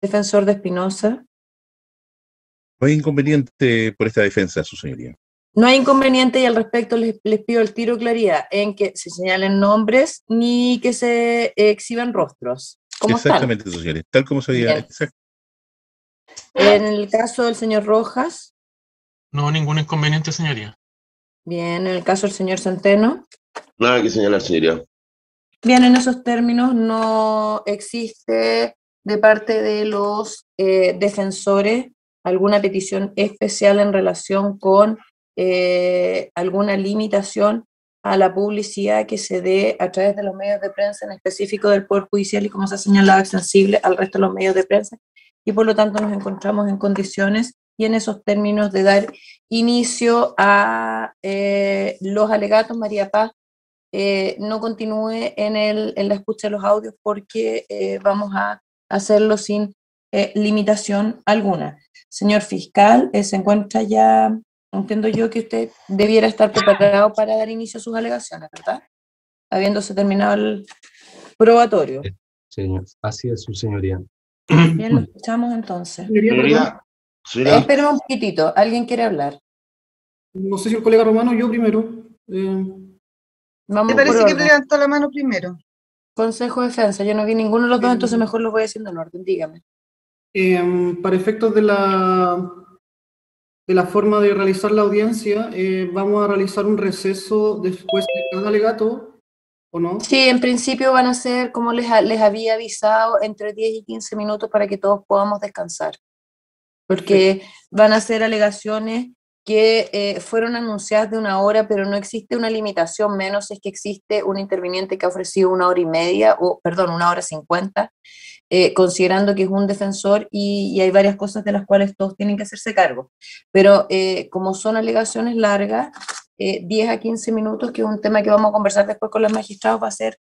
defensor de Espinosa. No hay inconveniente por esta defensa, su señoría. No hay inconveniente y al respecto les, les, pido el tiro claridad en que se señalen nombres ni que se exhiban rostros. ¿Cómo Exactamente, su señoría. Tal como se había. En el caso del señor Rojas. No, ningún inconveniente, señoría. Bien, en el caso del señor Centeno. Nada que señalar, señoría. Bien, en esos términos no existe de parte de los eh, defensores alguna petición especial en relación con eh, alguna limitación a la publicidad que se dé a través de los medios de prensa, en específico del Poder Judicial y como se ha señalado, extensible al resto de los medios de prensa. Y por lo tanto nos encontramos en condiciones y en esos términos de dar inicio a eh, los alegatos. María Paz eh, no continúe en, el, en la escucha de los audios porque eh, vamos a hacerlo sin eh, limitación alguna. Señor fiscal, se encuentra ya, entiendo yo que usted debiera estar preparado para dar inicio a sus alegaciones, ¿verdad? Habiéndose terminado el probatorio. Señor, así es, su señoría. Bien, lo escuchamos entonces. Señoría, Espera un poquitito, ¿alguien quiere hablar? No sé si el colega Romano, yo primero. Eh, Vamos Me parece que levantó la mano primero. Consejo de Defensa, yo no vi ninguno de los dos, entonces mejor lo voy haciendo en orden, dígame. eh, para efectos de la, de la forma de realizar la audiencia, eh, vamos a realizar un receso después de cada alegato, ¿o no? Sí, en principio van a ser, como les, les había avisado, entre 10 y 15 minutos para que todos podamos descansar. Porque van a ser alegaciones que eh, fueron anunciadas de una hora, pero no existe una limitación, menos es que existe un interviniente que ha ofrecido una hora y media, o perdón, una hora cincuenta, eh, considerando que es un defensor y, y hay varias cosas de las cuales todos tienen que hacerse cargo. Pero eh, como son alegaciones largas, eh, 10 a 15 minutos, que es un tema que vamos a conversar después con los magistrados, va a ser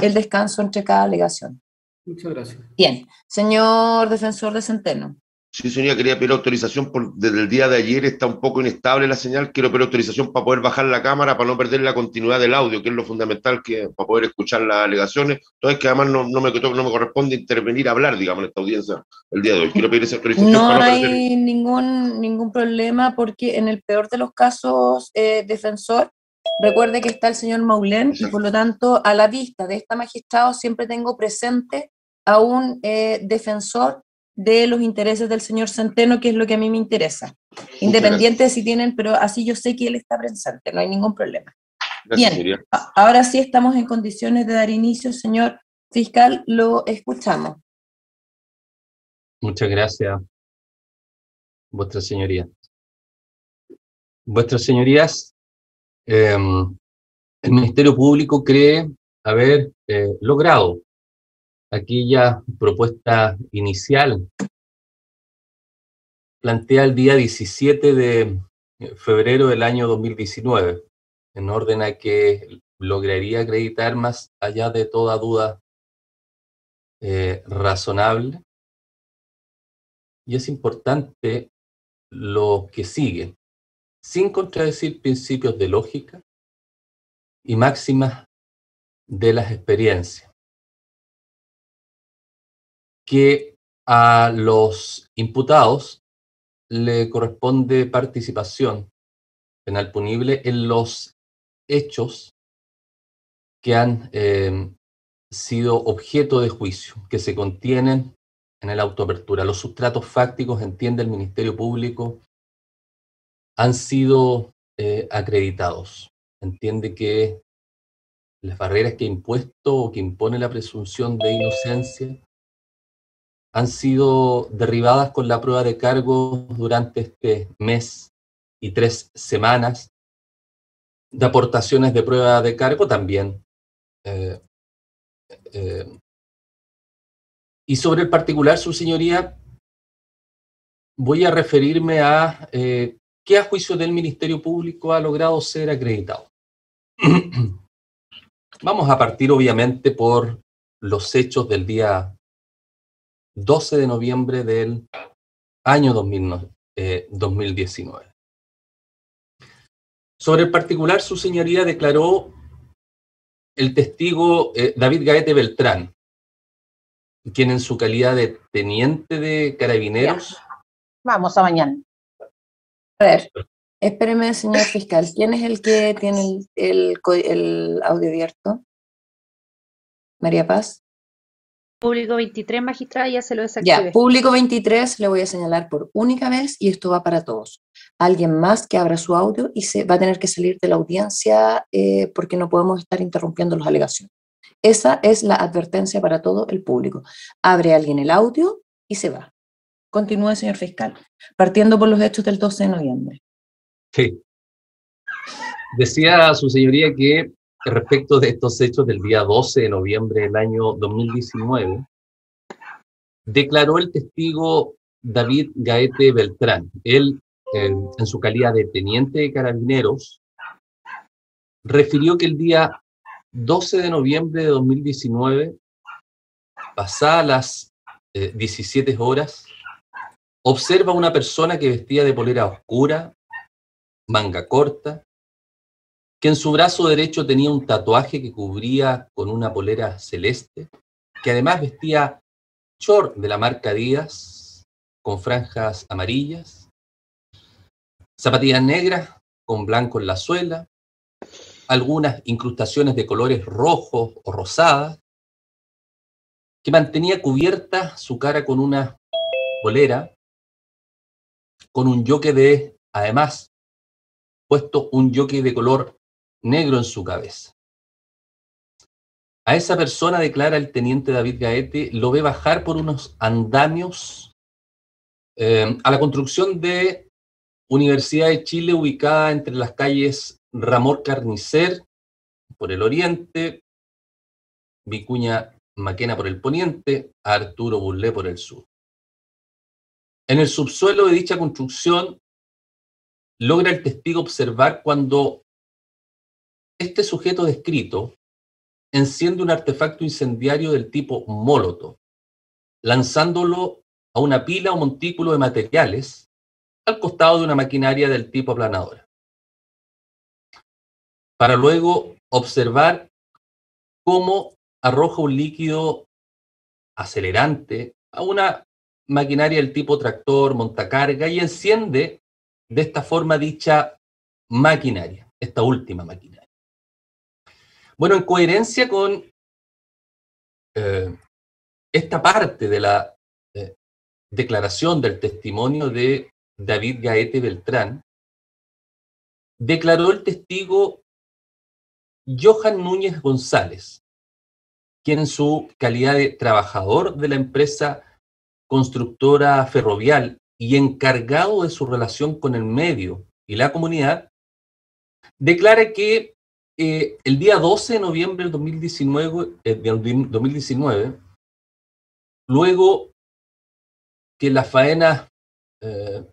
el descanso entre cada alegación. Muchas gracias. Bien, señor defensor de Centeno. Sí, señoría, quería pedir autorización. Por, desde el día de ayer está un poco inestable la señal. Quiero pedir autorización para poder bajar la cámara, para no perder la continuidad del audio, que es lo fundamental que, para poder escuchar las alegaciones. Entonces, que además no, no, me, no me corresponde intervenir hablar, digamos, en esta audiencia el día de hoy. Quiero pedir esa autorización No para no perder. hay ningún, ningún problema porque en el peor de los casos, eh, defensor, recuerde que está el señor Maulén y por lo tanto, a la vista de esta magistrado, siempre tengo presente a un eh, defensor de los intereses del señor Centeno, que es lo que a mí me interesa. Independiente de si tienen, pero así yo sé que él está presente, no hay ningún problema. Gracias, Bien, ahora sí estamos en condiciones de dar inicio, señor fiscal, lo escuchamos. Muchas gracias, Vuestra Señoría. Vuestras Señorías, eh, el Ministerio Público cree haber eh, logrado aquella propuesta inicial plantea el día 17 de febrero del año 2019, en orden a que lograría acreditar más allá de toda duda eh, razonable. Y es importante lo que sigue, sin contradecir principios de lógica y máximas de las experiencias, que a los imputados le corresponde participación penal punible en los hechos que han eh, sido objeto de juicio, que se contienen en el autoapertura. Los sustratos fácticos, entiende el Ministerio Público, han sido eh, acreditados. Entiende que las barreras que impuesto o que impone la presunción de inocencia han sido derribadas con la prueba de cargo durante este mes y tres semanas de aportaciones de prueba de cargo también. Eh, eh, y sobre el particular, su señoría, voy a referirme a eh, qué a juicio del Ministerio Público ha logrado ser acreditado. Vamos a partir obviamente por los hechos del día 12 de noviembre del año 2000, eh, 2019. Sobre el particular, su señoría declaró el testigo eh, David Gaete Beltrán, quien en su calidad de teniente de carabineros, Vamos a mañana. A ver, espéreme, señor fiscal. ¿Quién es el que tiene el, el co- el audio abierto? María Paz. Público 23, magistrada, ya se lo desactivé. Ya, público 23 le voy a señalar por única vez y esto va para todos. Alguien más que abra su audio y se va a tener que salir de la audiencia eh, porque no podemos estar interrumpiendo las alegaciones. Esa es la advertencia para todo el público. Abre alguien el audio y se va. Continúe, señor fiscal, partiendo por los hechos del 12 de noviembre. Sí. Decía su señoría que respecto de estos hechos del día 12 de noviembre del año 2019, declaró el testigo David Gaete Beltrán. Él, en su calidad de teniente de carabineros, refirió que el día 12 de noviembre de 2019, pasadas las eh, 17 horas, observa una persona que vestía de polera oscura, manga corta, que en su brazo derecho tenía un tatuaje que cubría con una polera celeste, que además vestía short de la marca Díaz, con franjas amarillas, zapatillas negras con blanco en la suela, algunas incrustaciones de colores rojos o rosadas, que mantenía cubierta su cara con una polera, con un yoke de, además, puesto un yoke de color negro en su cabeza. A esa persona, declara el teniente David Gaete, lo ve bajar por unos andamios eh, a la construcción de Universidad de Chile, ubicada entre las calles Ramón Carnicer por el oriente, Vicuña Maquena por el poniente, Arturo Burlé por el sur. En el subsuelo de dicha construcción logra el testigo observar cuando este sujeto descrito enciende un artefacto incendiario del tipo Molotov, lanzándolo a una pila o montículo de materiales al costado de una maquinaria del tipo aplanadora. Para luego observar cómo arroja un líquido acelerante a una maquinaria del tipo tractor, montacarga y enciende de esta forma dicha maquinaria, esta última maquinaria. Bueno, en coherencia con eh, esta parte de la eh, declaración del testimonio de David Gaete Beltrán, declaró el testigo Johan Núñez González, quien en su calidad de trabajador de la empresa constructora ferrovial y encargado de su relación con el medio y la comunidad, declara que eh, el día 12 de noviembre del 2019, eh, del 2019 luego que las faenas eh,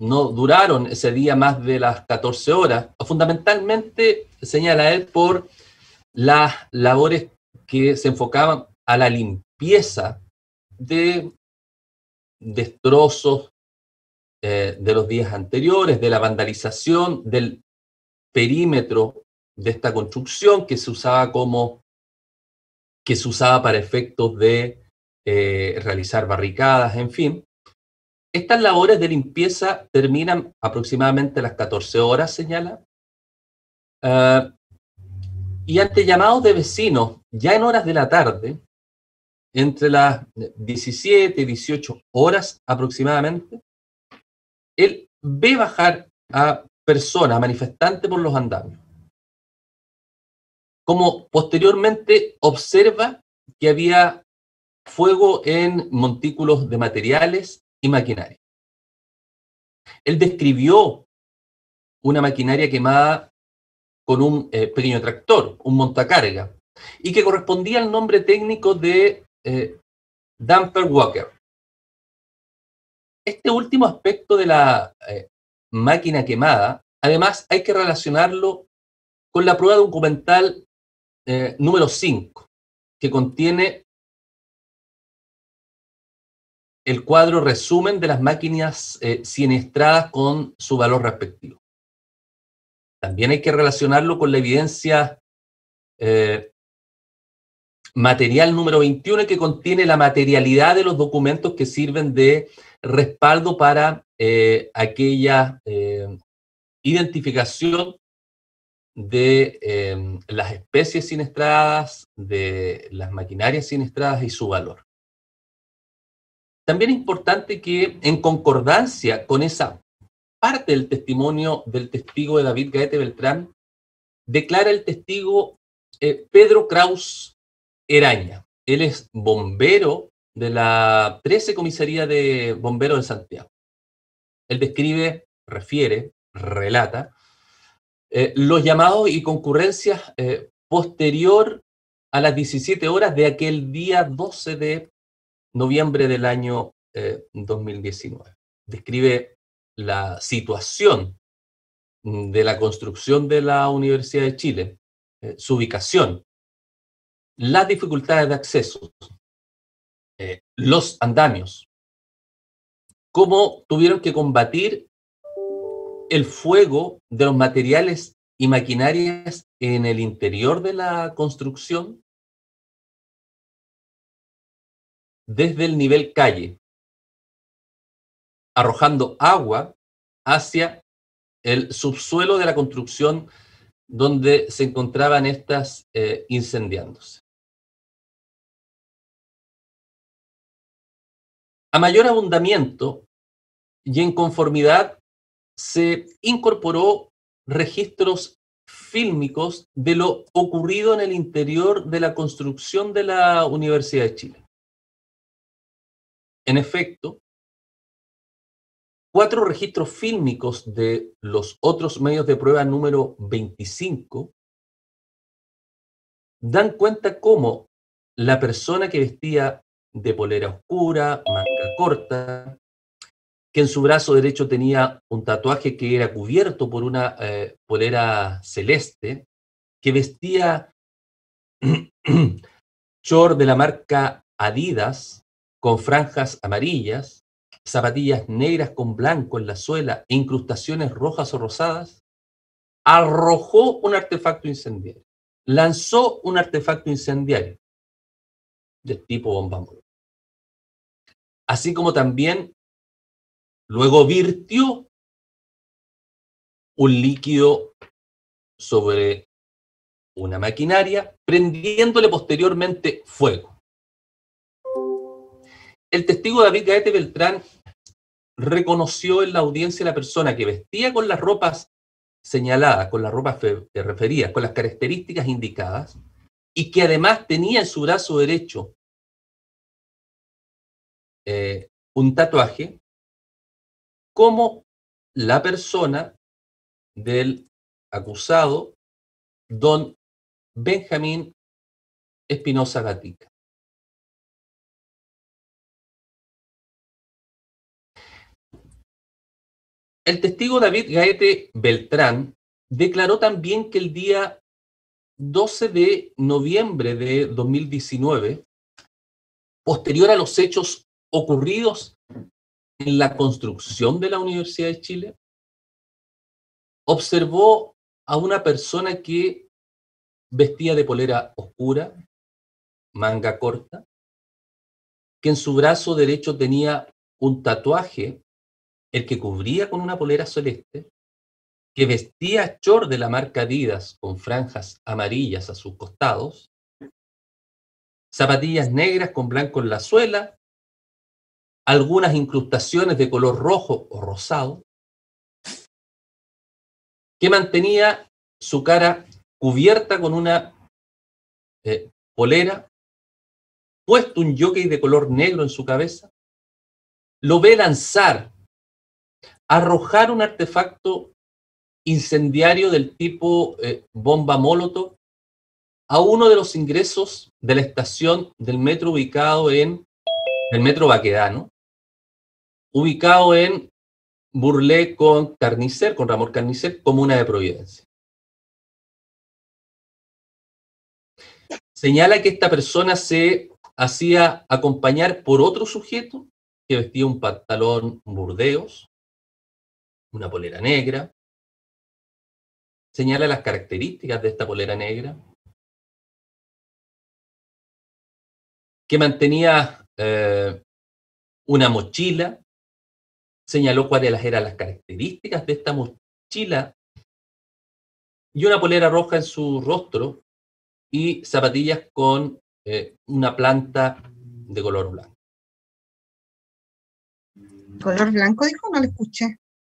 no duraron ese día más de las 14 horas, fundamentalmente, señala él, por las labores que se enfocaban a la limpieza de destrozos de los días anteriores, de la vandalización, del perímetro de esta construcción que se usaba como que se usaba para efectos de eh, realizar barricadas, en fin. Estas labores de limpieza terminan aproximadamente a las 14 horas, señala. Uh, y ante llamados de vecinos, ya en horas de la tarde, entre las 17 y 18 horas aproximadamente, él ve bajar a personas, manifestantes por los andamios. Como posteriormente observa que había fuego en montículos de materiales y maquinaria. Él describió una maquinaria quemada con un eh, pequeño tractor, un montacarga, y que correspondía al nombre técnico de eh, Walker. Este último aspecto de la eh, máquina quemada, además hay que relacionarlo con la prueba documental eh, número 5, que contiene el cuadro resumen de las máquinas eh, siniestradas con su valor respectivo. También hay que relacionarlo con la evidencia eh, material número 21 que contiene la materialidad de los documentos que sirven de respaldo para eh, aquella identificación de eh, las especies siniestradas, de las maquinarias siniestradas y su valor. También es importante que en concordancia con esa parte del testimonio del testigo de David Gaete Beltrán, declara el testigo Pedro Kraus Eraña. Él es bombero de la 13 Comisaría de Bomberos de Santiago. Él describe, refiere, relata eh, los llamados y concurrencias eh, posterior a las 17 horas de aquel día 12 de noviembre del año 2019. Eh, describe la situación de la construcción de la Universidad de Chile, su ubicación, las dificultades de acceso, los andamios, cómo tuvieron que combatir el fuego de los materiales y maquinarias en el interior de la construcción desde el nivel calle, arrojando agua hacia el subsuelo de la construcción donde se encontraban estas eh, incendiándose. A mayor abundamiento y en conformidad se incorporó registros fílmicos de lo ocurrido en el interior de la construcción de la Universidad de Chile. En efecto, cuatro registros fílmicos de los otros medios de prueba número 25 dan cuenta cómo la persona que vestía de polera oscura, manga corta, que en su brazo derecho tenía un tatuaje que era cubierto por una eh, polera celeste, que vestía short de la marca Adidas con franjas amarillas, zapatillas negras con blanco en la suela e incrustaciones rojas o rosadas, arrojó un artefacto incendiario, lanzó un artefacto incendiario del tipo bomba Así como también luego virtió un líquido sobre una maquinaria, prendiéndole posteriormente fuego. El testigo David Gaete Beltrán reconoció en la audiencia a la persona que vestía con las ropas señaladas, con las ropas referidas, con las características indicadas, y que además tenía en su brazo derecho eh, un tatuaje como la persona del acusado, don Benjamín Espinosa Gatica. El testigo David Gaete Beltrán declaró también que el día 12 de noviembre de 2019, posterior a los hechos ocurridos en la construcción de la Universidad de Chile, observó a una persona que vestía de polera oscura, manga corta, que en su brazo derecho tenía un tatuaje, el que cubría con una polera celeste, que vestía short de la marca Adidas con franjas amarillas a sus costados, zapatillas negras con blanco en la suela algunas incrustaciones de color rojo o rosado, que mantenía su cara cubierta con una eh, polera, puesto un jockey de color negro en su cabeza, lo ve lanzar, arrojar un artefacto incendiario del tipo eh, bomba molotov a uno de los ingresos de la estación del metro ubicado en el metro Baquedano, ubicado en Burlé con Carnicer, con Ramón Carnicer, comuna de Providencia. Señala que esta persona se hacía acompañar por otro sujeto que vestía un pantalón burdeos, una polera negra. Señala las características de esta polera negra. que mantenía eh, una mochila, señaló cuáles eran las características de esta mochila y una polera roja en su rostro y zapatillas con eh, una planta de color blanco. ¿Color blanco dijo? No lo escuché.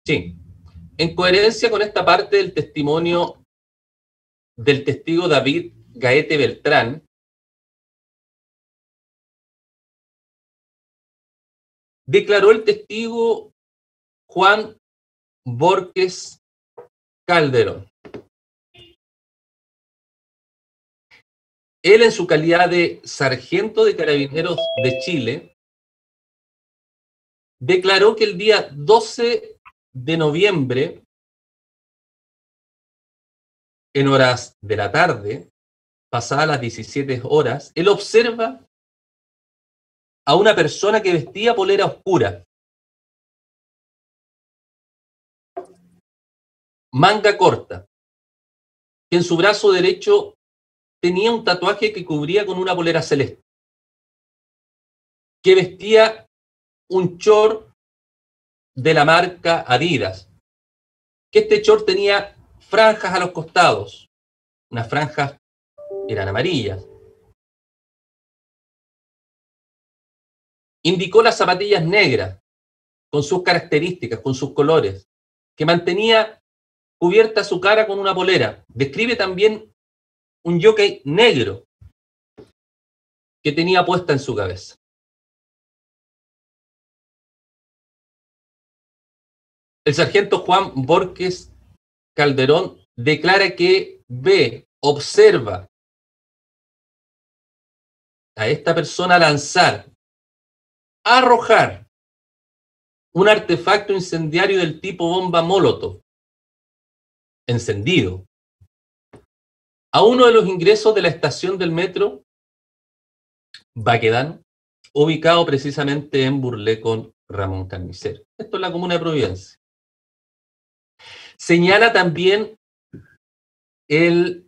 Sí. En coherencia con esta parte del testimonio del testigo David Gaete Beltrán, declaró el testigo Juan Borges Calderón. Él en su calidad de sargento de carabineros de Chile, declaró que el día 12 de noviembre, en horas de la tarde, pasadas las 17 horas, él observa a una persona que vestía polera oscura, manga corta, que en su brazo derecho tenía un tatuaje que cubría con una polera celeste, que vestía un short de la marca Adidas, que este short tenía franjas a los costados, unas franjas eran amarillas. Indicó las zapatillas negras, con sus características, con sus colores, que mantenía cubierta su cara con una polera. Describe también un jockey negro que tenía puesta en su cabeza. El sargento Juan Borges Calderón declara que ve, observa a esta persona lanzar, arrojar un artefacto incendiario del tipo bomba Molotov, encendido, a uno de los ingresos de la estación del metro Baquedano, ubicado precisamente en Burlé con Ramón Carnicero. Esto es la comuna de Providencia. Señala también el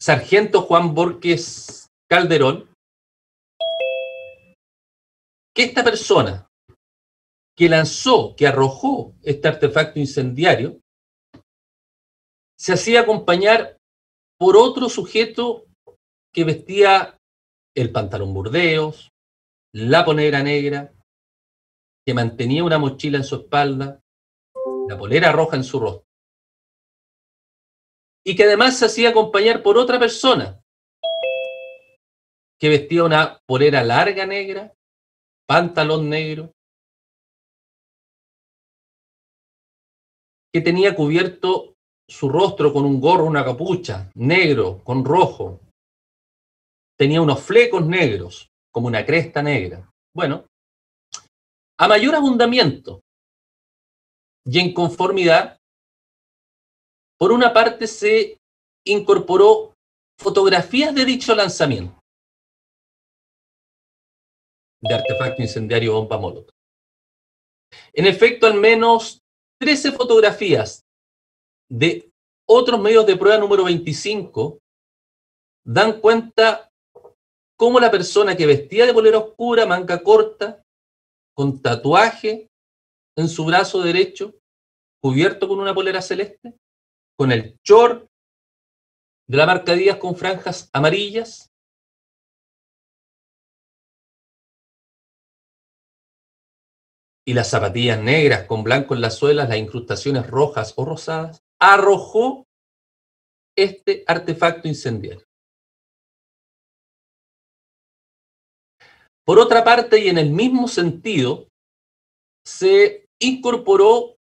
sargento Juan Borges Calderón que esta persona que lanzó, que arrojó este artefacto incendiario, se hacía acompañar por otro sujeto que vestía el pantalón burdeos, la ponera negra, que mantenía una mochila en su espalda, la polera roja en su rostro. Y que además se hacía acompañar por otra persona que vestía una polera larga negra, pantalón negro, que tenía cubierto su rostro con un gorro, una capucha, negro, con rojo. Tenía unos flecos negros, como una cresta negra. Bueno, a mayor abundamiento y en conformidad, por una parte se incorporó fotografías de dicho lanzamiento de artefacto incendiario bomba molotov. En efecto, al menos 13 fotografías de otros medios de prueba número 25 dan cuenta cómo la persona que vestía de polera oscura, manga corta, con tatuaje en su brazo derecho, cubierto con una polera celeste, con el short de la marca Díaz con franjas amarillas, y las zapatillas negras con blanco en las suelas, las incrustaciones rojas o rosadas, arrojó este artefacto incendiario. Por otra parte, y en el mismo sentido, se incorporó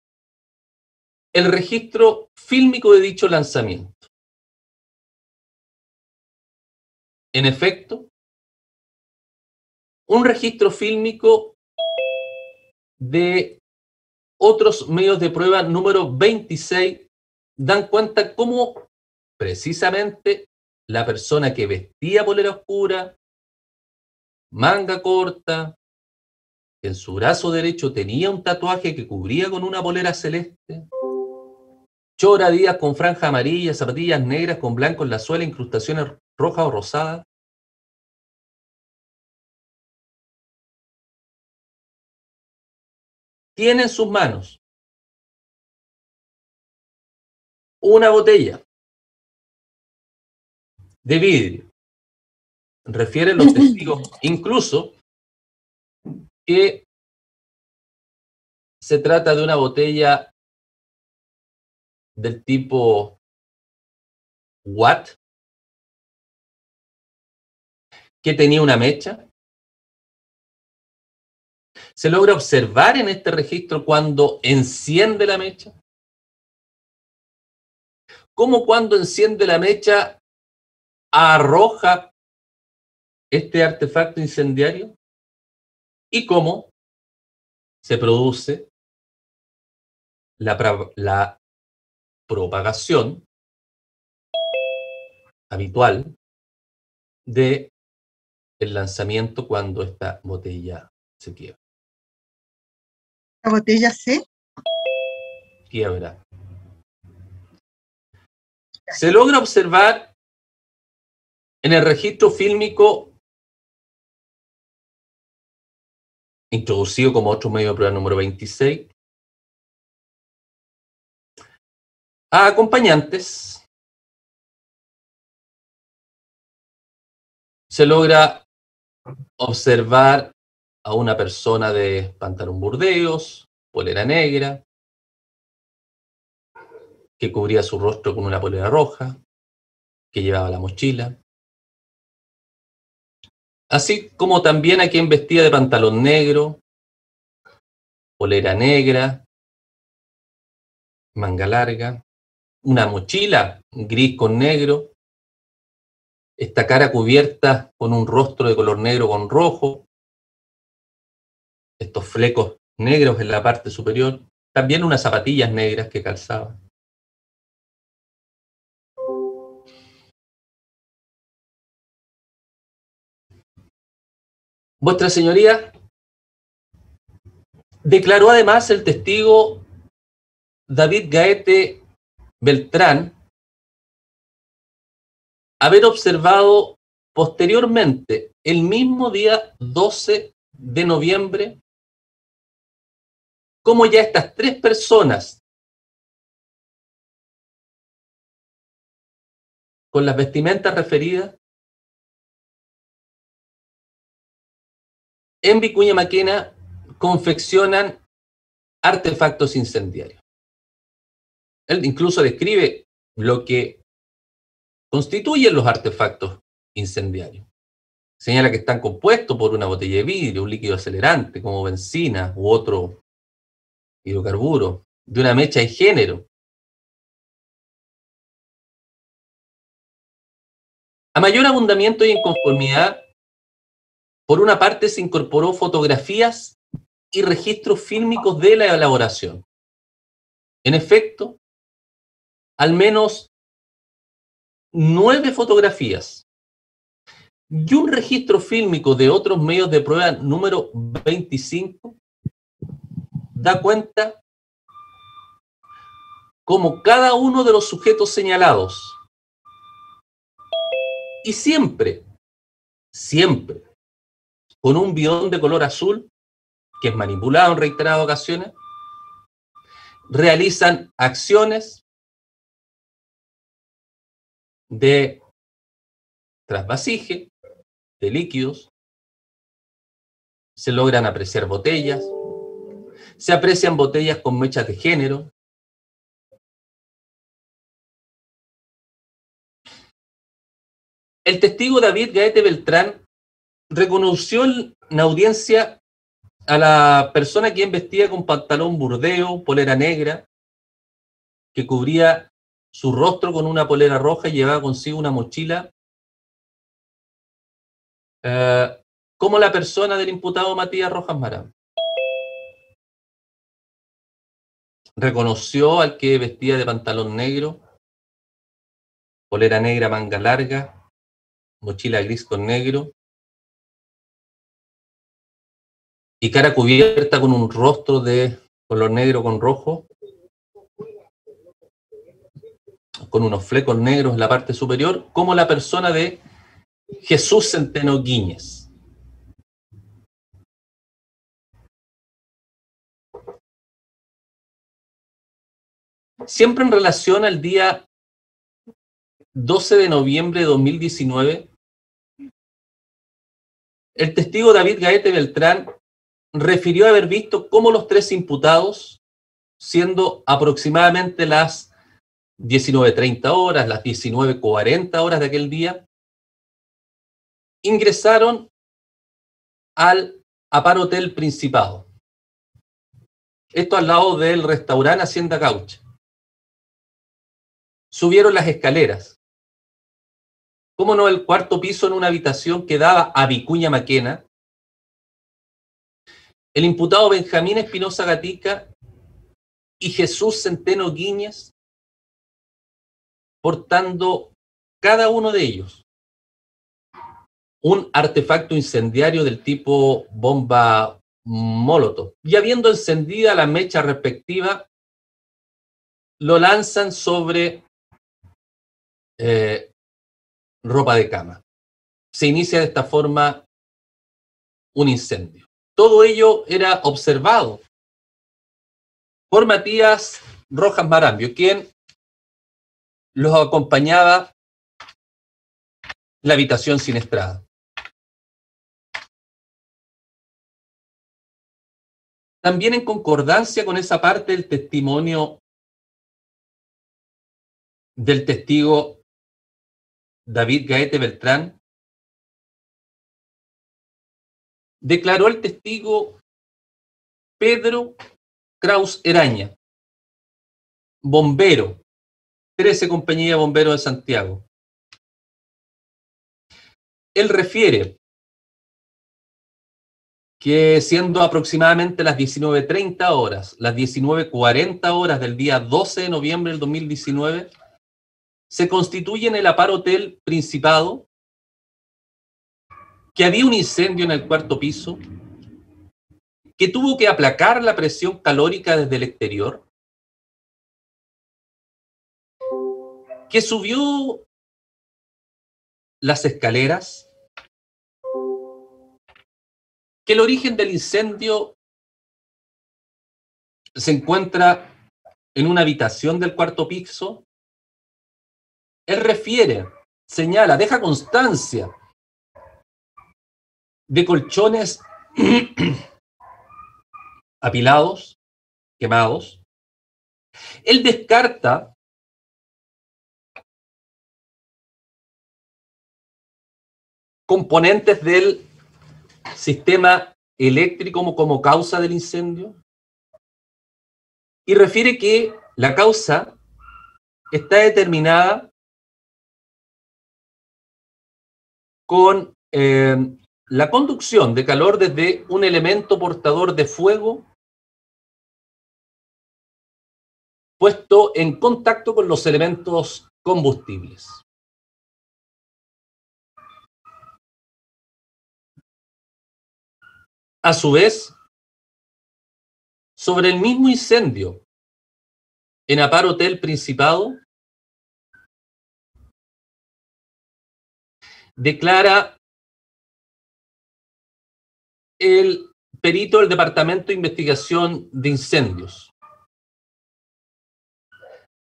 el registro fílmico de dicho lanzamiento. En efecto, un registro fílmico de otros medios de prueba número 26 dan cuenta cómo precisamente la persona que vestía polera oscura, manga corta, en su brazo derecho tenía un tatuaje que cubría con una polera celeste, chora con franja amarilla, zapatillas negras con blanco en la suela, incrustaciones rojas o rosadas. Tiene en sus manos una botella de vidrio. Refieren los testigos incluso que se trata de una botella del tipo Watt, que tenía una mecha. Se logra observar en este registro cuando enciende la mecha. Como cuando enciende la mecha arroja este artefacto incendiario y cómo se produce la, propagación habitual de el lanzamiento cuando esta botella se quiebra. La botella C. quiebra. Se logra observar en el registro fílmico introducido como otro medio de prueba número 26 a acompañantes. Se logra observar a una persona de pantalón burdeos, polera negra, que cubría su rostro con una polera roja, que llevaba la mochila. Así como también a quien vestía de pantalón negro, polera negra, manga larga, una mochila gris con negro, esta cara cubierta con un rostro de color negro con rojo, estos flecos negros en la parte superior, también unas zapatillas negras que calzaba. Vuestra Señoría, declaró además el testigo David Gaete Beltrán haber observado posteriormente, el mismo día 12 de noviembre, cómo ya estas tres personas con las vestimentas referidas en Vicuña Maquena confeccionan artefactos incendiarios. Él incluso describe lo que constituyen los artefactos incendiarios. Señala que están compuestos por una botella de vidrio, un líquido acelerante como benzina u otro hidrocarburo, de una mecha de género. A mayor abundamiento y inconformidad, por una parte se incorporó fotografías y registros fílmicos de la elaboración. En efecto, al menos nueve fotografías y un registro fílmico de otros medios de prueba número 25 da cuenta como cada uno de los sujetos señalados y siempre, siempre con un bidón de color azul que es manipulado en reiteradas ocasiones, realizan acciones de trasvasije, de líquidos, se logran apreciar botellas, se aprecian botellas con mechas de género. El testigo David Gaete Beltrán reconoció en audiencia a la persona quien vestía con pantalón burdeo, polera negra, que cubría su rostro con una polera roja y llevaba consigo una mochila, eh, como la persona del imputado Matías Rojas Marán. Reconoció al que vestía de pantalón negro, polera negra manga larga, mochila gris con negro, y cara cubierta con un rostro de color negro con rojo, con unos flecos negros en la parte superior, como la persona de Jesús Centeno Guíñez. Siempre en relación al día 12 de noviembre de 2019, el testigo David Gaete Beltrán refirió haber visto cómo los tres imputados, siendo aproximadamente las 19.30 horas, las 19.40 horas de aquel día, ingresaron al Apar Hotel Principado. Esto al lado del restaurante Hacienda Caucha. Subieron las escaleras. ¿Cómo no el cuarto piso en una habitación que daba a Vicuña Maquena? El imputado Benjamín Espinosa Gatica y Jesús Centeno Guíñez portando cada uno de ellos un artefacto incendiario del tipo bomba Molotov. Y habiendo encendida la mecha respectiva, lo lanzan sobre eh, ropa de cama. Se inicia de esta forma un incendio. Todo ello era observado por Matías Rojas Marambio, quien los acompañaba la habitación siniestrada. También en concordancia con esa parte del testimonio del testigo David Gaete Beltrán, declaró el testigo Pedro Kraus Eraña, bombero, 13 Compañía de Bomberos de Santiago. Él refiere que siendo aproximadamente las 19.30 horas, las 19.40 horas del día 12 de noviembre del 2019, se constituye en el Apar Hotel Principado que había un incendio en el cuarto piso, que tuvo que aplacar la presión calórica desde el exterior, que subió las escaleras, que el origen del incendio se encuentra en una habitación del cuarto piso, él refiere, señala, deja constancia de colchones apilados, quemados. Él descarta componentes del sistema eléctrico como, causa del incendio y refiere que la causa está determinada con eh, la conducción de calor desde un elemento portador de fuego puesto en contacto con los elementos combustibles. A su vez, sobre el mismo incendio en Apar Hotel Principado, declara el perito del Departamento de Investigación de Incendios,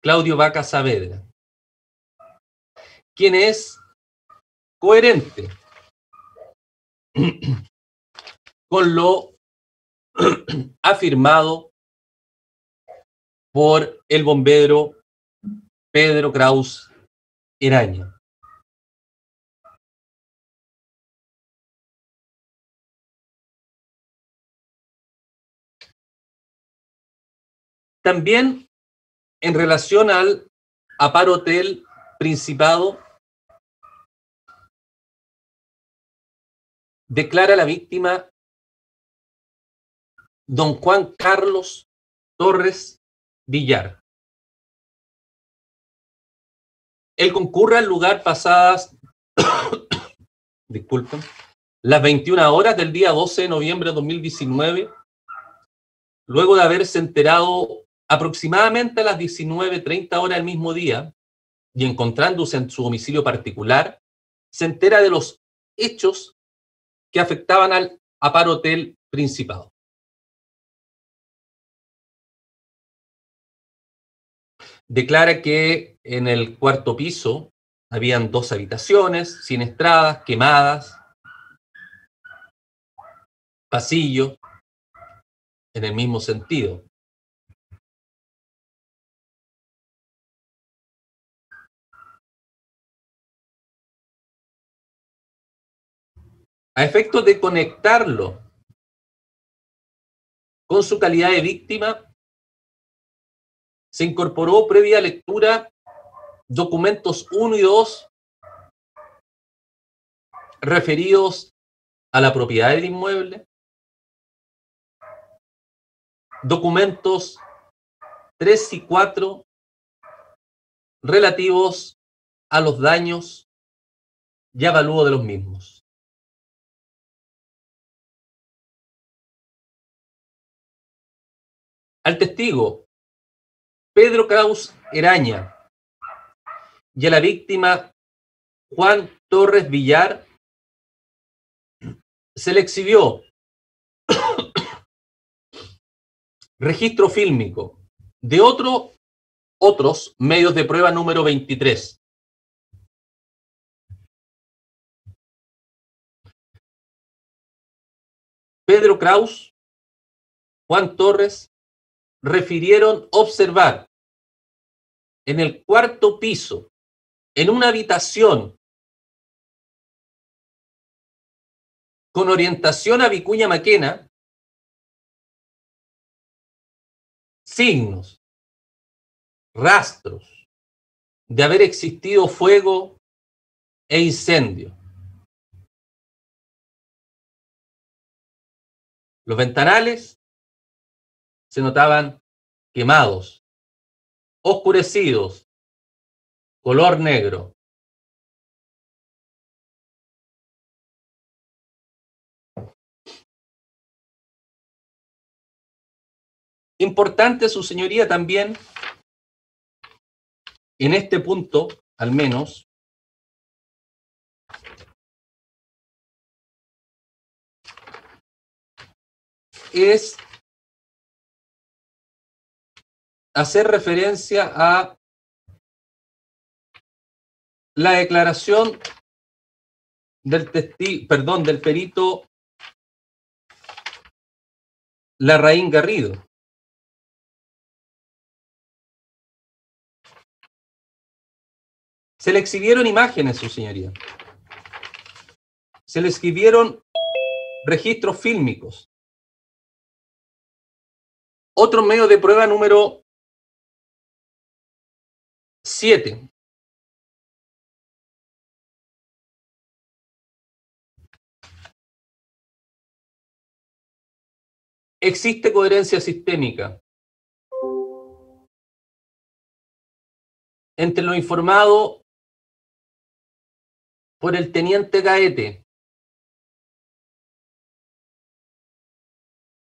Claudio Vaca Saavedra, quien es coherente con lo afirmado por el bombero Pedro Kraus Iraña. También en relación al Apar Hotel Principado, declara la víctima don Juan Carlos Torres Villar. Él concurre al lugar pasadas, disculpen, las 21 horas del día 12 de noviembre de 2019, luego de haberse enterado aproximadamente a las 19.30 horas del mismo día y encontrándose en su domicilio particular, se entera de los hechos que afectaban al Apar Hotel Principado. declara que en el cuarto piso habían dos habitaciones sin estradas, quemadas, pasillo, en el mismo sentido. A efectos de conectarlo con su calidad de víctima, se incorporó previa lectura documentos 1 y 2 referidos a la propiedad del inmueble, documentos 3 y 4 relativos a los daños y avalúo de los mismos. Al testigo Pedro Kraus Eraña y a la víctima Juan Torres Villar se le exhibió registro fílmico de otro, otros medios de prueba número 23. Pedro Kraus, Juan Torres refirieron observar en el cuarto piso, en una habitación con orientación a Vicuña Maquena, signos, rastros de haber existido fuego e incendio. Los ventanales se notaban quemados, oscurecidos, color negro. Importante, su señoría, también, en este punto, al menos, es hacer referencia a la declaración del testigo, perdón, del perito Larraín Garrido. Se le exhibieron imágenes, su señoría. Se le exhibieron registros fílmicos. Otro medio de prueba número 7. Existe coherencia sistémica entre lo informado por el teniente Gaete,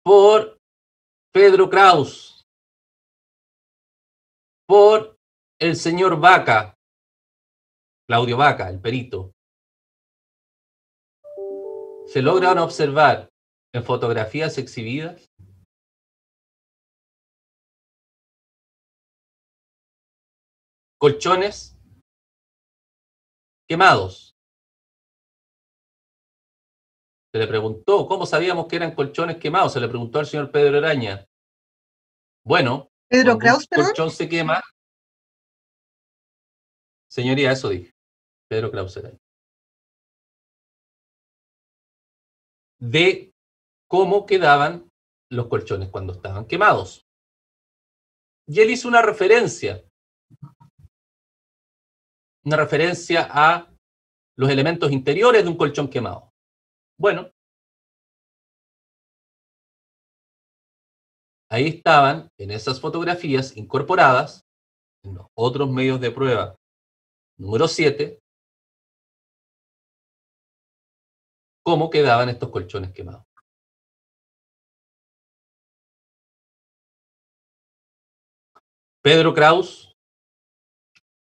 por Pedro Kraus, por el señor Vaca, Claudio Vaca, el perito, se logran observar en fotografías exhibidas colchones quemados. Se le preguntó, ¿cómo sabíamos que eran colchones quemados? Se le preguntó al señor Pedro Araña. Bueno, Pedro Kraus, un colchón se quema. Señoría, eso dije. Pedro Kraus Araña. De cómo quedaban los colchones cuando estaban quemados. Y él hizo una referencia. Una referencia a los elementos interiores de un colchón quemado. Bueno, ahí estaban, en esas fotografías incorporadas, en los otros medios de prueba, número 7, cómo quedaban estos colchones quemados. Pedro Kraus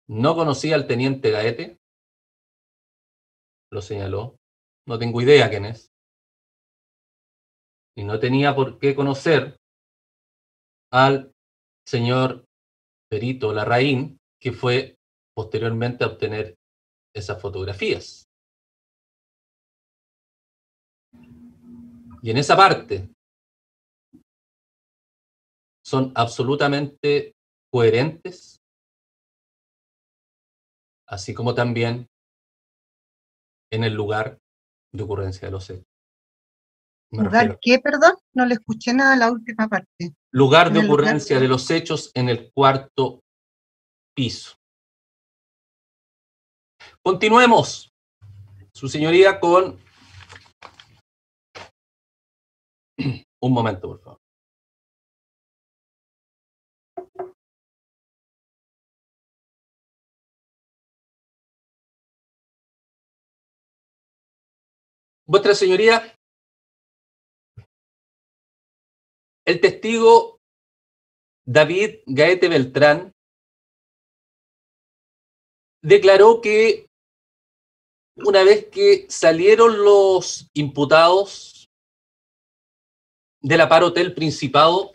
no conocía al teniente Gaete, lo señaló, no tengo idea quién es, y no tenía por qué conocer al señor perito Larraín, que fue posteriormente a obtener esas fotografías. Y en esa parte son absolutamente coherentes, así como también en el lugar de ocurrencia de los hechos. Me ¿Lugar refiero- qué, perdón? No le escuché nada la última parte. lugar de lugar ocurrencia de los hechos en el cuarto piso. Continuemos, su señoría, con... Un momento, por favor. Vuestra señoría, el testigo David Gaete Beltrán declaró que una vez que salieron los imputados del Apar Hotel Principado,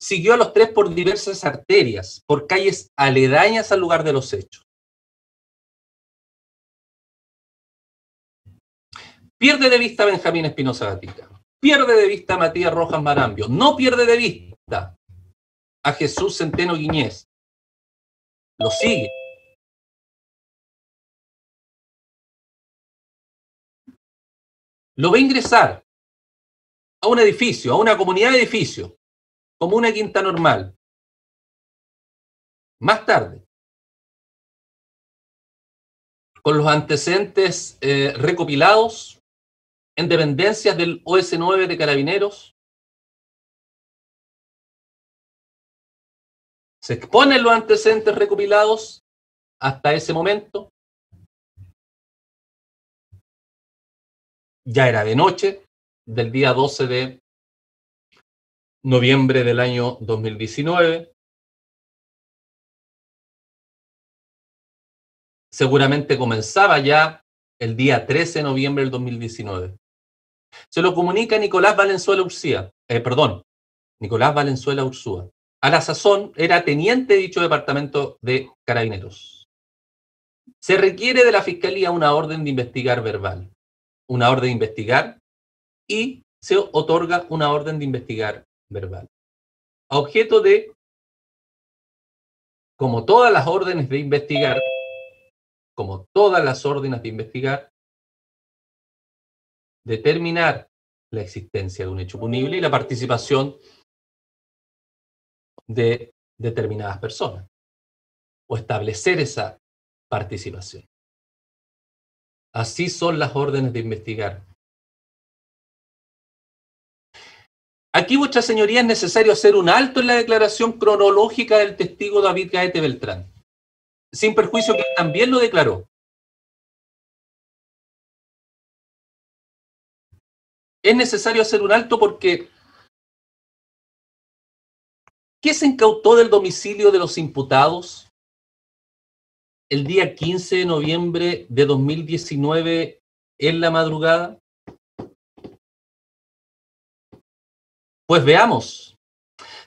siguió a los tres por diversas arterias, por calles aledañas al lugar de los hechos. Pierde de vista Benjamín Espinosa Gatica, pierde de vista Matías Rojas Marambio, no pierde de vista a Jesús Centeno Guiñez. Lo sigue. Lo ve ingresar a un edificio, a una comunidad de edificios, como una quinta normal. Más tarde, con los antecedentes eh, recopilados en dependencias del OS9 de Carabineros, se exponen los antecedentes recopilados hasta ese momento. Ya era de noche, del día 12 de noviembre del año 2019. Seguramente comenzaba ya el día 13 de noviembre del 2019. Se lo comunica Nicolás Valenzuela Ursía, eh, perdón, Nicolás Valenzuela Ursúa. A la sazón era teniente de dicho departamento de carabineros. Se requiere de la fiscalía una orden de investigar verbal, una orden de investigar y se otorga una orden de investigar verbal. A objeto de, como todas las órdenes de investigar, como todas las órdenes de investigar, determinar la existencia de un hecho punible y la participación de determinadas personas o establecer esa participación. Así son las órdenes de investigar. Aquí, vuestra señoría, es necesario hacer un alto en la declaración cronológica del testigo David Gaete Beltrán, sin perjuicio que también lo declaró. Es necesario hacer un alto porque ¿qué se incautó del domicilio de los imputados el día 15 de noviembre de 2019 en la madrugada? Pues veamos.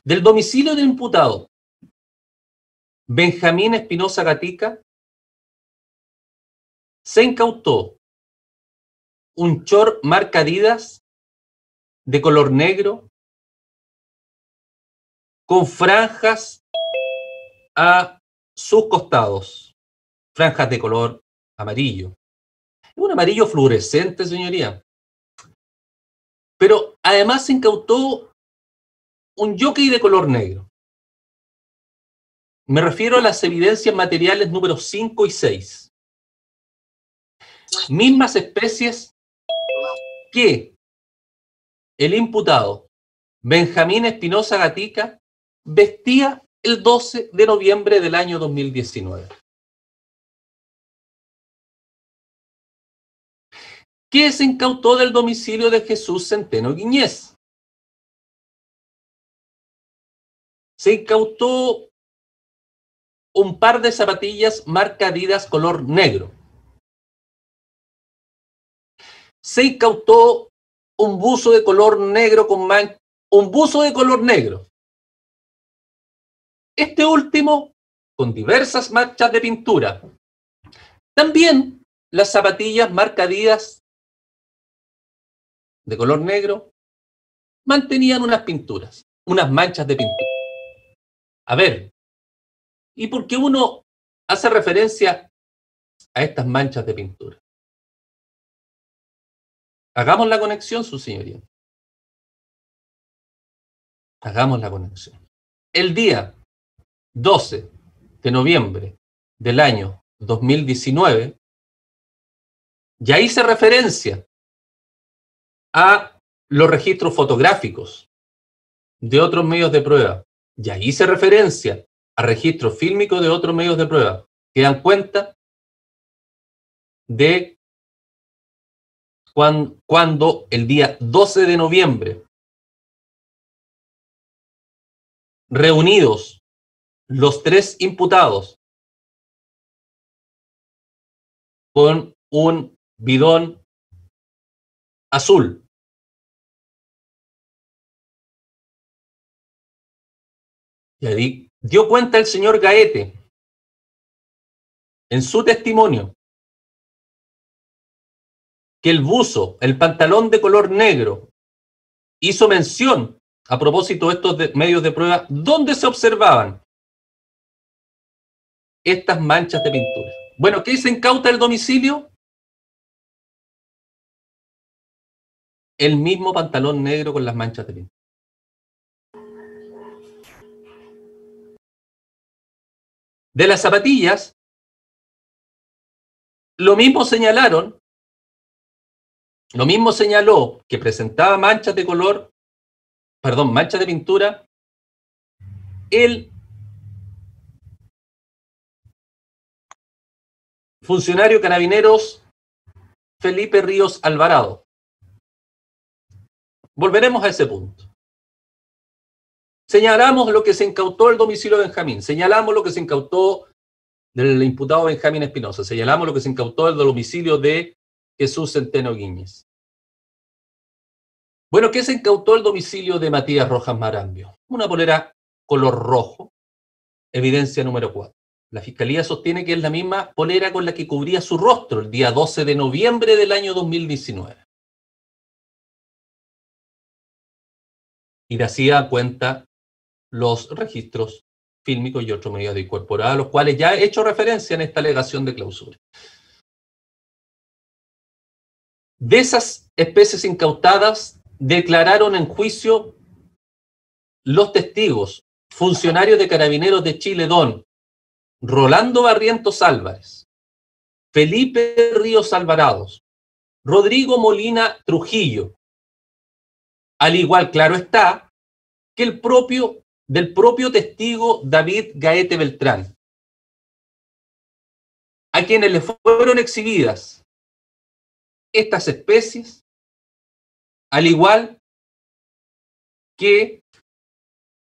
Del domicilio del imputado Benjamín Espinosa Gatica se incautó un chor marca Adidas de color negro con franjas a sus costados, franjas de color amarillo. Un amarillo fluorescente, señoría. Pero además se incautó un jockey de color negro. Me refiero a las evidencias materiales números 5 y 6. Mismas especies que el imputado Benjamín Espinosa Gatica vestía el 12 de noviembre del año 2019. ¿Qué se incautó del domicilio de Jesús Centeno Guiñez? Se incautó un par de zapatillas marca Adidas color negro. Se incautó un buzo de color negro con man un buzo de color negro. Este último con diversas manchas de pintura. También las zapatillas marcadillas de color negro mantenían unas pinturas, unas manchas de pintura. A ver, ¿y por qué uno hace referencia a estas manchas de pintura? Hagamos la conexión, su señoría. Hagamos la conexión. El día 12 de noviembre del año 2019, ya hice referencia a los registros fotográficos de otros medios de prueba. Ya hice referencia a registros fílmicos de otros medios de prueba que dan cuenta de cuando el día 12 de noviembre, reunidos los tres imputados con un bidón azul. Y ahí dio cuenta el señor Gaete en su testimonio que el buzo, el pantalón de color negro, hizo mención a propósito de estos medios de prueba, donde se observaban estas manchas de pintura. Bueno, ¿qué se incauta el domicilio? El mismo pantalón negro con las manchas de pintura. De las zapatillas, lo mismo señalaron, lo mismo señaló que presentaba manchas de color, perdón, manchas de pintura, el funcionario carabineros Felipe Ríos Alvarado. Volveremos a ese punto. Señalamos lo que se incautó el domicilio de Benjamín, señalamos lo que se incautó del imputado Benjamín Espinosa, señalamos lo que se incautó del domicilio de Jesús Centeno Guiñez. Bueno, ¿qué se incautó el domicilio de Matías Rojas Marambio? Una polera color rojo, evidencia número 4. La fiscalía sostiene que es la misma polera con la que cubría su rostro el día 12 de noviembre del año 2019. Y de así a cuenta los registros fílmicos y otros medios de incorporada, a los cuales ya he hecho referencia en esta alegación de clausura. De esas especies incautadas, declararon en juicio los testigos, funcionarios de carabineros de Chile, Don, Rolando Barrientos Álvarez, Felipe Ríos Alvarados, Rodrigo Molina Trujillo, al igual, claro está, que el propio, del propio testigo David Gaete Beltrán, a quienes le fueron exhibidas estas especies, al igual que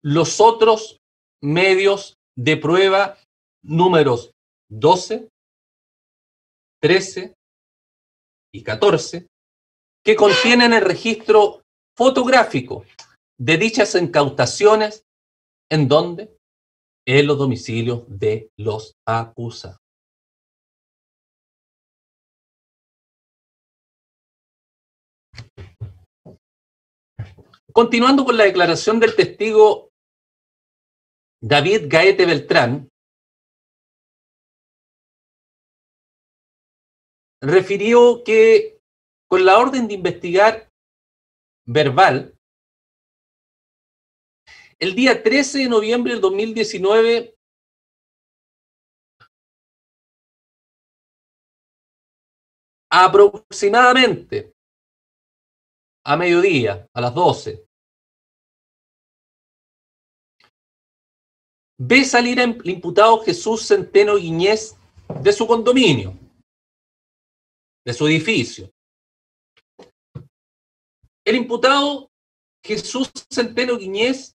los otros medios de prueba números 12, 13 y 14, que contienen el registro fotográfico de dichas incautaciones, ¿en dónde? En los domicilios de los acusados. Continuando con la declaración del testigo David Gaete Beltrán, refirió que con la orden de investigar verbal, el día 13 de noviembre del 2019, aproximadamente a mediodía, a las 12, ve salir el imputado Jesús Centeno Guiñez de su condominio de su edificio. El imputado Jesús Centeno Guiñez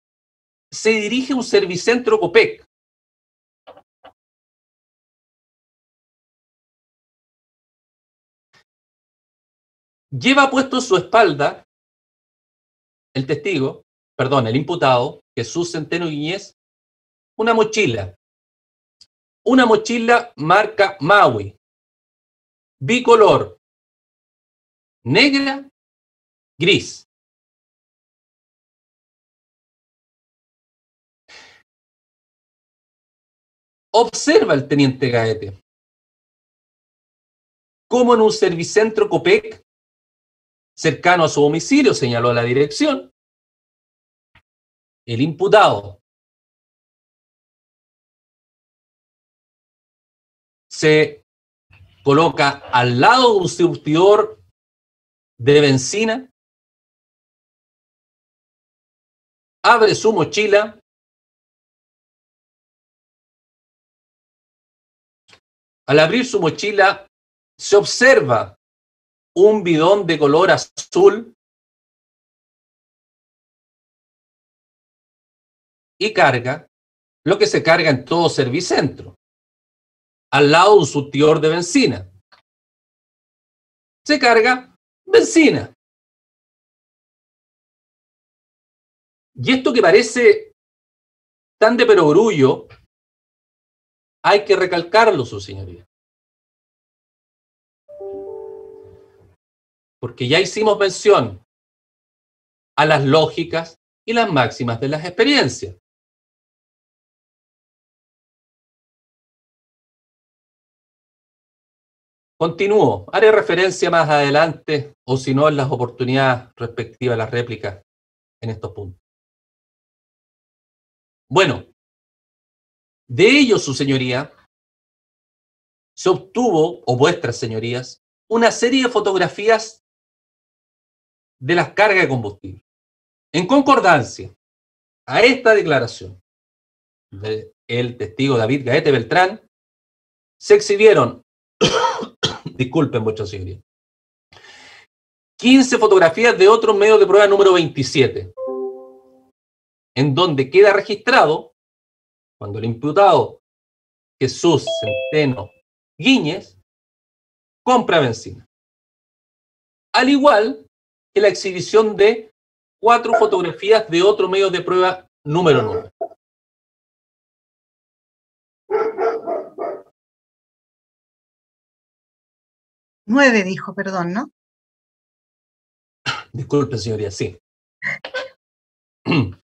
se dirige a un servicentro COPEC. Lleva puesto en su espalda el testigo, perdón, el imputado, Jesús Centeno Guiñez, una mochila. Una mochila marca Maui. Bicolor. Negra, gris. Observa el teniente Gaete cómo en un servicentro COPEC cercano a su domicilio, señaló la dirección, el imputado se coloca al lado de un surtidor de benzina, abre su mochila, al abrir su mochila se observa un bidón de color azul y carga lo que se carga en todo servicentro, al lado de un surtidor de benzina. Se carga benzina. Y esto que parece tan de perogrullo, hay que recalcarlo, su señoría. porque ya hicimos mención a las lógicas y las máximas de las experiencias. Continúo, haré referencia más adelante o si no en las oportunidades respectivas las réplicas en estos puntos. Bueno, de ello, su señoría, se obtuvo, o vuestras señorías, una serie de fotografías de las cargas de combustible. En concordancia a esta declaración del testigo David Gaete Beltrán, se exhibieron, disculpen mucho señoría, 15 fotografías de otro medio de prueba número 27, en donde queda registrado cuando el imputado Jesús Centeno Guíñez compra benzina. Al igual la exhibición de cuatro fotografías de otro medio de prueba número 9. Nueve, dijo, perdón, ¿no? Disculpe, señoría, sí.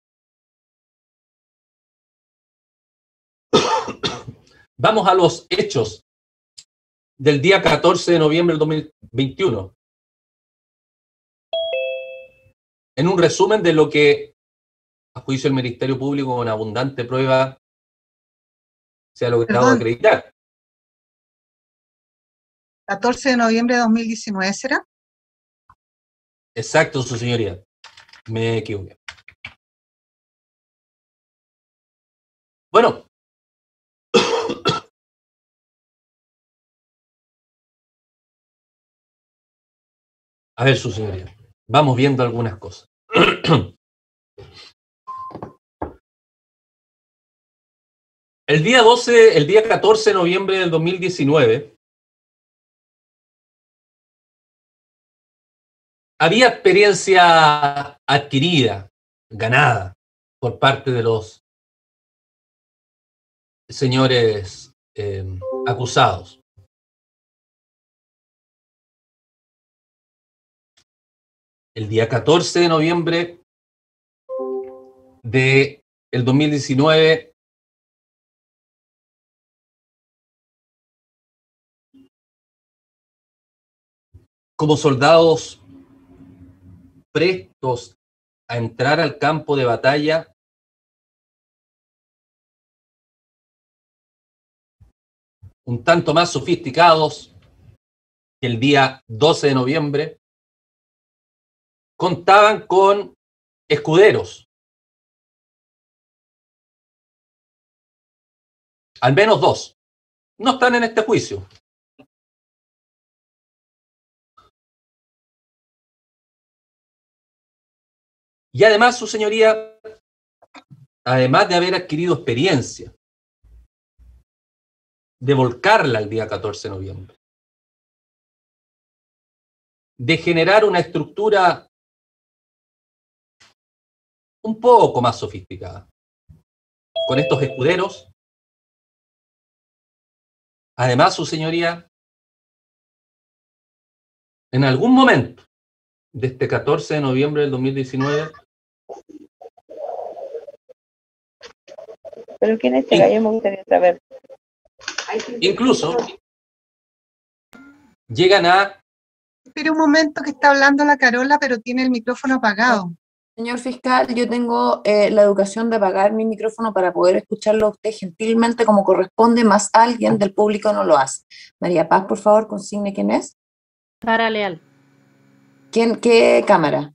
Vamos a los hechos del día 14 de noviembre del 2021. en un resumen de lo que, a juicio del Ministerio Público, con abundante prueba, se ha logrado Perdón. acreditar. 14 de noviembre de 2019, ¿será? Exacto, su señoría. Me equivoqué. Bueno. A ver, su señoría. Vamos viendo algunas cosas. El día 12, el día 14 de noviembre del 2019, había experiencia adquirida, ganada, por parte de los señores eh, acusados. El día 14 de noviembre de el 2019 como soldados prestos a entrar al campo de batalla, un tanto más sofisticados que el día 12 de noviembre, contaban con escuderos. Al menos dos. No están en este juicio. Y además, su señoría, además de haber adquirido experiencia, de volcarla el día 14 de noviembre, de generar una estructura un poco más sofisticada. con estos escuderos. Además, su señoría, en algún momento de este 14 de noviembre del 2019, Pero ¿quién es este gallo? Me gustaría saber. incluso llegan a Espera un momento que está hablando la Carola, pero tiene el micrófono apagado. Señor fiscal, yo tengo eh, la educación de apagar mi micrófono para poder escucarlo a usted gentilmente como corresponde, más alguien del público no lo hace. María Paz, por favor, consigne quién es. Sara Leal. ¿Quién, ¿Qué cámara?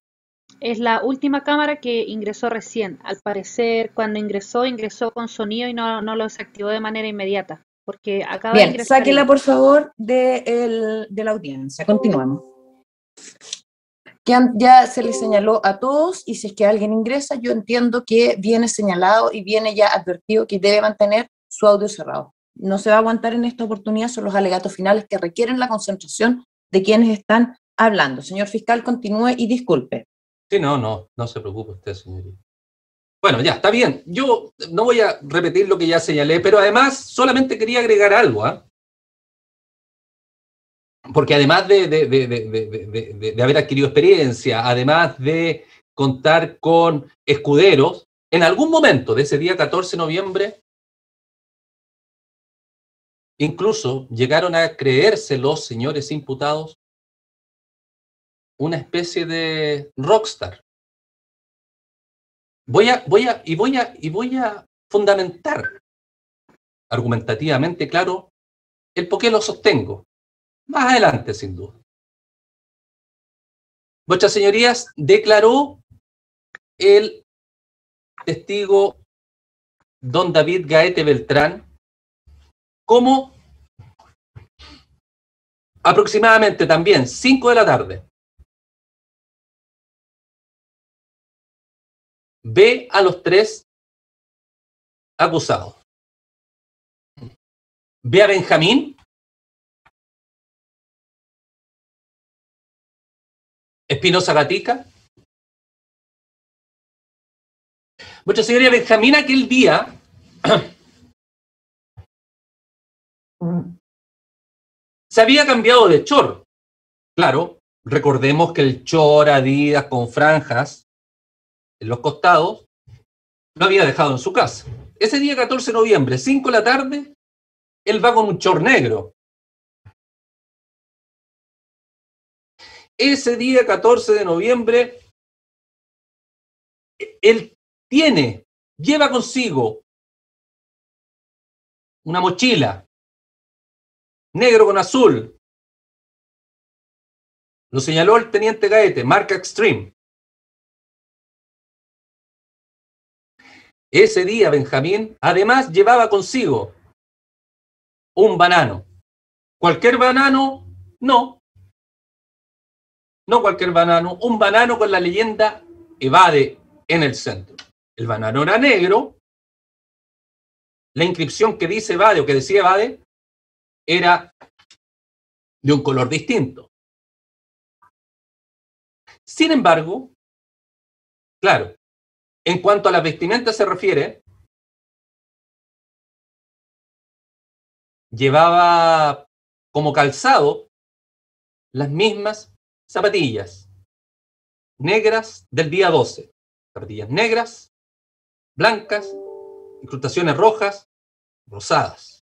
Es la última cámara que ingresó recién. Al parecer, cuando ingresó, ingresó con sonido y no, no lo desactivó de manera inmediata. Porque acaba de Bien, ingresar. sáquela por favor de, el- de la audiencia. Continuamos. Ya, ya se le señaló a todos y si es que alguien ingresa, yo entiendo que viene señalado y viene ya advertido que debe mantener su audio cerrado. No se va a aguantar en esta oportunidad, son los alegatos finales que requieren la concentración de quienes están hablando. Señor fiscal, continúe y disculpe. Sí, no, no, no se preocupe usted, señoría. Bueno, ya, está bien. Yo no voy a repetir lo que ya señalé, pero además solamente quería agregar algo, ¿ah? Porque además de, haber adquirido experiencia, además de contar con escuderos, en algún momento de ese día 14 de noviembre, incluso llegaron a creerse los señores imputados una especie de rockstar. Voy a, voy a, y voy a, y voy a fundamentar argumentativamente, claro, el por qué lo sostengo. Más adelante, sin duda. Vuestras señorías, declaró el testigo don David Gaete Beltrán como aproximadamente también 5 de la tarde ve a los tres acusados. Ve a Benjamín. Espinosa Gatica. Mucha señoría Benjamín aquel día se había cambiado de chor. Claro, recordemos que el chor Adidas con franjas en los costados, lo había dejado en su casa. Ese día 14 de noviembre, 5 de la tarde, él va con un chor negro. Ese día 14 de noviembre, él tiene, lleva consigo una mochila negro con azul. Lo señaló el teniente Gaete, marca Extreme. Ese día Benjamín además llevaba consigo un banano. ¿Cualquier banano? No. No cualquier banano, un banano con la leyenda Evade en el centro. El banano era negro. La inscripción que dice Evade o que decía Evade era de un color distinto. Sin embargo, claro, en cuanto a las vestimentas se refiere, llevaba como calzado las mismas zapatillas negras del día 12. Zapatillas negras, blancas, incrustaciones rojas, rosadas.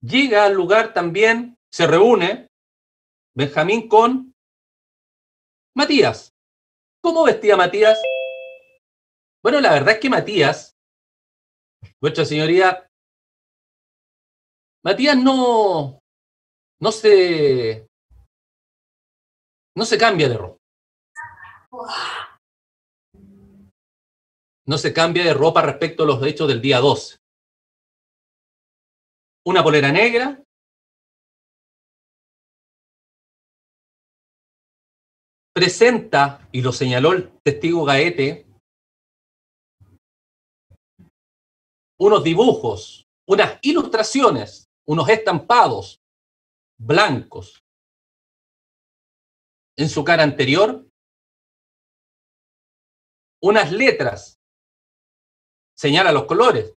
Llega al lugar también, se reúne Benjamín con Matías. ¿Cómo vestía Matías? Bueno, la verdad es que Matías, vuestra señoría, Matías no, no se, no se cambia de ropa. No se cambia de ropa respecto a los hechos del día 12. Una polera negra, presenta, y lo señaló el testigo Gaete, unos dibujos, unas ilustraciones, unos estampados blancos en su cara anterior unas letras, señala los colores,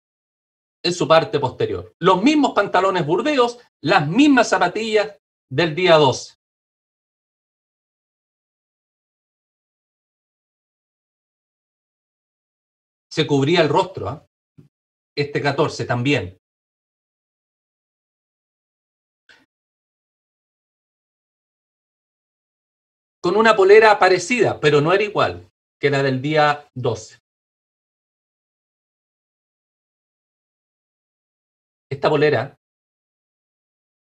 en su parte posterior. Los mismos pantalones burdeos, las mismas zapatillas del día 12. Se cubría el rostro, ¿ah? Este 14 también. Con una polera parecida, pero no era igual que la del día 12. Esta polera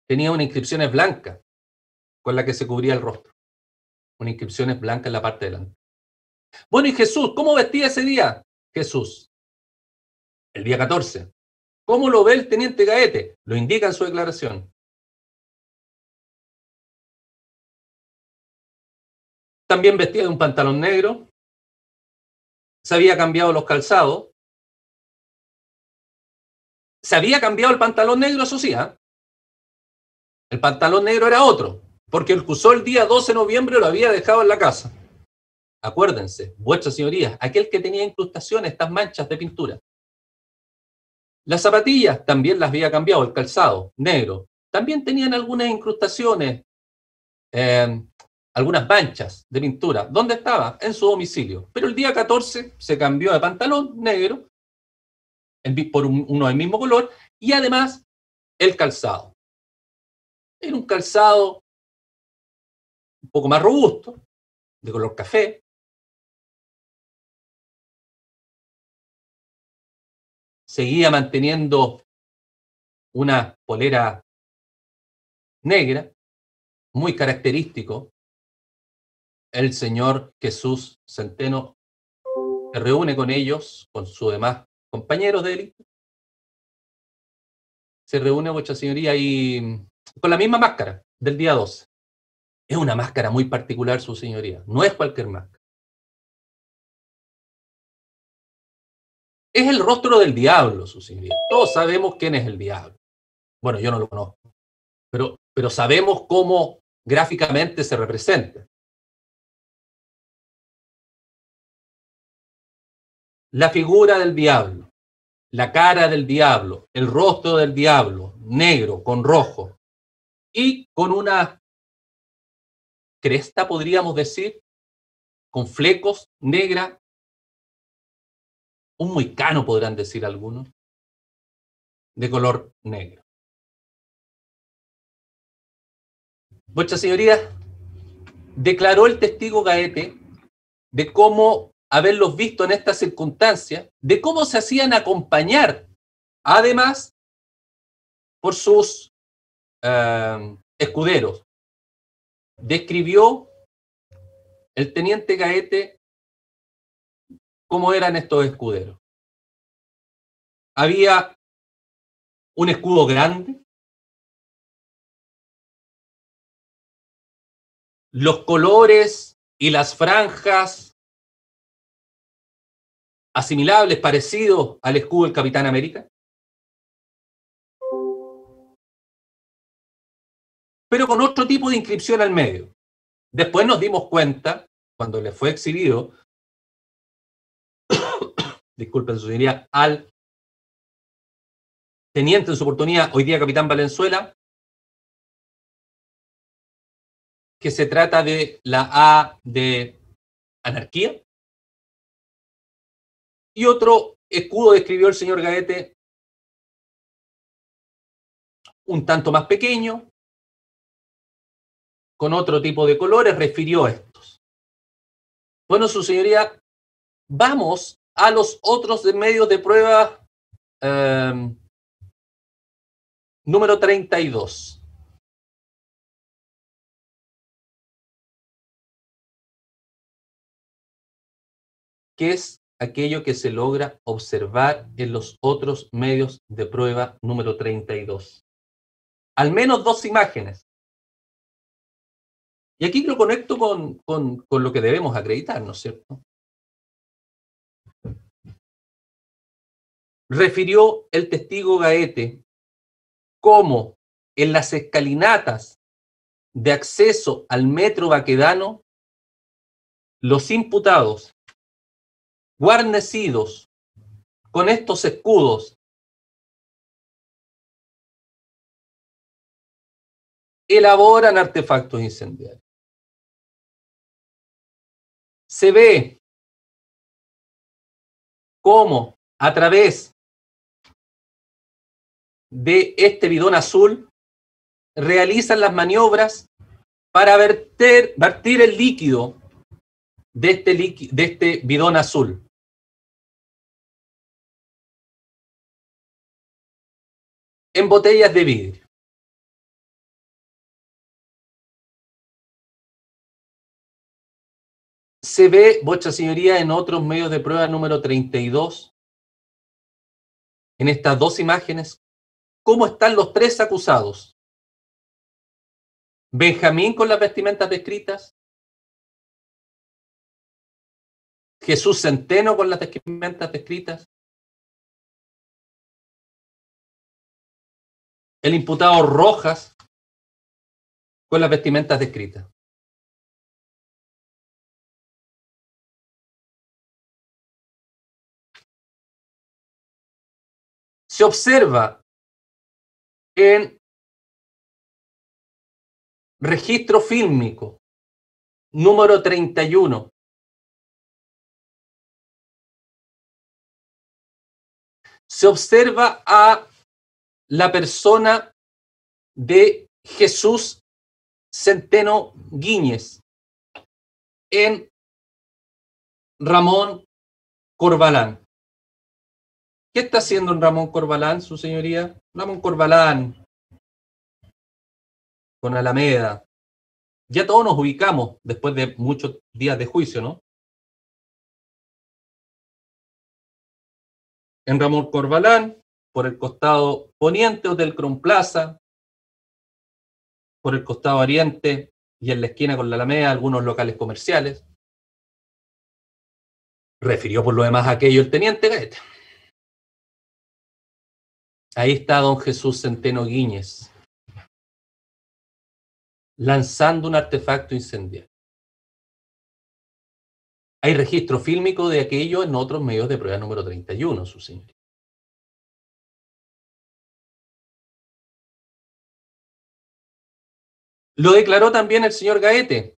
tenía una inscripción blanca con la que se cubría el rostro. Una inscripción blanca en la parte delante. Bueno, y Jesús, ¿cómo vestía ese día? Jesús, el día 14. ¿Cómo lo ve el teniente Gaete? Lo indica en su declaración. También vestía de un pantalón negro, se había cambiado los calzados, se había cambiado el pantalón negro, eso sí, ¿ah? el pantalón negro era otro, porque el que usó el día 12 de noviembre lo había dejado en la casa. Acuérdense, vuestra señoría, aquel que tenía incrustaciones, estas manchas de pintura. Las zapatillas también las había cambiado, el calzado, negro. También tenían algunas incrustaciones, eh, algunas manchas de pintura. ¿Dónde estaba? En su domicilio. Pero el día 14 se cambió de pantalón negro por uno del mismo color y además el calzado. Era un calzado un poco más robusto, de color café. Seguía manteniendo una polera negra, muy característico. El señor Jesús Centeno se reúne con ellos, con su demás compañeros de élite, se reúne vuestra señoría y con la misma máscara del día 12. Es una máscara muy particular, su señoría, no es cualquier máscara. Es el rostro del diablo, su señoría. Todos sabemos quién es el diablo. Bueno, yo no lo conozco, pero, pero sabemos cómo gráficamente se representa. La figura del diablo la cara del diablo, el rostro del diablo, negro con rojo, y con una cresta, podríamos decir, con flecos, negra, un muicano, podrán decir algunos, de color negro. Vuestra Señoría, declaró el testigo Gaete de cómo haberlos visto en esta circunstancia, de cómo se hacían acompañar, además, por sus eh, escuderos. Describió el teniente Gaete cómo eran estos escuderos. Había un escudo grande, los colores y las franjas asimilables, parecidos al escudo del Capitán América? Pero con otro tipo de inscripción al medio. Después nos dimos cuenta, cuando le fue exhibido, disculpen su diría, al teniente en su oportunidad, hoy día Capitán Valenzuela, que se trata de la A de anarquía, y otro escudo describió el señor Gaete un tanto más pequeño, con otro tipo de colores, refirió estos. Bueno, su señoría, vamos a los otros medios de prueba eh, número 32. que es aquello que se logra observar en los otros medios de prueba número 32. Al menos dos imágenes. Y aquí lo conecto con, con, con lo que debemos acreditar, ¿no es cierto? Refirió el testigo Gaete cómo en las escalinatas de acceso al metro Baquedano, los imputados, guarnecidos con estos escudos, elaboran artefactos incendiarios. Se ve cómo a través de este bidón azul realizan las maniobras para verter, vertir el líquido de este, líqui- de este bidón azul. En botellas de vidrio. Se ve, vuestra señoría, en otros medios de prueba número 32, en estas dos imágenes, cómo están los tres acusados. Benjamín con las vestimentas descritas, Jesús Centeno con las vestimentas descritas, el imputado Rojas con las vestimentas descritas. Se observa en registro fílmico número 31 se observa a la persona de Jesús Centeno Guíñez en Ramón Corbalán. ¿Qué está haciendo en Ramón Corbalán, su señoría? Ramón Corbalán, con Alameda. Ya todos nos ubicamos después de muchos días de juicio, ¿no? En Ramón Corbalán, por el costado poniente, Hotel Crown Plaza, por el costado oriente y en la esquina con la Alameda, algunos locales comerciales. Refirió por lo demás aquello el teniente Gaete. Ahí está don Jesús Centeno Guíñez, lanzando un artefacto incendiario. Hay registro fílmico de aquello en otros medios de prueba número 31, su señoría. Lo declaró también el señor Gaete.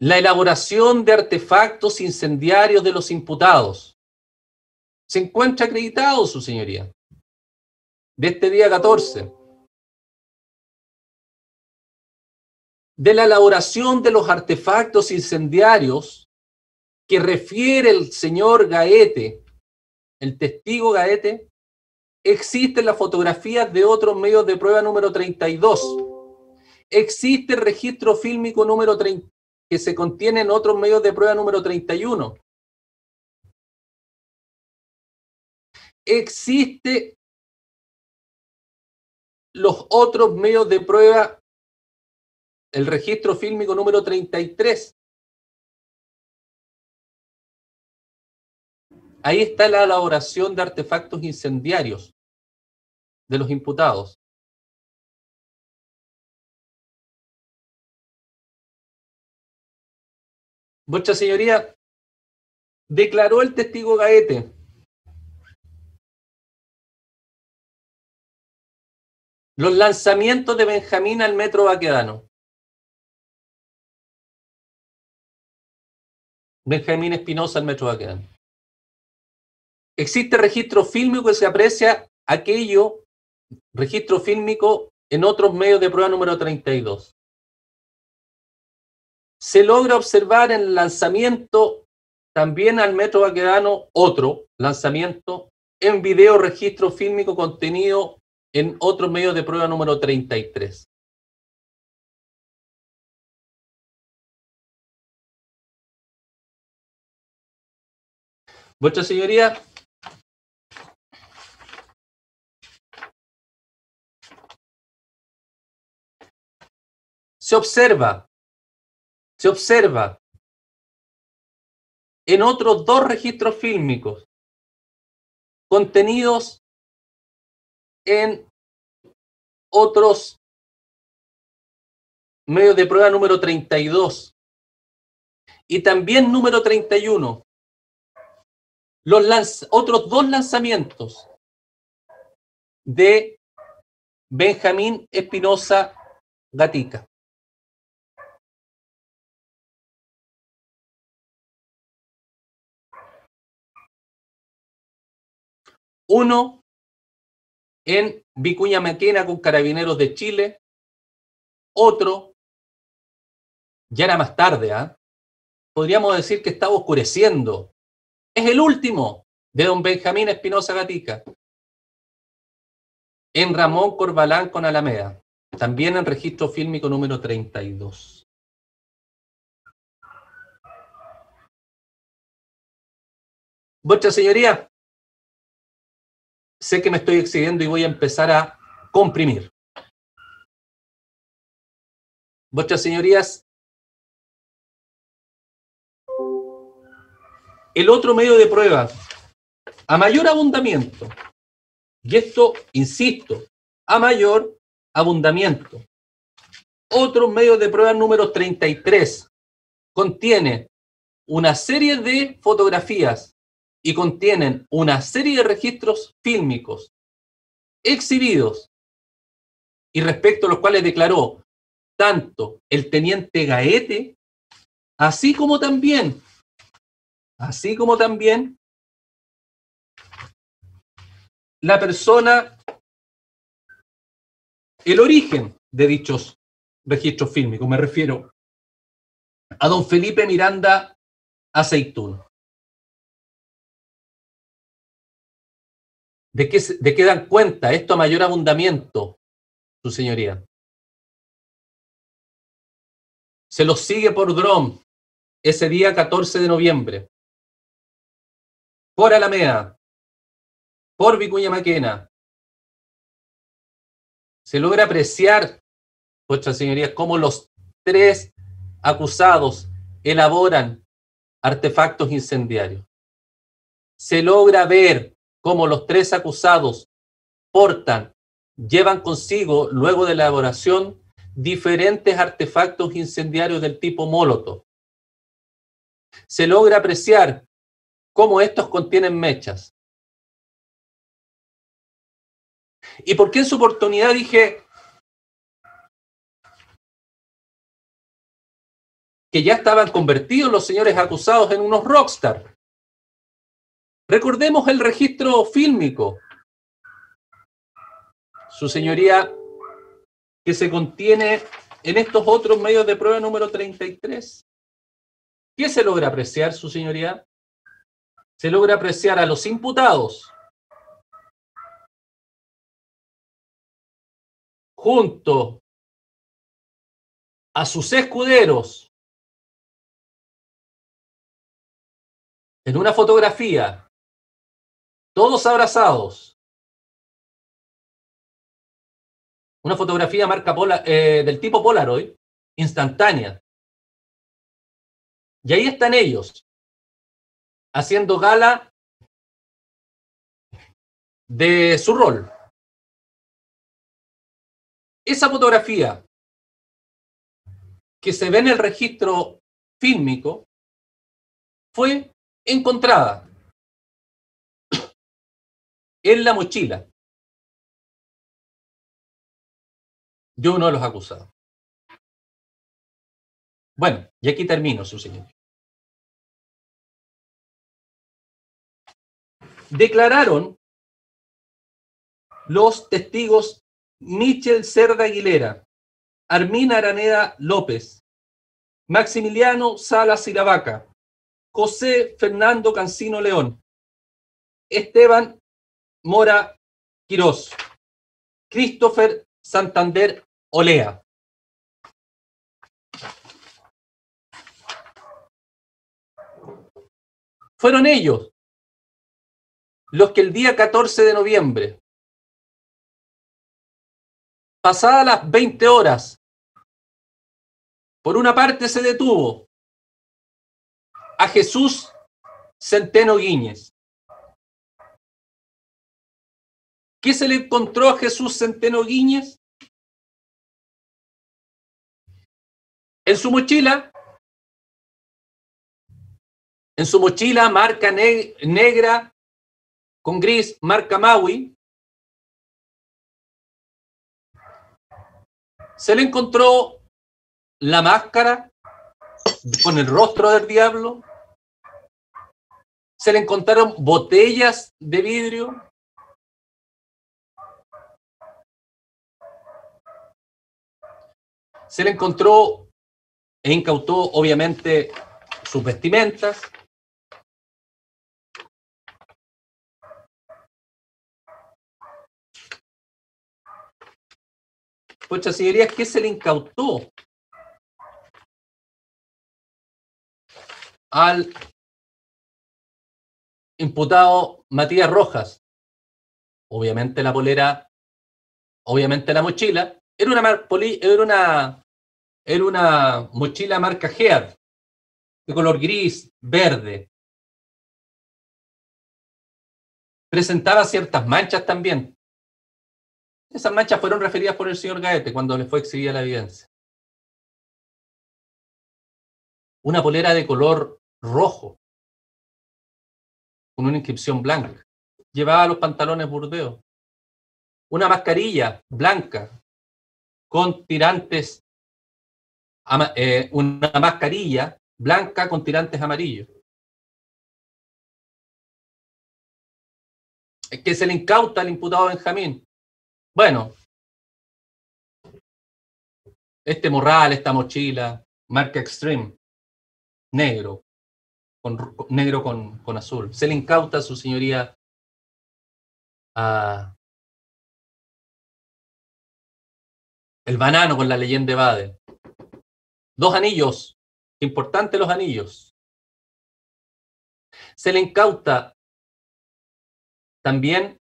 La elaboración de artefactos incendiarios de los imputados se encuentra acreditado, su señoría, de este día 14. De la elaboración de los artefactos incendiarios que refiere el señor Gaete, el testigo Gaete, existen las fotografías de otros medios de prueba número 32. Existe el registro fílmico número 30 que se contiene en otros medios de prueba número 31. Existe los otros medios de prueba, el registro fílmico número 33. Ahí está la elaboración de artefactos incendiarios de los imputados. Vuestra señoría, declaró el testigo Gaete los lanzamientos de Benjamín al metro Baquedano. Benjamín Espinosa al metro Baquedano. Existe registro fílmico que se aprecia aquello, registro fílmico en otros medios de prueba número 32. Se logra observar en el lanzamiento también al metro Baquedano otro lanzamiento en video registro fílmico contenido en otros medios de prueba número 33. Vuestra señoría, se observa, se observa en otros dos registros fílmicos contenidos en otros medios de prueba número 32 y también número 31. Los lanz- otros dos lanzamientos de Benjamín Espinosa Gatica. Uno en Vicuña Maquena con Carabineros de Chile. Otro, ya era más tarde, ¿ah? podríamos decir que estaba oscureciendo. Es el último de don Benjamín Espinosa Gatica. En Ramón Corbalán con Alameda. También en registro fílmico número 32. Vuestra señoría, sé que me estoy excediendo y voy a empezar a comprimir. Vuestras señorías, el otro medio de prueba, a mayor abundamiento, y esto, insisto, a mayor abundamiento. Otro medio de prueba número 33 contiene una serie de fotografías y contienen una serie de registros fílmicos exhibidos y respecto a los cuales declaró tanto el teniente Gaete, así como también, así como también la persona, el origen de dichos registros fílmicos. Me refiero a don Felipe Miranda Aceitún. ¿De qué, ¿De qué dan cuenta esto a mayor abundamiento, su señoría? Se los sigue por dron ese día 14 de noviembre. Por Alameda, por Vicuña Maquena. Se logra apreciar, vuestras señorías, cómo los tres acusados elaboran artefactos incendiarios. Se logra ver cómo los tres acusados portan, llevan consigo, luego de la elaboración, diferentes artefactos incendiarios del tipo Molotov. Se logra apreciar cómo estos contienen mechas. ¿Y por qué en su oportunidad dije que ya estaban convertidos los señores acusados en unos rockstar? Recordemos el registro fílmico. Su señoría, que se contiene en estos otros medios de prueba número 33. ¿Qué se logra apreciar, su señoría? Se logra apreciar a los imputados junto a sus escuderos en una fotografía, todos abrazados. Una fotografía marca eh, del tipo Polaroid, instantánea. Y ahí están ellos, haciendo gala de su rol. Esa fotografía que se ve en el registro fílmico fue encontrada en la mochila de uno de los acusados. Bueno, y aquí termino, su señor. Declararon los testigos Michel Cerda Aguilera, Armina Araneda López, Maximiliano Salas Iravaca, José Fernando Cancino León, Esteban Mora Quirós, Christopher Santander Olea. Fueron ellos los que el día 14 de noviembre, pasadas las 20 horas, por una parte se detuvo a Jesús Centeno Guíñez. ¿Qué se le encontró a Jesús Centeno Guíñez? En su mochila, en su mochila marca negra con gris, marca Maui, se le encontró la máscara con el rostro del diablo, se le encontraron botellas de vidrio, se le encontró e incautó obviamente sus vestimentas, Pues Chancillería, ¿qué se le incautó al imputado Matías Rojas? Obviamente la polera, obviamente la mochila. Era una, mochila marca Head, de color gris, verde. Presentaba ciertas manchas también. Esas manchas fueron referidas por el señor Gaete cuando le fue exhibida la evidencia. Una polera de color rojo, con una inscripción blanca. Llevaba los pantalones burdeos. Una mascarilla blanca, con tirantes, eh, una mascarilla blanca con tirantes amarillos. Que se le incauta al imputado Benjamín. Bueno, este morral, esta mochila, marca Extreme, negro, con, negro con, con azul. Se le incauta a su señoría el banano con la leyenda de. Dos anillos, importantes los anillos. Se le incauta también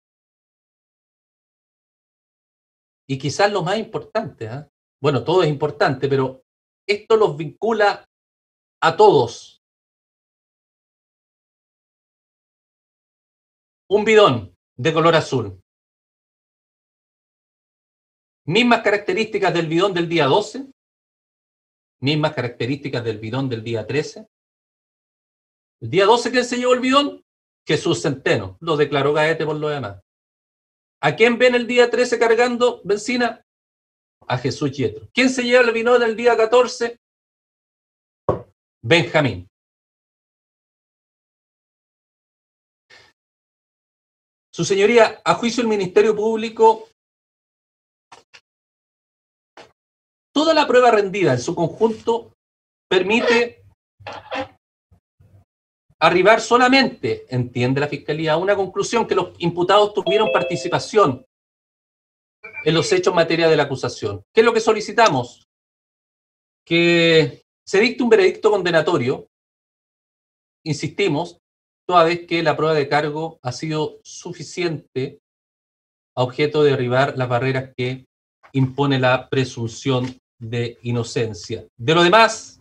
y quizás lo más importante, ¿ah? bueno, todo es importante, pero esto los vincula a todos. Un bidón de color azul. Mismas características del bidón del día 12, mismas características del bidón del día 13. El día 12, ¿quién se llevó el bidón? Jesús Centeno, lo declaró Gaete por lo demás. ¿A quién ven el día 13 cargando benzina? A Jesús Yetro. ¿Quién se lleva el vino del día 14? Benjamín. Su señoría, a juicio del Ministerio Público, toda la prueba rendida en su conjunto permite arribar solamente, entiende la Fiscalía, a una conclusión que los imputados tuvieron participación en los hechos en materia de la acusación. ¿Qué es lo que solicitamos? Que se dicte un veredicto condenatorio, insistimos, toda vez que la prueba de cargo ha sido suficiente a objeto de derribar las barreras que impone la presunción de inocencia. De lo demás,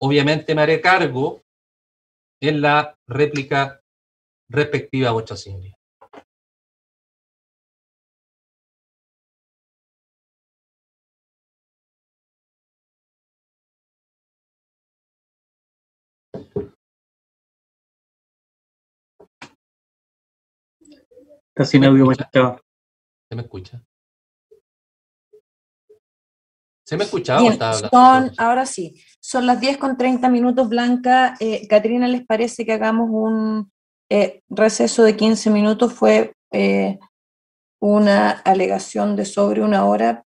obviamente me haré cargo en la réplica respectiva a vuestra señoría. Está sin audio. ¿Se me escucha? ¿Se me escucha? o Bien, estaba hablando son, ahora sí, son las 10 con 30 minutos, Blanca. Eh, Catrina, ¿les parece que hagamos un eh, receso de 15 minutos? Fue eh, una alegación de sobre una hora,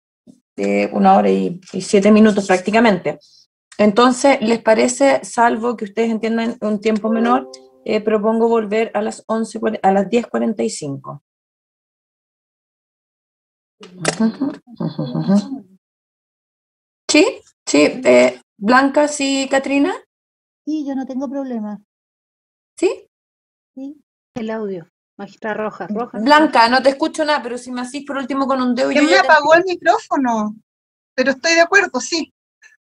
de una hora y, y siete minutos prácticamente. Entonces, ¿les parece, salvo que ustedes entiendan un tiempo menor, eh, propongo volver a las 11, cuare- a las 10.45? Ujú, ujú, ujú. Sí, sí, eh, Blanca, sí, Catrina, Sí, yo no tengo problema. sí. Sí. El audio. Magistra Rojas. Rojas. Blanca, no te escucho nada, pero si me hacís por último con un dedo, Que yo me te apagó el micrófono, pero estoy de acuerdo, sí.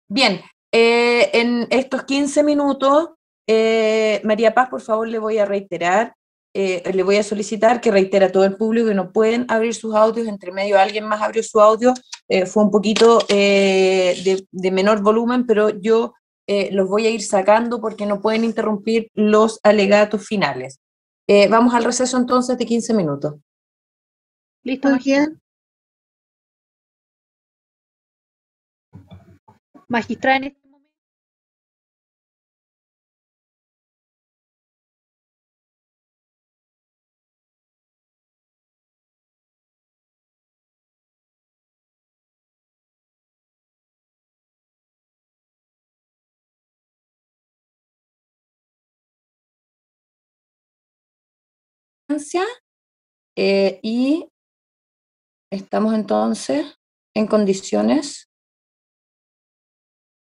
Bien, eh, en estos 15 minutos, eh, María Paz, por favor, le voy a reiterar eh, le voy a solicitar que reitere a todo el público que no pueden abrir sus audios, entre medio alguien más abrió su audio, eh, fue un poquito eh, de, menor volumen, pero yo los voy a ir sacando porque no pueden interrumpir los alegatos finales. Vamos al receso entonces de 15 minutos. Listo, Muy magistrada. Eh, y estamos entonces en condiciones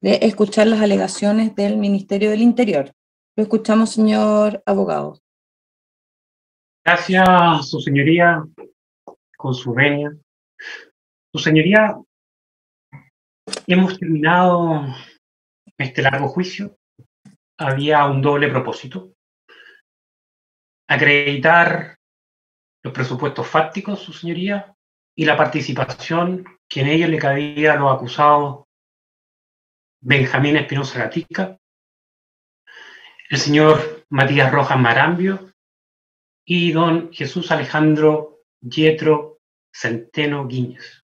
de escuchar las alegaciones del Ministerio del Interior. Lo escuchamos, señor abogado. Gracias, su señoría, con su venia. Su señoría, hemos terminado este largo juicio. Había un doble propósito. Acreditar los presupuestos fácticos, su señoría, y la participación que en ellos le cabía a los acusados Benjamín Espinosa Gatica, el señor Matías Rojas Marambio y don Jesús Alejandro Yetro Centeno Guíñez.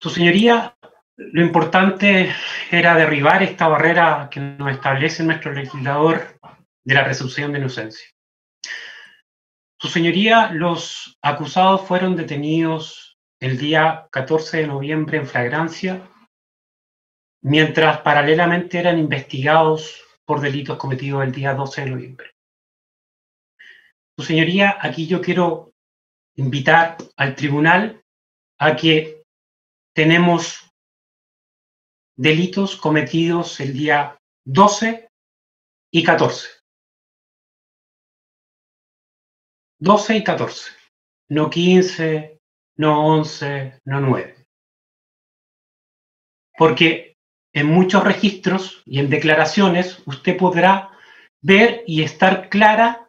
Su señoría, lo importante era derribar esta barrera que nos establece nuestro legislador de la presunción de inocencia. Su señoría, los acusados fueron detenidos el día 14 de noviembre en flagrancia, mientras paralelamente eran investigados por delitos cometidos el día 12 de noviembre. Su señoría, aquí yo quiero invitar al tribunal a que tenemos delitos cometidos el día 12 y 14. 12 y 14, no 15, no 11, no 9. Porque en muchos registros y en declaraciones usted podrá ver y estar clara,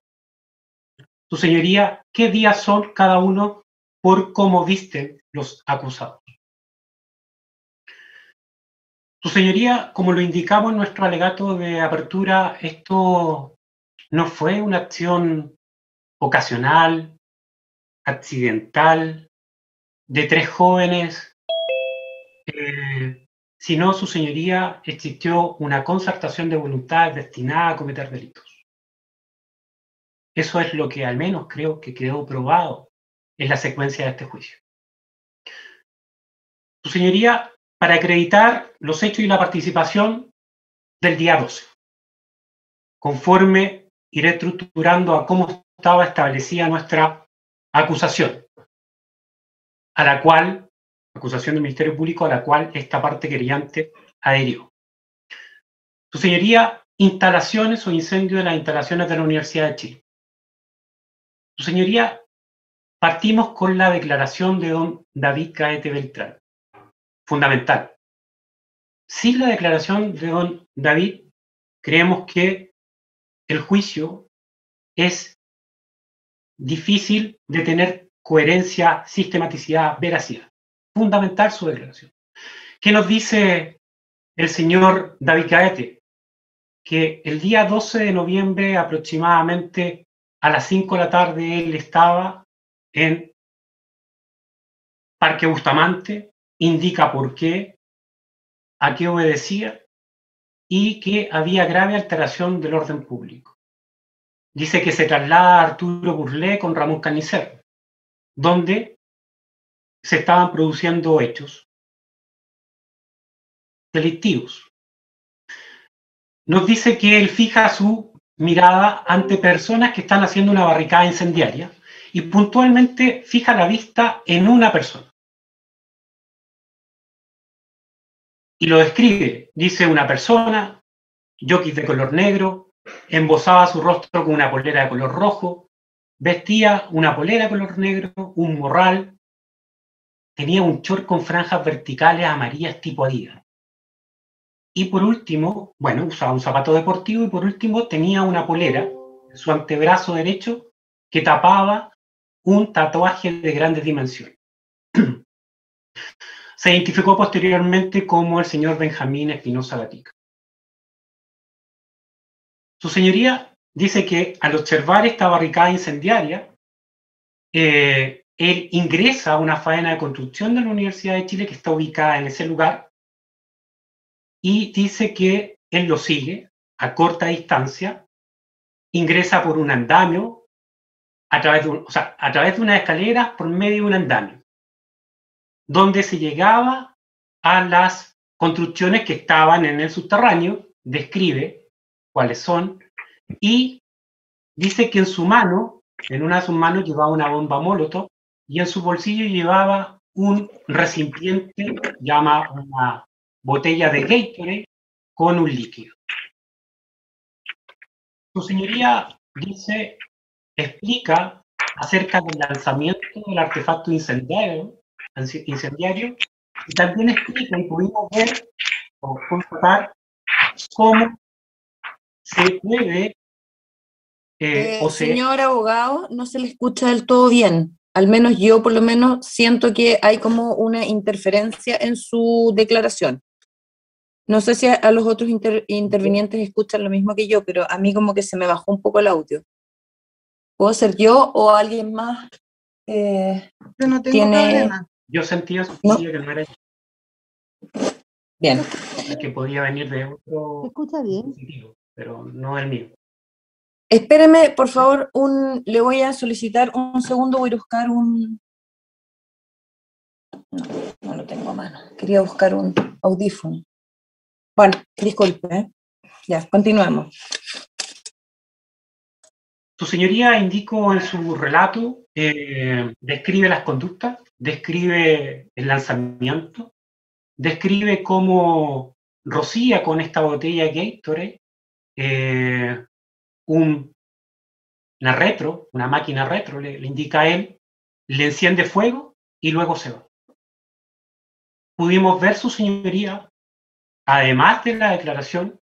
su señoría, qué días son cada uno por cómo visten los acusados. Su señoría, como lo indicamos en nuestro alegato de apertura, esto no fue una acción ocasional, accidental, de tres jóvenes, eh, sino, su señoría, existió una concertación de voluntad destinada a cometer delitos. Eso es lo que al menos creo que quedó probado en la secuencia de este juicio. Su señoría, para acreditar los hechos y la participación del día 12, conforme iré estructurando a cómo estaba establecida nuestra acusación, a la cual, acusación del Ministerio Público, a la cual esta parte querellante adherió. Su señoría, instalaciones o incendio de las instalaciones de la Universidad de Chile. Su señoría, partimos con la declaración de don David Caete Beltrán. Fundamental. Sin la declaración de don David, creemos que el juicio es difícil de tener coherencia, sistematicidad, veracidad. Fundamental su declaración. ¿Qué nos dice el señor David Caete? Que el día 12 de noviembre, aproximadamente a las 5 de la tarde, él estaba en Parque Bustamante, indica por qué, a qué obedecía y que había grave alteración del orden público dice que se traslada a Arturo Burlé con Ramón Canicer, donde se estaban produciendo hechos delictivos. Nos dice que él fija su mirada ante personas que están haciendo una barricada incendiaria y puntualmente fija la vista en una persona. Y lo describe, dice una persona, jockey de color negro, embosaba su rostro con una polera de color rojo, vestía una polera de color negro, un morral, tenía un short con franjas verticales amarillas tipo Adidas. Y por último, bueno, usaba un zapato deportivo y por último tenía una polera su antebrazo derecho que tapaba un tatuaje de grandes dimensiones. Se identificó posteriormente como el señor Benjamín Espinosa Gatica. Su señoría dice que al observar esta barricada incendiaria, eh, él ingresa a una faena de construcción de la Universidad de Chile que está ubicada en ese lugar y dice que él lo sigue a corta distancia, ingresa por un andamio, a través de, a través de una escalera por medio de un andamio, donde se llegaba a las construcciones que estaban en el subterráneo, describe cuáles son, y dice que en su mano, en una de sus manos llevaba una bomba molotov y en su bolsillo llevaba un recipiente, llama una botella de Gatorade, con un líquido. Su señoría dice, explica acerca del lanzamiento del artefacto incendiario, incendiario y también explica y pudimos ver o constatar cómo se puede eh, Eh, o se señor abogado, no se le escucha del todo bien. Al menos yo, por lo menos, siento que hay como una interferencia en su declaración. No sé si a, a los otros inter- intervinientes escuchan lo mismo que yo, pero a mí como que se me bajó un poco el audio. ¿Puedo ser yo o alguien más? eh, Yo no tengo tiene- problema. yo sentía su No. que no era Bien. que podía venir de ¿Se otro escucha bien? Pero no el mío. Espéreme, por favor, un, le voy a solicitar un segundo, voy a buscar un... No, no lo tengo a mano. Quería buscar un audífono. Bueno, disculpe. ¿eh? Ya, continuemos. Su señoría indicó en su relato, eh, describe las conductas, describe el lanzamiento, describe cómo rocía con esta botella Gatorade eh, un, una retro, una máquina retro, le, indica a él, le enciende fuego y luego se va. Pudimos ver su señoría, además de la declaración,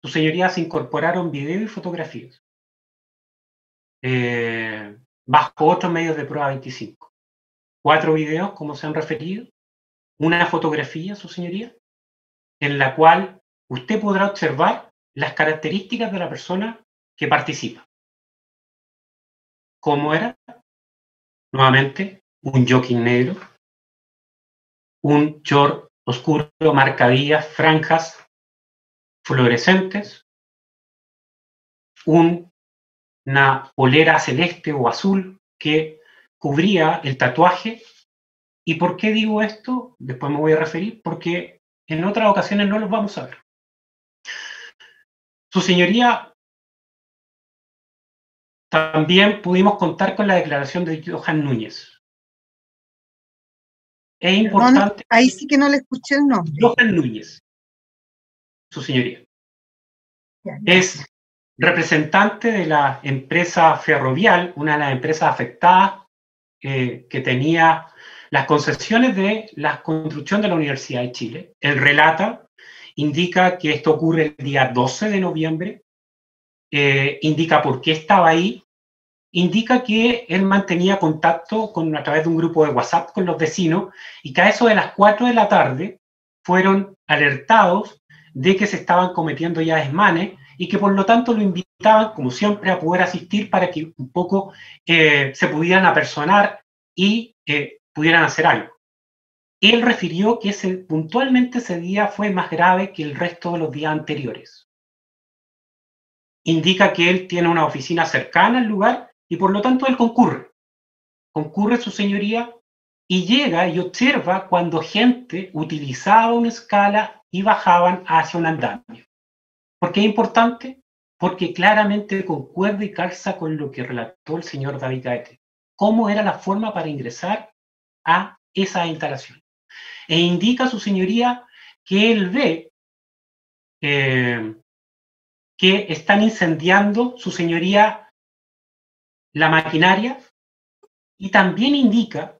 su señoría se incorporaron video y fotografías eh, bajo otros medios de prueba 25. Cuatro videos, como se han referido, una fotografía, su señoría, en la cual usted podrá observar las características de la persona que participa. ¿Cómo era? Nuevamente, un jogging negro, un short oscuro, marcadillas, franjas fluorescentes, un una polera celeste o azul que cubría el tatuaje. ¿Y por qué digo esto? Después me voy a referir, porque en otras ocasiones no los vamos a ver. Su señoría, también pudimos contar con la declaración de Johan Núñez. Es importante. ahí sí que no le escuché el nombre. Johan Núñez, su señoría. Ya, ya. es representante de la empresa ferrovial, una de las empresas afectadas eh, que tenía las concesiones de la construcción de la Universidad de Chile. Él relata, indica que esto ocurre el día 12 de noviembre, eh, indica por qué estaba ahí, indica que él mantenía contacto con, a través de un grupo de WhatsApp con los vecinos y que a eso de las 4 de la tarde fueron alertados de que se estaban cometiendo ya desmanes y que por lo tanto lo invitaban, como siempre, a poder asistir para que un poco eh, se pudieran apersonar y eh, pudieran hacer algo. Él refirió que ese, puntualmente ese día fue más grave que el resto de los días anteriores. Indica que él tiene una oficina cercana al lugar y por lo tanto él concurre. Concurre su señoría y llega y observa cuando gente utilizaba una escala y bajaban hacia un andamio. ¿Por qué es importante? Porque claramente concuerda y calza con lo que relató el señor David Gaete. Cómo era la forma para ingresar a esa instalación. E indica su señoría que él ve que están incendiando su señoría la maquinaria y también indica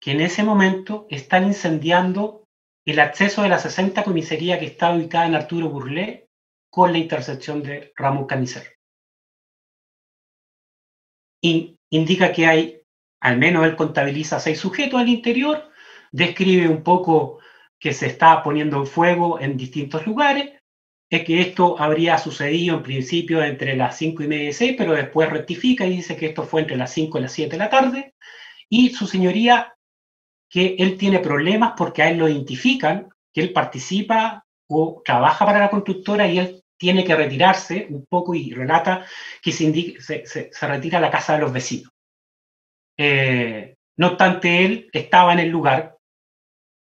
que en ese momento están incendiando el acceso de la 60 comisaría que está ubicada en Arturo Burlé con la intersección de Ramón Canicer. in- indica que hay, al menos él contabiliza seis sujetos al interior, describe un poco que se está poniendo fuego en distintos lugares, es que esto habría sucedido en principio entre las cinco y media y seis, pero después rectifica y dice que esto fue entre las 5 y las 7 de la tarde, y su señoría que él tiene problemas porque a él lo identifican, que él participa o trabaja para la constructora y él tiene que retirarse un poco y relata que se retira a la casa de los vecinos. Eh, no obstante, él estaba en el lugar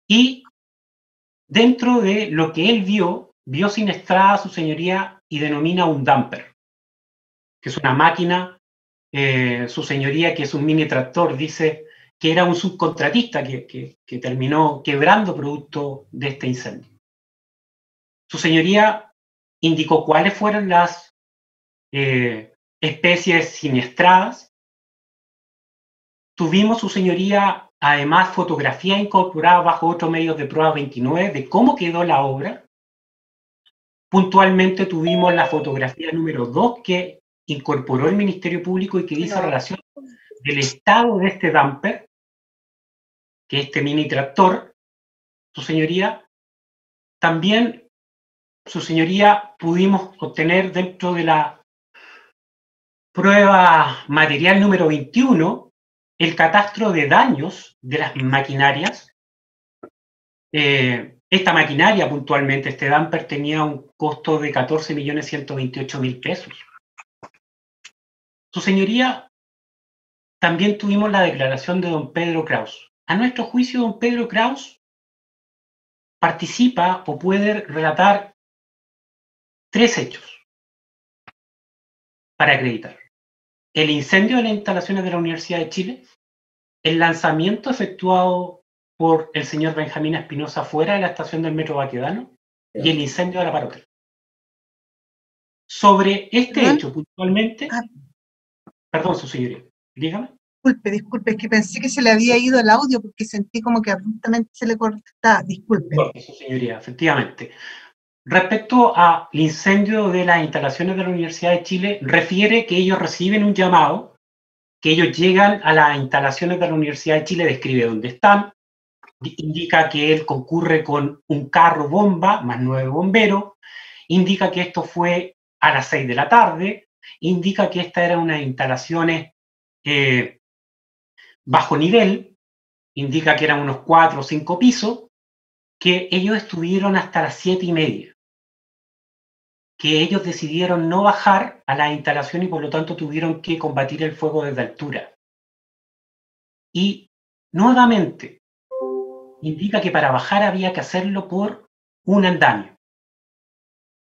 y dentro de lo que él vio, vio siniestrada a su señoría y denomina un damper, que es una máquina, eh, su señoría, que es un mini tractor, dice que era un subcontratista que, que- terminó quebrando producto de este incendio. Su señoría indicó cuáles fueron las eh, especies siniestradas. Tuvimos, su señoría, además fotografía incorporada bajo otros medios de prueba 29 de cómo quedó la obra. Puntualmente tuvimos la fotografía número 2 que incorporó el Ministerio Público y que dice No. relación del estado de este damper, que este mini tractor, su señoría, también, su señoría, pudimos obtener dentro de la prueba material número 21 el catastro de daños de las maquinarias. Eh, esta maquinaria, puntualmente, este damper, tenía un costo de 14.128.000 pesos. Su señoría, también tuvimos la declaración de don Pedro Kraus. A nuestro juicio, don Pedro Kraus participa o puede relatar tres hechos para acreditar. El incendio de las instalaciones de la Universidad de Chile, el lanzamiento efectuado por el señor Benjamín Espinosa fuera de la estación del Metro Baquedano y el incendio de la Parotel. Sobre este Perdón. hecho puntualmente, Ah. perdón, su señoría, dígame. Disculpe, disculpe, es que pensé que se le había ido el audio porque sentí como que abruptamente se le cortaba. Disculpe. Porque, su señoría, efectivamente. Respecto al incendio de las instalaciones de la Universidad de Chile, refiere que ellos reciben un llamado, que ellos llegan a las instalaciones de la Universidad de Chile, describe dónde están, di- indica que él concurre con un carro bomba, más nueve bomberos, indica que esto fue a las seis de la tarde, indica que esta era unas instalaciones eh, bajo nivel, indica que eran unos cuatro o cinco pisos, que ellos estuvieron hasta las siete y media, que ellos decidieron no bajar a la instalación y por lo tanto tuvieron que combatir el fuego desde altura. Y nuevamente indica que para bajar había que hacerlo por un andamio,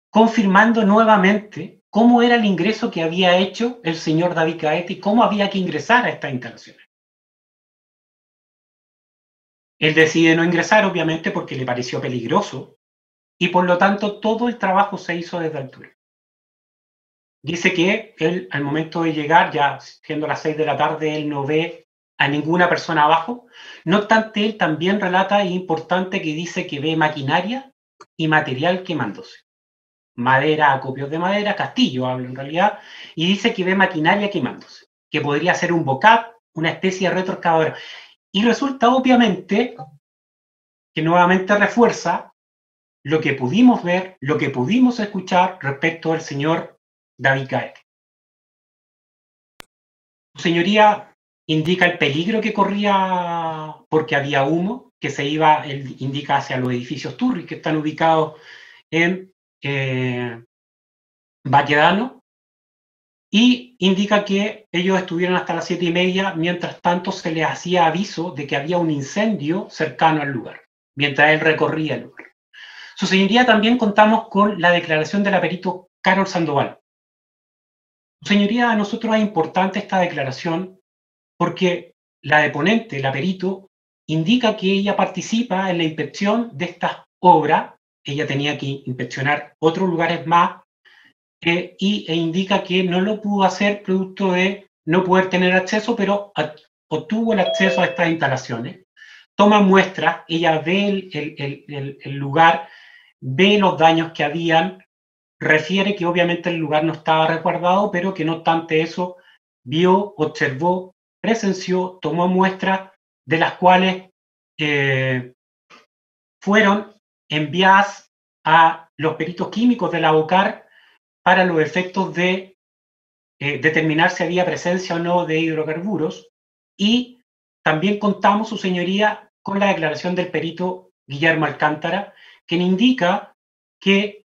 confirmando nuevamente cómo era el ingreso que había hecho el señor David Caete y cómo había que ingresar a estas instalaciones. Él decide no ingresar, obviamente, porque le pareció peligroso y por lo tanto todo el trabajo se hizo desde altura. Dice que él, al momento de llegar, ya siendo las seis de la tarde, él no ve a ninguna persona abajo. No obstante, él también relata, y importante, que dice que ve maquinaria y material quemándose. Madera, acopios de madera, castillo habla en realidad, y dice que ve maquinaria quemándose, que podría ser un bocat, una especie de retroexcavadora. Y resulta obviamente que nuevamente refuerza lo que pudimos ver, lo que pudimos escuchar respecto al señor David Caete. Su señoría indica el peligro que corría porque había humo que se iba, él indica hacia los edificios Turri que están ubicados en eh, Baquedano y indica que ellos estuvieron hasta las siete y media, mientras tanto se les hacía aviso de que había un incendio cercano al lugar, mientras él recorría el lugar. Su señoría también contamos con la declaración del aperito Carol Sandoval. Su señoría, a nosotros es importante esta declaración porque la deponente, el aperito, indica que ella participa en la inspección de estas obras, ella tenía que inspeccionar otros lugares más eh, y, e indica que no lo pudo hacer producto de no poder tener acceso, pero obtuvo el acceso a estas instalaciones. Toma muestras, ella ve el lugar, ve los daños que habían, refiere que obviamente el lugar no estaba resguardado, pero que no obstante eso, vio, observó, presenció, tomó muestras de las cuales eh, fueron enviadas a los peritos químicos de la OCAR para los efectos de eh, determinar si había presencia o no de hidrocarburos. Y también contamos, su señoría, con la declaración del perito Guillermo Alcántara, quien indica que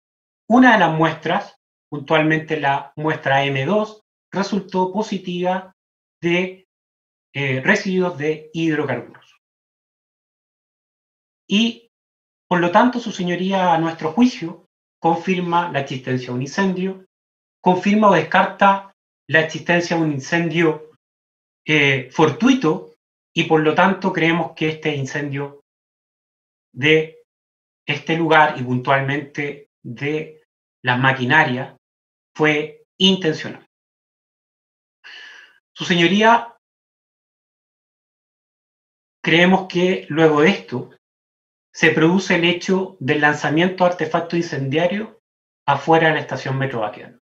una de las muestras, puntualmente la muestra M2, resultó positiva de eh, residuos de hidrocarburos. Y, por lo tanto, su señoría, a nuestro juicio, confirma la existencia de un incendio, confirma o descarta la existencia de un incendio eh, fortuito y por lo tanto creemos que este incendio de este lugar y puntualmente de las maquinarias fue intencional. Su señoría, creemos que luego de esto se produce el hecho del lanzamiento de artefacto incendiario afuera de la estación Metro Baqueano.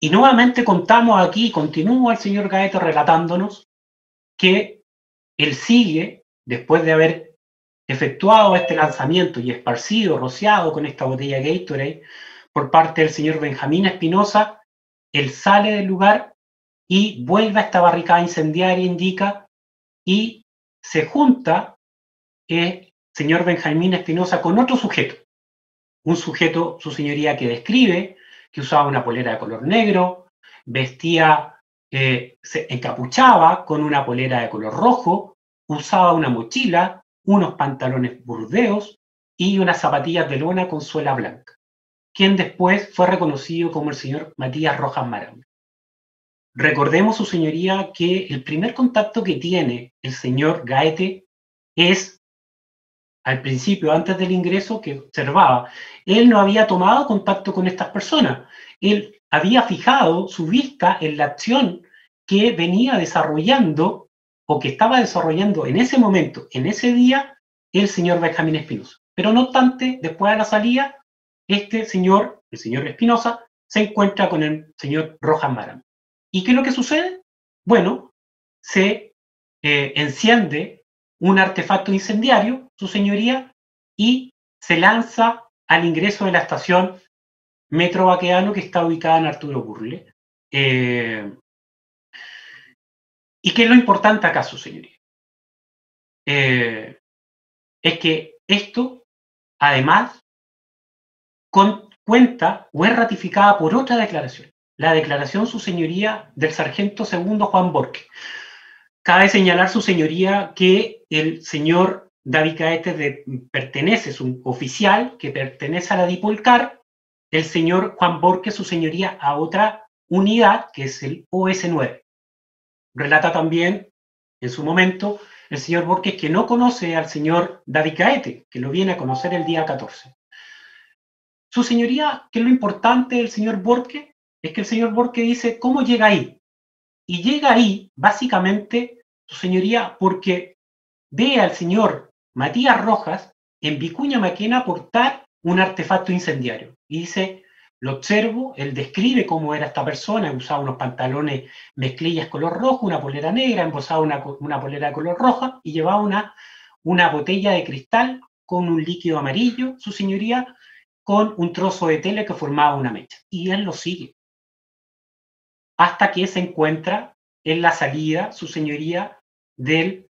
Y nuevamente contamos aquí, continúa el señor Gaeta relatándonos que él sigue, después de haber efectuado este lanzamiento y esparcido, rociado con esta botella Gatorade por parte del señor Benjamín Espinosa, él sale del lugar y vuelve a esta barricada incendiaria, indica, y se junta el señor Benjamín Espinosa con otro sujeto, un sujeto, su señoría, que describe que usaba una polera de color negro, vestía, eh, se encapuchaba con una polera de color rojo, usaba una mochila, unos pantalones burdeos y unas zapatillas de lona con suela blanca, quien después fue reconocido como el señor Matías Rojas Marán. Recordemos, su señoría, que el primer contacto que tiene el señor Gaete es al principio, antes del ingreso, que observaba, él no había tomado contacto con estas personas. Él había fijado su vista en la acción que venía desarrollando o que estaba desarrollando en ese momento, en ese día, el señor Benjamín Espinosa. Pero no obstante, después de la salida, este señor, el señor Espinosa, se encuentra con el señor Rojas Maram. ¿Y qué es lo que sucede? Bueno, se eh, enciende un artefacto incendiario, su señoría, y se lanza al ingreso de la estación Metro Baqueano que está ubicada en Arturo Burle. Eh, ¿Y qué es lo importante acá, su señoría? Eh, es que esto, además, cuenta o es ratificada por otra declaración, la declaración, su señoría, del sargento segundo Juan Borque, Cabe señalar, su señoría, que el señor David Caete pertenece, es un oficial que pertenece a la Dipolcar, el señor Juan Borges, su señoría, a otra unidad, que es el OS9. Relata también, en su momento, el señor Borges que no conoce al señor David Caete, que lo viene a conocer el día 14. Su señoría, que es lo importante del señor Borges, es que el señor Borges dice, ¿cómo llega ahí? Y llega ahí, básicamente, su señoría, porque ve al señor Matías Rojas en Vicuña Maquena portar un artefacto incendiario. Y dice, lo observo, él describe cómo era esta persona, usaba unos pantalones mezclillas color rojo, una polera negra, embosaba una, una polera de color roja y llevaba una, una botella de cristal con un líquido amarillo, su señoría, con un trozo de tela que formaba una mecha. Y él lo sigue hasta que se encuentra en la salida, su señoría, de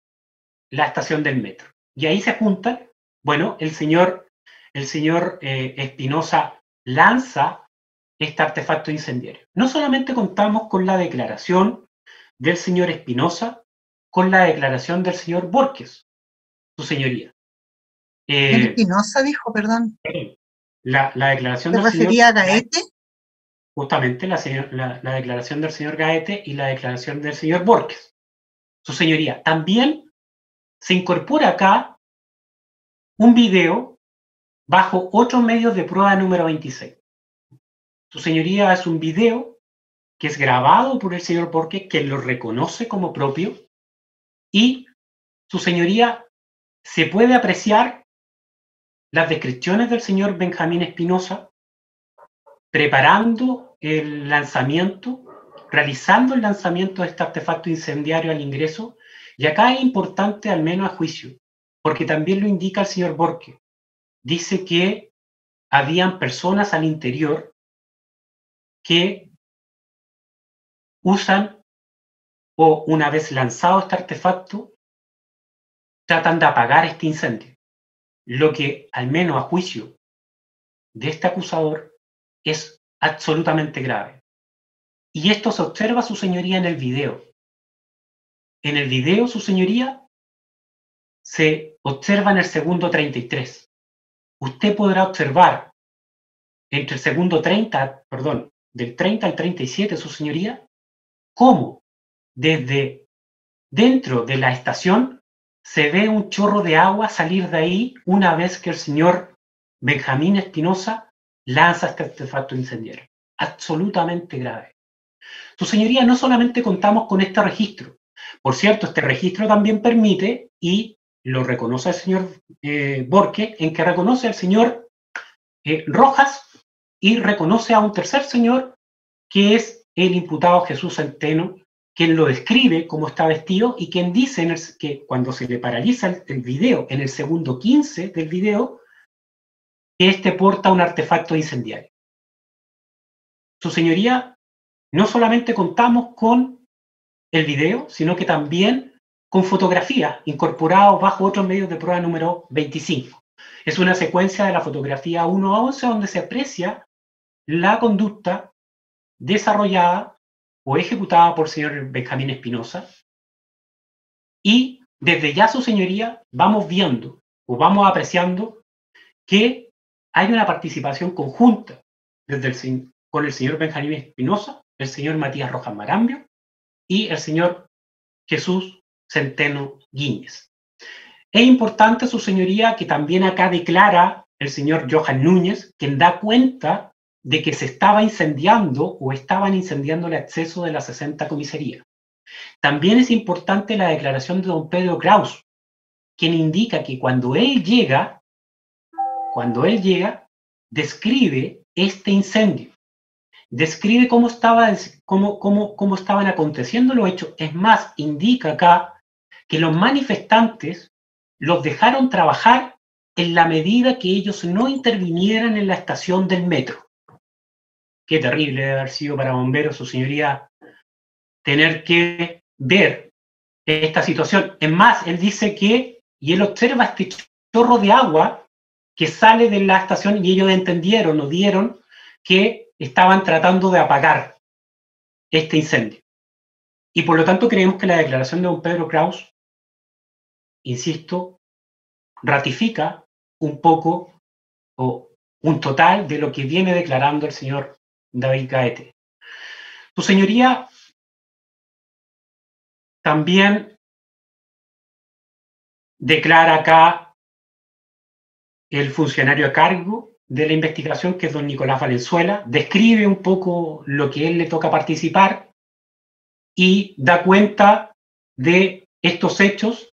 la estación del metro. Y ahí se juntan, bueno, el señor, el señor eh, Espinosa lanza este artefacto incendiario. No solamente contamos con la declaración del señor Espinosa, con la declaración del señor Borges, su señoría. Eh, Espinosa dijo, perdón. La, la declaración ¿Se del refería señor, a Gaete? justamente la, la, la, declaración del señor Gaete y la declaración del señor Borges. Su señoría, también se incorpora acá un video bajo otros medios de prueba número 26. Su señoría es un video que es grabado por el señor Borges, que lo reconoce como propio, y su señoría se puede apreciar las descripciones del señor Benjamín Espinosa preparando el lanzamiento realizando el lanzamiento de este artefacto incendiario al ingreso, y acá es importante al menos a juicio, porque también lo indica el señor Borque. Dice que habían personas al interior que usan o una vez lanzado este artefacto, tratan de apagar este incendio. Lo que, al menos a juicio de este acusador, es absolutamente grave. Y esto se observa, su señoría, en el video. En el video, su señoría, se observa en el segundo 33. Usted podrá observar entre el segundo 30, perdón, del 30 al 37, su señoría, cómo desde dentro de la estación se ve un chorro de agua salir de ahí una vez que el señor Benjamín Espinosa lanza este artefacto incendiario. Absolutamente grave. Su señoría, no solamente contamos con este registro. Por cierto, este registro también permite, y lo reconoce el señor eh, Borque, en que reconoce al señor eh, Rojas y reconoce a un tercer señor que es el imputado Jesús Centeno, quien lo describe como está vestido y quien dice en el, que cuando se le paraliza el, video, en el segundo 15 del video, que este porta un artefacto incendiario. Su señoría, no solamente contamos con el video, sino que también con fotografía incorporados bajo otros medios de prueba número 25. Es una secuencia de la fotografía 1 a 11 donde se aprecia la conducta desarrollada o ejecutada por el señor Benjamín Espinosa. Y desde ya, su señoría, vamos viendo o vamos apreciando que hay una participación conjunta desde el, con el señor Benjamín Espinosa, el señor Matías Rojas Marambio y el señor Jesús Centeno Guíñez. Es importante, su señoría, que también acá declara el señor Johan Núñez, quien da cuenta de que se estaba incendiando o estaban incendiando el acceso de la 60 comisaría. También es importante la declaración de don Pedro Kraus, quien indica que cuando él llega, cuando él llega, describe este incendio, describe cómo, estaba, cómo, cómo, cómo estaban aconteciendo los hechos. Es más, indica acá que los manifestantes los dejaron trabajar en la medida que ellos no intervinieran en la estación del metro. Qué terrible debe haber sido para bomberos, su señoría, tener que ver esta situación. Es más, él dice que, y él observa este chorro de agua que sale de la estación y ellos entendieron o dieron que estaban tratando de apagar este incendio. Y por lo tanto creemos que la declaración de don Pedro Kraus, insisto, ratifica un poco o un total de lo que viene declarando el señor David Gaete. Tu señoría también declara acá el funcionario a cargo de la investigación, que es don Nicolás Valenzuela, describe un poco lo que él le toca participar y da cuenta de estos hechos,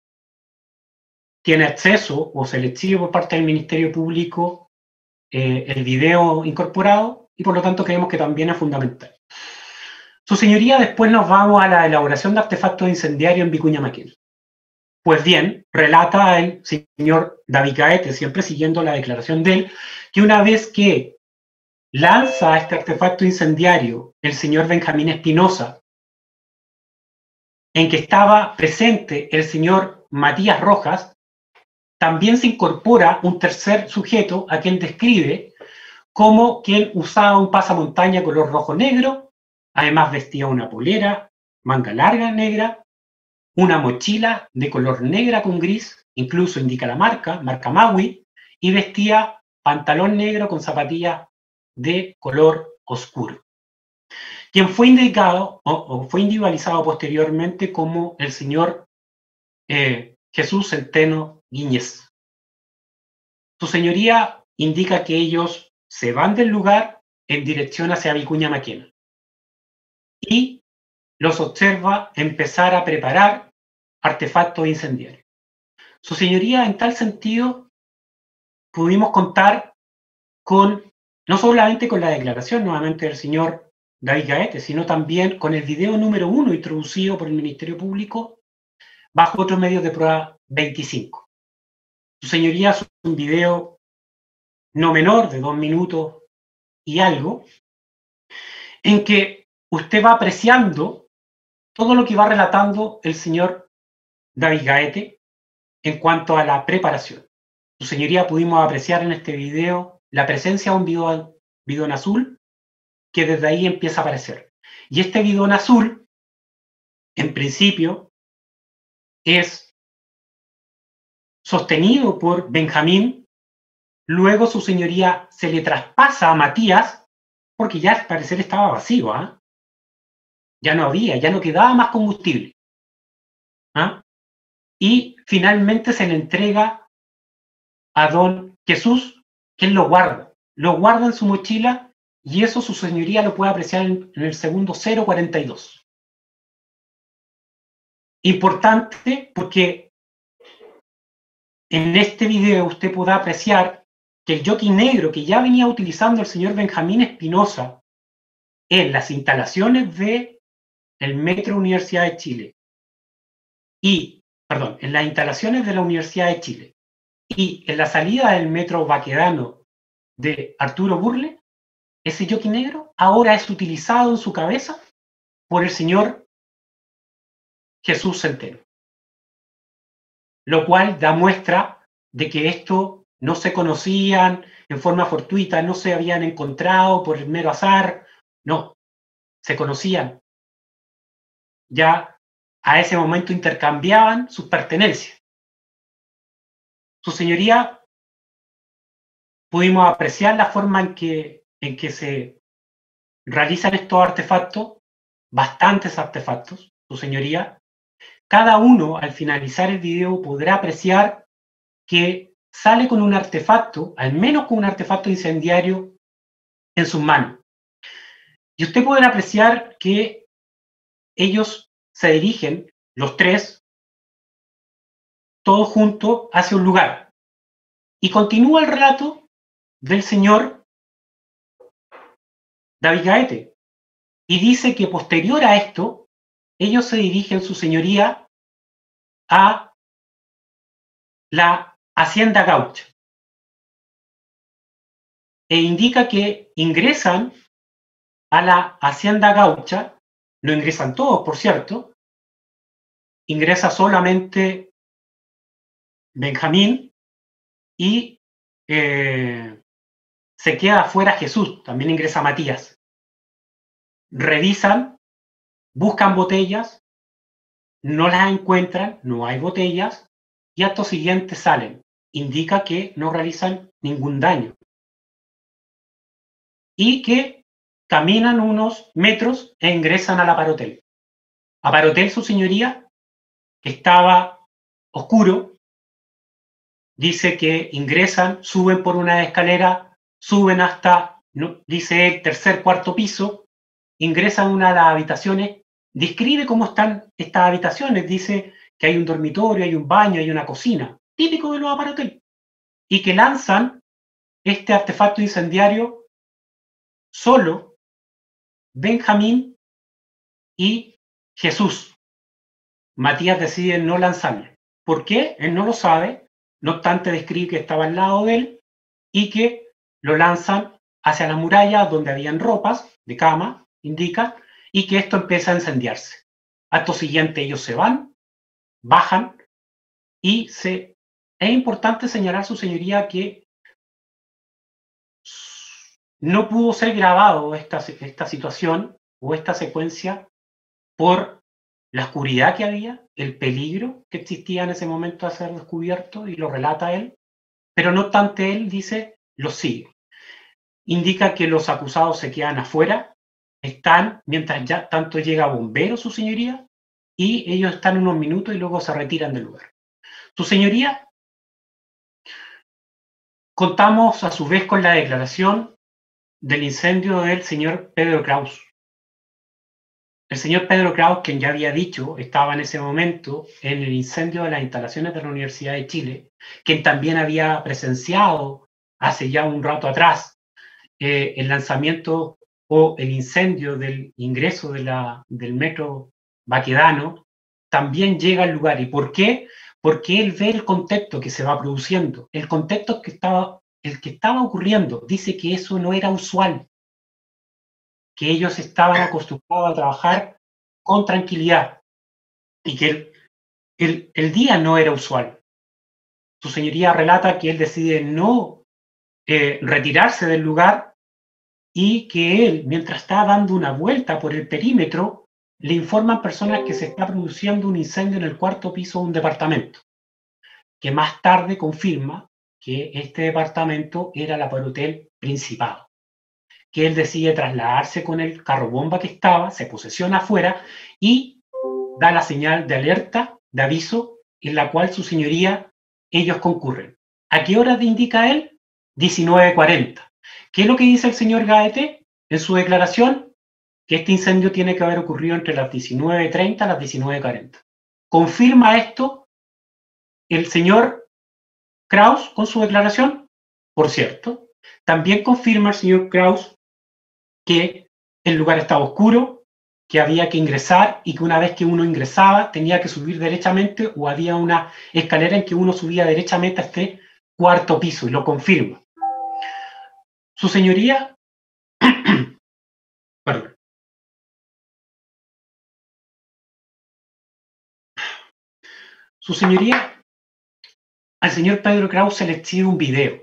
tiene acceso o se le exhibe por parte del Ministerio Público eh, el video incorporado y por lo tanto creemos que también es fundamental. Su señoría, después nos vamos a la elaboración de artefactos incendiarios en Vicuña Maquena. Pues bien, relata el señor David Gaete, siempre siguiendo la declaración de él, que una vez que lanza este artefacto incendiario el señor Benjamín Espinosa, en que estaba presente el señor Matías Rojas, también se incorpora un tercer sujeto a quien describe como quien usaba un pasamontaña color rojo-negro, además vestía una polera, manga larga negra, una mochila de color negra con gris, incluso indica la marca, marca Maui, y vestía pantalón negro con zapatillas de color oscuro. Quien fue indicado o, fue individualizado posteriormente como el señor eh, Jesús Centeno Su señoría indica que ellos se van del lugar en dirección hacia Vicuña Maquena y los observa empezar a preparar artefactos incendiarios. Su señoría, en tal sentido, pudimos contar con, no solamente con la declaración nuevamente del señor David Gaete, sino también con el video número uno introducido por el Ministerio Público bajo otros medios de prueba 25. Su señoría es un video no menor de dos minutos y algo, en que usted va apreciando todo lo que va relatando el señor David Gaete en cuanto a la preparación. Su señoría pudimos apreciar en este video la presencia de un bidón, bidón azul que desde ahí empieza a aparecer. Y este bidón azul, en principio, es sostenido por Benjamín, luego su señoría se le traspasa a Matías, porque ya al parecer estaba vacío, ¿ah? ya no había, ya no quedaba más combustible. ¿ah? Y finalmente se le entrega a don Jesús, que él lo guarda, lo guarda en su mochila y eso su señoría lo puede apreciar en, el segundo 042. Importante porque en este video usted podrá apreciar que el jockey negro que ya venía utilizando el señor Benjamín Espinosa en las instalaciones de el Metro Universidad de Chile y, perdón, en las instalaciones de la Universidad de Chile y en la salida del Metro Baquedano de Arturo Burle, ese jockey negro ahora es utilizado en su cabeza por el señor Jesús Centeno. Lo cual da muestra de que esto no se conocían en forma fortuita, no se habían encontrado por mero azar, no, se conocían. Ya a ese momento intercambiaban sus pertenencias. Su señoría, pudimos apreciar la forma en que, en que se realizan estos artefactos, bastantes artefactos, su señoría, cada uno al finalizar el video podrá apreciar que sale con un artefacto, al menos con un artefacto incendiario en sus manos. Y usted puede apreciar que ellos se dirigen, los tres, todos juntos, hacia un lugar. Y continúa el relato del señor David Gaete. Y dice que posterior a esto, ellos se dirigen, su señoría, a la Hacienda Gaucha. E indica que ingresan a la Hacienda Gaucha, no ingresan todos, por cierto, ingresa solamente Benjamín y eh, se queda afuera Jesús, también ingresa Matías. Revisan, buscan botellas, no las encuentran, no hay botellas, y acto siguiente salen. Indica que no realizan ningún daño. Y que caminan unos metros e ingresan al aparotel. Aparotel, su señoría, estaba oscuro. Dice que ingresan, suben por una escalera, suben hasta, dice el tercer, cuarto piso, ingresan a una de las habitaciones describe cómo están estas habitaciones, dice que hay un dormitorio, hay un baño, hay una cocina, típico de los aparatos, y que lanzan este artefacto incendiario solo Benjamín y Jesús. Matías decide no lanzarlo. ¿Por qué? Él no lo sabe, no obstante describe que estaba al lado de él y que lo lanzan hacia la muralla donde habían ropas de cama, indica, y que esto empieza a incendiarse. Acto siguiente ellos se van, bajan y se... Es importante señalar, su señoría, que no pudo ser grabado esta, esta situación o esta secuencia por la oscuridad que había, el peligro que existía en ese momento de ser descubierto, y lo relata él, pero no obstante él dice, lo sigue. Indica que los acusados se quedan afuera están, mientras ya tanto llega bombero, su señoría, y ellos están unos minutos y luego se retiran del lugar. Su señoría, contamos a su vez con la declaración del incendio del señor Pedro Kraus. El señor Pedro Kraus, quien ya había dicho, estaba en ese momento en el incendio de las instalaciones de la Universidad de Chile, quien también había presenciado hace ya un rato atrás eh, el lanzamiento o el incendio del ingreso de la, del metro Baquedano, también llega al lugar. ¿Y por qué? Porque él ve el contexto que se va produciendo, el contexto que estaba, el que estaba ocurriendo. Dice que eso no era usual, que ellos estaban acostumbrados a trabajar con tranquilidad y que el, el, día no era usual. Su señoría relata que él decide no eh, retirarse del lugar y que él, mientras está dando una vuelta por el perímetro, le informan personas que se está produciendo un incendio en el cuarto piso de un departamento, que más tarde confirma que este departamento era la hotel Principado, que él decide trasladarse con el carro bomba que estaba, se posesiona afuera y da la señal de alerta, de aviso, en la cual su señoría, ellos concurren. ¿A qué hora indica él? 19.40. ¿Qué es lo que dice el señor Gaete en su declaración? Que este incendio tiene que haber ocurrido entre las 19.30 y las 19.40. ¿Confirma esto el señor Kraus con su declaración? Por cierto, también confirma el señor Kraus que el lugar estaba oscuro, que había que ingresar y que una vez que uno ingresaba tenía que subir derechamente o había una escalera en que uno subía derechamente a este cuarto piso y lo confirma. Su señoría, perdón. Su señoría, al señor Pedro Kraus se le exhibe un video,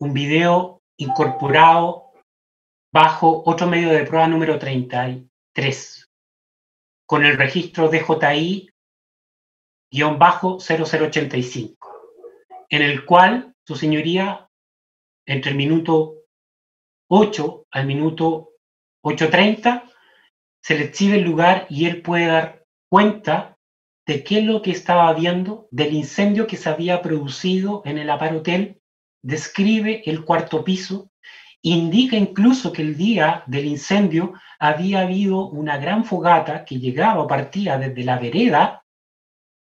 un video incorporado bajo otro medio de prueba número 33, con el registro DJI-0085, en el cual su señoría, entre el minuto 8 al minuto 8.30, se le exhibe el lugar y él puede dar cuenta de qué es lo que estaba viendo, del incendio que se había producido en el aparotel, describe el cuarto piso, indica incluso que el día del incendio había habido una gran fogata que llegaba, partía desde la vereda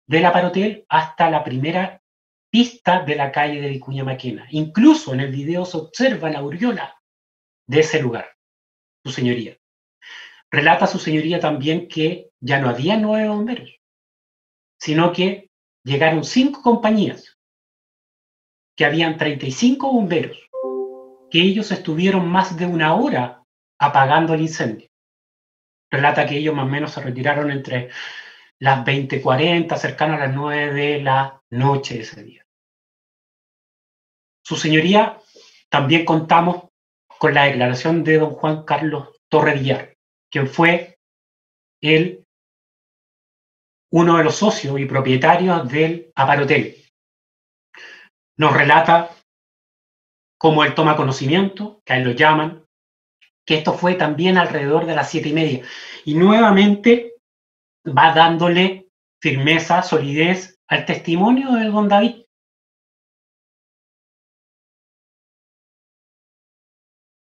del aparotel hasta la primera pista de la calle de Vicuña Maquena. Incluso en el video se observa la aureola de ese lugar, su señoría. Relata su señoría también que ya no había nueve bomberos, sino que llegaron cinco compañías, que habían 35 bomberos, que ellos estuvieron más de una hora apagando el incendio. Relata que ellos más o menos se retiraron entre las 20:40, cercano a las 9 de la noche ese día. Su señoría, también contamos con la declaración de don Juan Carlos Torre Villar, quien fue el, uno de los socios y propietarios del Aparotel. Nos relata cómo él toma conocimiento, que a él lo llaman, que esto fue también alrededor de las siete y media. Y nuevamente va dándole firmeza, solidez al testimonio del don David.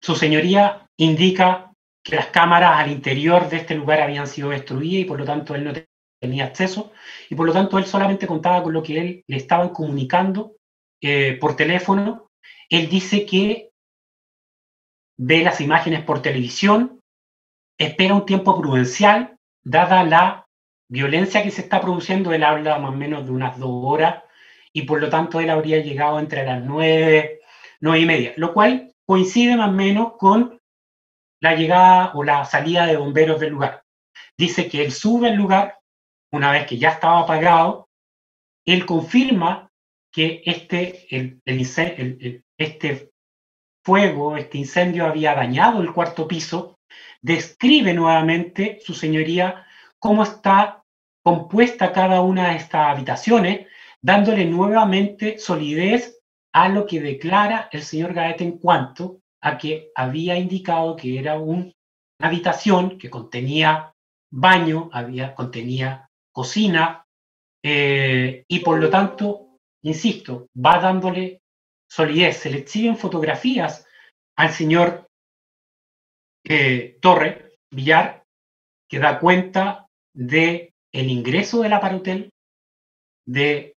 Su señoría indica que las cámaras al interior de este lugar habían sido destruidas y por lo tanto él no tenía acceso y por lo tanto él solamente contaba con lo que él le estaban comunicando eh, por teléfono. Él dice que ve las imágenes por televisión, espera un tiempo prudencial, dada la violencia que se está produciendo, él habla más o menos de unas dos horas y por lo tanto él habría llegado entre las nueve, nueve y media, lo cual coincide más o menos con la llegada o la salida de bomberos del lugar. Dice que él sube al lugar una vez que ya estaba apagado, él confirma que este, este fuego, este incendio había dañado el cuarto piso, describe nuevamente su señoría cómo está compuesta cada una de estas habitaciones, dándole nuevamente solidez a lo que declara el señor Gaete en cuanto a que había indicado que era una habitación que contenía baño, había, contenía cocina, eh, y por lo tanto, insisto, va dándole solidez. Se le exhiben fotografías al señor eh, Torre Villar, que da cuenta de ingreso de la parutel, de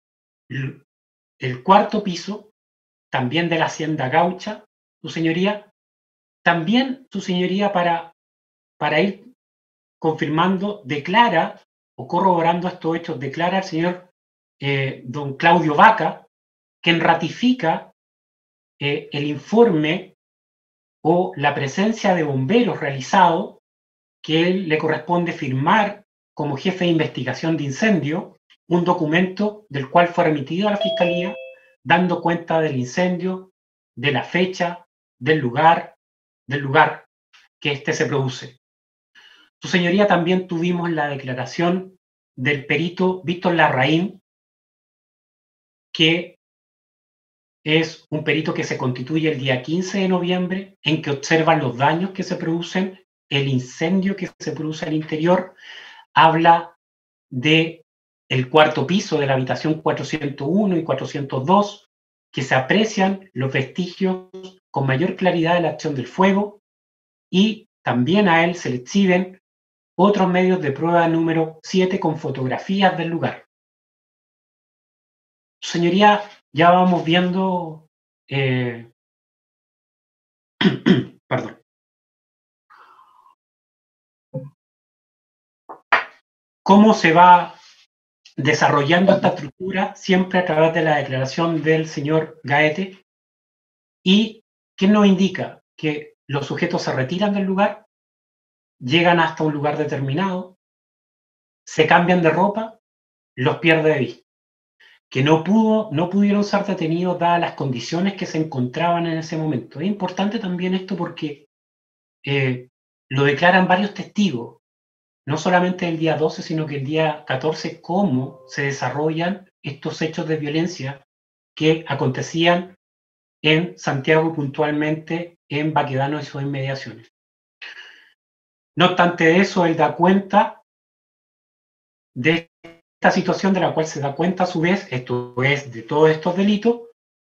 el cuarto piso también de la hacienda gaucha, su señoría, también, su señoría, para, para ir confirmando, declara o corroborando estos hechos, declara el señor eh, don Claudio Vaca, quien ratifica eh, el informe o la presencia de bomberos realizado que él le corresponde firmar como jefe de investigación de incendio, un documento del cual fue remitido a la Fiscalía, dando cuenta del incendio, de la fecha, del lugar, del lugar que éste se produce. Su señoría también tuvimos la declaración del perito Víctor Larraín, que es un perito que se constituye el día 15 de noviembre, en que observa los daños que se producen, el incendio que se produce al interior, habla de el cuarto piso de la habitación 401 y 402, que se aprecian los vestigios con mayor claridad de la acción del fuego y también a él se le exhiben otros medios de prueba número 7 con fotografías del lugar. Señoría, ya vamos viendo, eh, perdón, cómo se va desarrollando esta estructura siempre a través de la declaración del señor Gaete. Y que nos indica que los sujetos se retiran del lugar, llegan hasta un lugar determinado, se cambian de ropa, los pierde de vista, que no, pudo, no pudieron ser detenidos dadas las condiciones que se encontraban en ese momento. Es importante también esto porque eh, lo declaran varios testigos, no solamente el día 12, sino que el día 14, cómo se desarrollan estos hechos de violencia que acontecían en Santiago puntualmente en Baquedano y sus inmediaciones. No obstante eso, él da cuenta de esta situación de la cual se da cuenta a su vez, esto es, de todos estos delitos,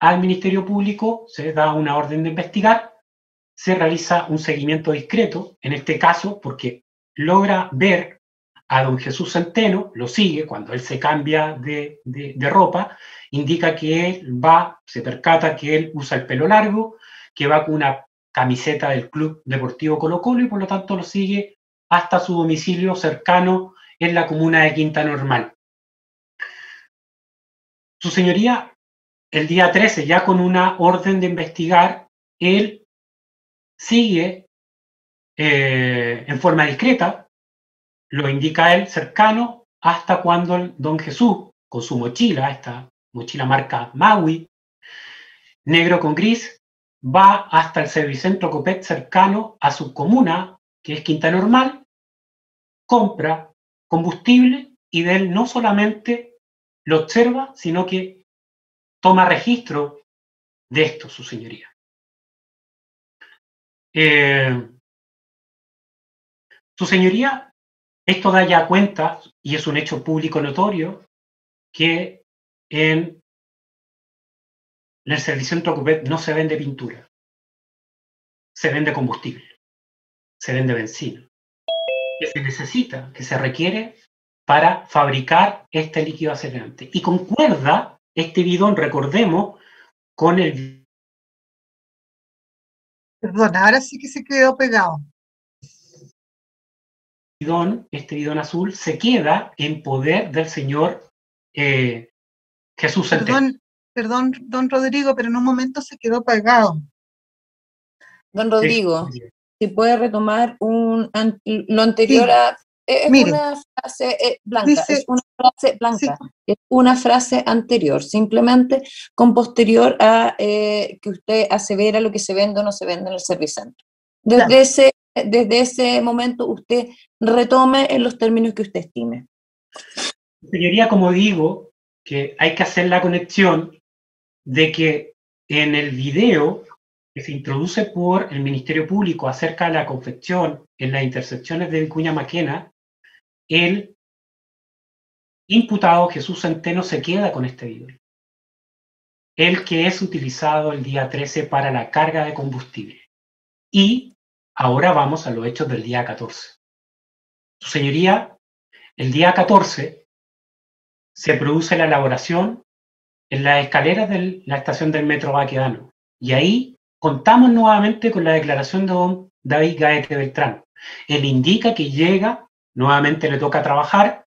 al Ministerio Público se da una orden de investigar, se realiza un seguimiento discreto, en este caso porque logra ver a don Jesús Centeno, lo sigue cuando él se cambia de, ropa, indica que él va, se percata que él usa el pelo largo, que va con una camiseta del Club Deportivo Colo Colo y por lo tanto lo sigue hasta su domicilio cercano en la comuna de Quinta Normal. Su señoría, el día 13, ya con una orden de investigar, él sigue eh, en forma discreta, lo indica él cercano, hasta cuando don Jesús, con su mochila, esta mochila marca Maui, negro con gris, va hasta el servicentro Copet cercano a su comuna, que es Quinta Normal, compra combustible y de él no solamente lo observa, sino que toma registro de esto, su señoría. Eh, su señoría, esto da ya cuenta, y es un hecho público notorio, que en, el servicio Copet no se vende pintura, se vende combustible, se vende benzina, que se necesita, que se requiere para fabricar este líquido acelerante. Y concuerda este bidón, recordemos, con el... Perdón, ahora sí que se quedó pegado bidón, este bidón azul, se queda en poder del Señor eh, Jesús Perdón, perdón, don Rodrigo, pero en un momento se quedó apagado. Don Rodrigo, si puede retomar un, lo anterior a... Es una frase eh, blanca, es una frase blanca, es una frase anterior, simplemente con posterior a eh, que usted asevera lo que se vende o no se vende en el servicentro. Desde ese desde ese momento usted retome en los términos que usted estime. Señoría, como digo, que hay que hacer la conexión de que en el video que se introduce por el Ministerio Público acerca de la confección en las intersecciones de Vicuña Maquena, el imputado Jesús Centeno se queda con este video. El que es utilizado el día 13 para la carga de combustible. Y Ahora vamos a los hechos del día 14. Su señoría, el día 14 se produce la elaboración en las escaleras de la estación del metro Baquedano. Y ahí contamos nuevamente con la declaración de don David Gaete Beltrán. Él indica que llega, nuevamente le toca trabajar,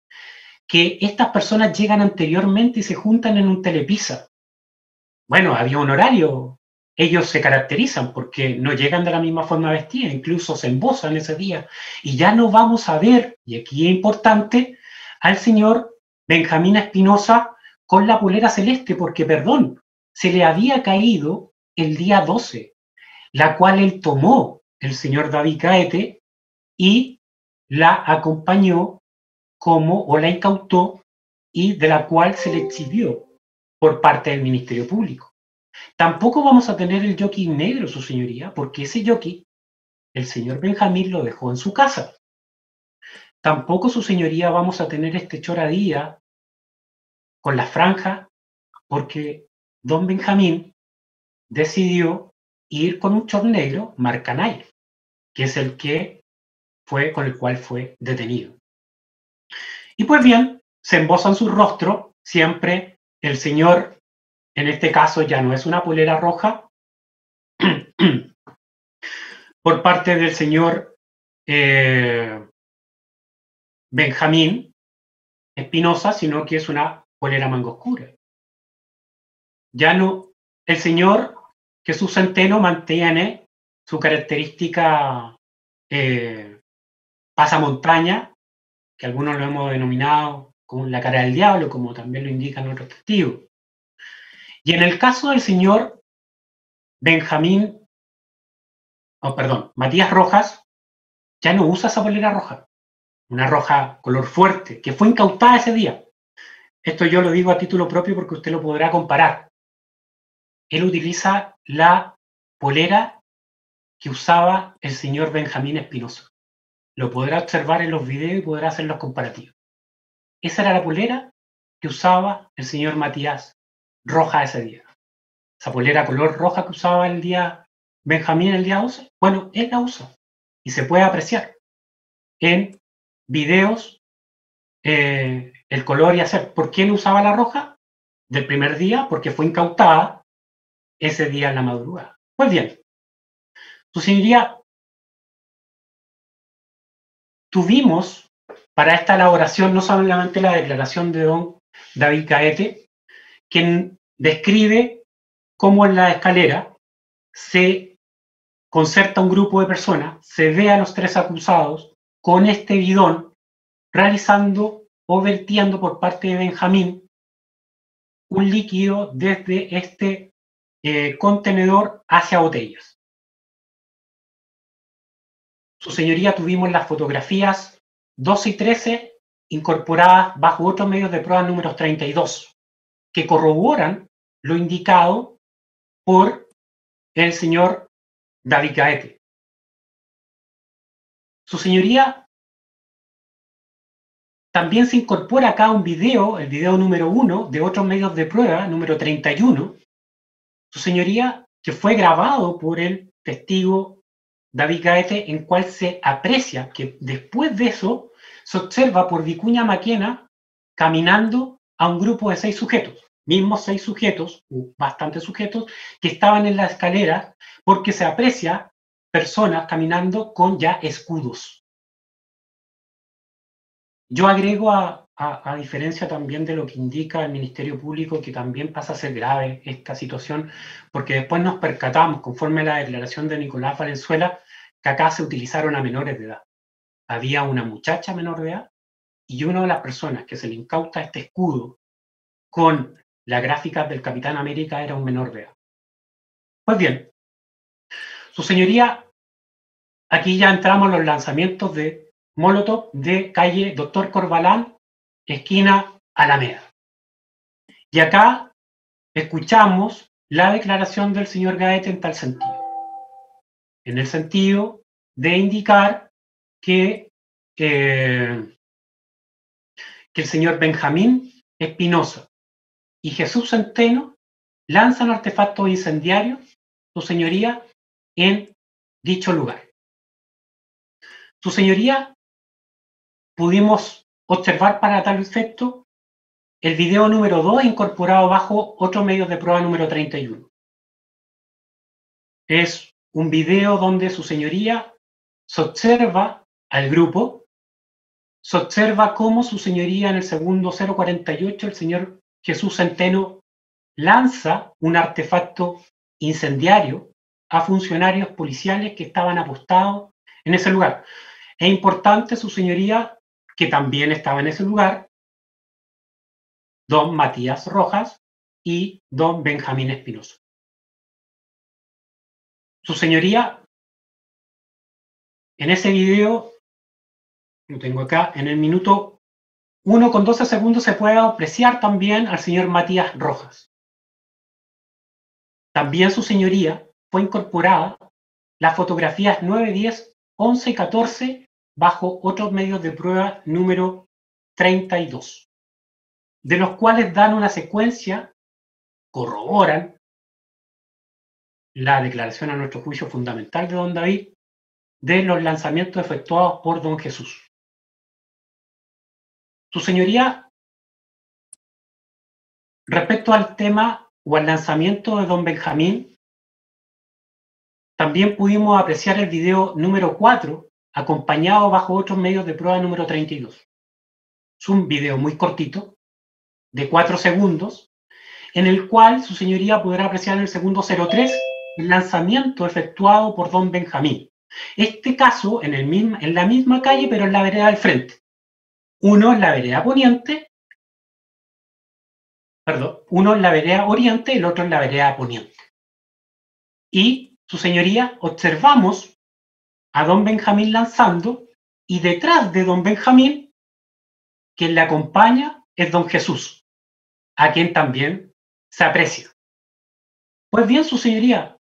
que estas personas llegan anteriormente y se juntan en un telepisa. Bueno, había un horario. Ellos se caracterizan porque no llegan de la misma forma vestida, incluso se embozan ese día. Y ya no vamos a ver, y aquí es importante, al señor Benjamín Espinosa con la polera celeste, porque, perdón, se le había caído el día 12, la cual él tomó, el señor David Caete, y la acompañó como, o la incautó, y de la cual se le exhibió por parte del Ministerio Público. Tampoco vamos a tener el jockey negro, su señoría, porque ese jockey, el señor Benjamín lo dejó en su casa. Tampoco, su señoría, vamos a tener este choradía con la franja, porque don Benjamín decidió ir con un chor negro marca Nike, que es el que fue con el cual fue detenido. Y pues bien, se embosa en su rostro siempre el señor, en este caso ya no es una polera roja, por parte del señor eh, Benjamín Espinosa, sino que es una polera manga oscura. Ya no, el señor Jesús Centeno mantiene su característica eh, pasamontaña, que algunos lo hemos denominado como la cara del diablo, como también lo indican otros testigos. Y en el caso del señor Benjamín, oh, perdón, Matías Rojas, ya no usa esa polera roja, una roja color fuerte, que fue incautada ese día. Esto yo lo digo a título propio porque usted lo podrá comparar. Él utiliza la polera que usaba el señor Benjamín Espinosa. Lo podrá observar en los videos y podrá hacer los comparativos. Esa era la polera que usaba el señor Matías Roja ese día. Esa polera color roja que usaba el día Benjamín el día 11, bueno, él la usa y se puede apreciar en videos eh, el color y hacer. ¿Por qué él usaba la roja? Del primer día, porque fue incautada ese día en la madrugada. Pues bien, su señoría, tuvimos para esta elaboración no solamente la declaración de don David Caete, quien describe cómo en la escalera se concerta un grupo de personas, se ve a los tres acusados con este bidón realizando o vertiendo por parte de Benjamín un líquido desde este eh, contenedor hacia botellas. Su señoría tuvimos las fotografías 12 y 13 incorporadas bajo otros medios de prueba números 32, que corroboran lo indicado por el señor David Gaete. Su señoría también se incorpora acá un video, el video número 1 de otros medios de prueba, número 31, su señoría, que fue grabado por el testigo David Gaete, en cual se aprecia que después de eso se observa por Vicuña Maquena caminando a un grupo de seis sujetos, mismos seis sujetos, bastantes sujetos, que estaban en la escalera porque se aprecia personas caminando con ya escudos. Yo agrego a, a, diferencia también de lo que indica el Ministerio Público, que también pasa a ser grave esta situación, porque después nos percatamos, conforme a la declaración de Nicolás Valenzuela, que acá se utilizaron a menores de edad. Había una muchacha menor de edad y una de las personas que se le incauta este escudo con la gráfica del Capitán América era un menor de. Pues bien, su señoría, aquí ya entramos en los lanzamientos de Molotov de calle Doctor Corbalán esquina Alameda. Y acá escuchamos la declaración del señor Gaete en tal sentido. En el sentido de indicar que, eh, que el señor Benjamín Espinosa y Jesús Centeno lanzan artefactos incendiarios, su señoría, en dicho lugar. Su señoría, pudimos observar para tal efecto el video número 2 incorporado bajo otros medios de prueba número 31. es un video donde su señoría se observa al grupo, se observa cómo su señoría en el segundo 048, el señor Jesús Centeno, lanza un artefacto incendiario a funcionarios policiales que estaban apostados en ese lugar. Es importante, su señoría, que también estaba en ese lugar, don Matías Rojas y don Benjamín Espinosa. Su señoría, en ese video, lo tengo acá, en el minuto 1 con 12 segundos se puede apreciar también al señor Matías Rojas. También su señoría fue incorporada las fotografías 9, 10, 11 y 14 bajo otros medios de prueba número 32, de los cuales dan una secuencia, corroboran la declaración a nuestro juicio fundamental de don David de los lanzamientos efectuados por don Jesús. Su señoría, respecto al tema o al lanzamiento de don Benjamín, también pudimos apreciar el video número 4, acompañado bajo otros medios de prueba número 32. Es un video muy cortito, de 4 segundos, en el cual su señoría podrá apreciar en el segundo 03 el lanzamiento efectuado por don Benjamín. Este caso en, el mismo, en la misma calle, pero en la vereda del frente. Uno en la vereda poniente, perdón, uno en la vereda oriente, el otro en la vereda poniente. Y, su señoría, observamos a don Benjamín lanzando y detrás de don Benjamín, quien le acompaña es don Jesús, a quien también se aprecia. Pues bien, su señoría,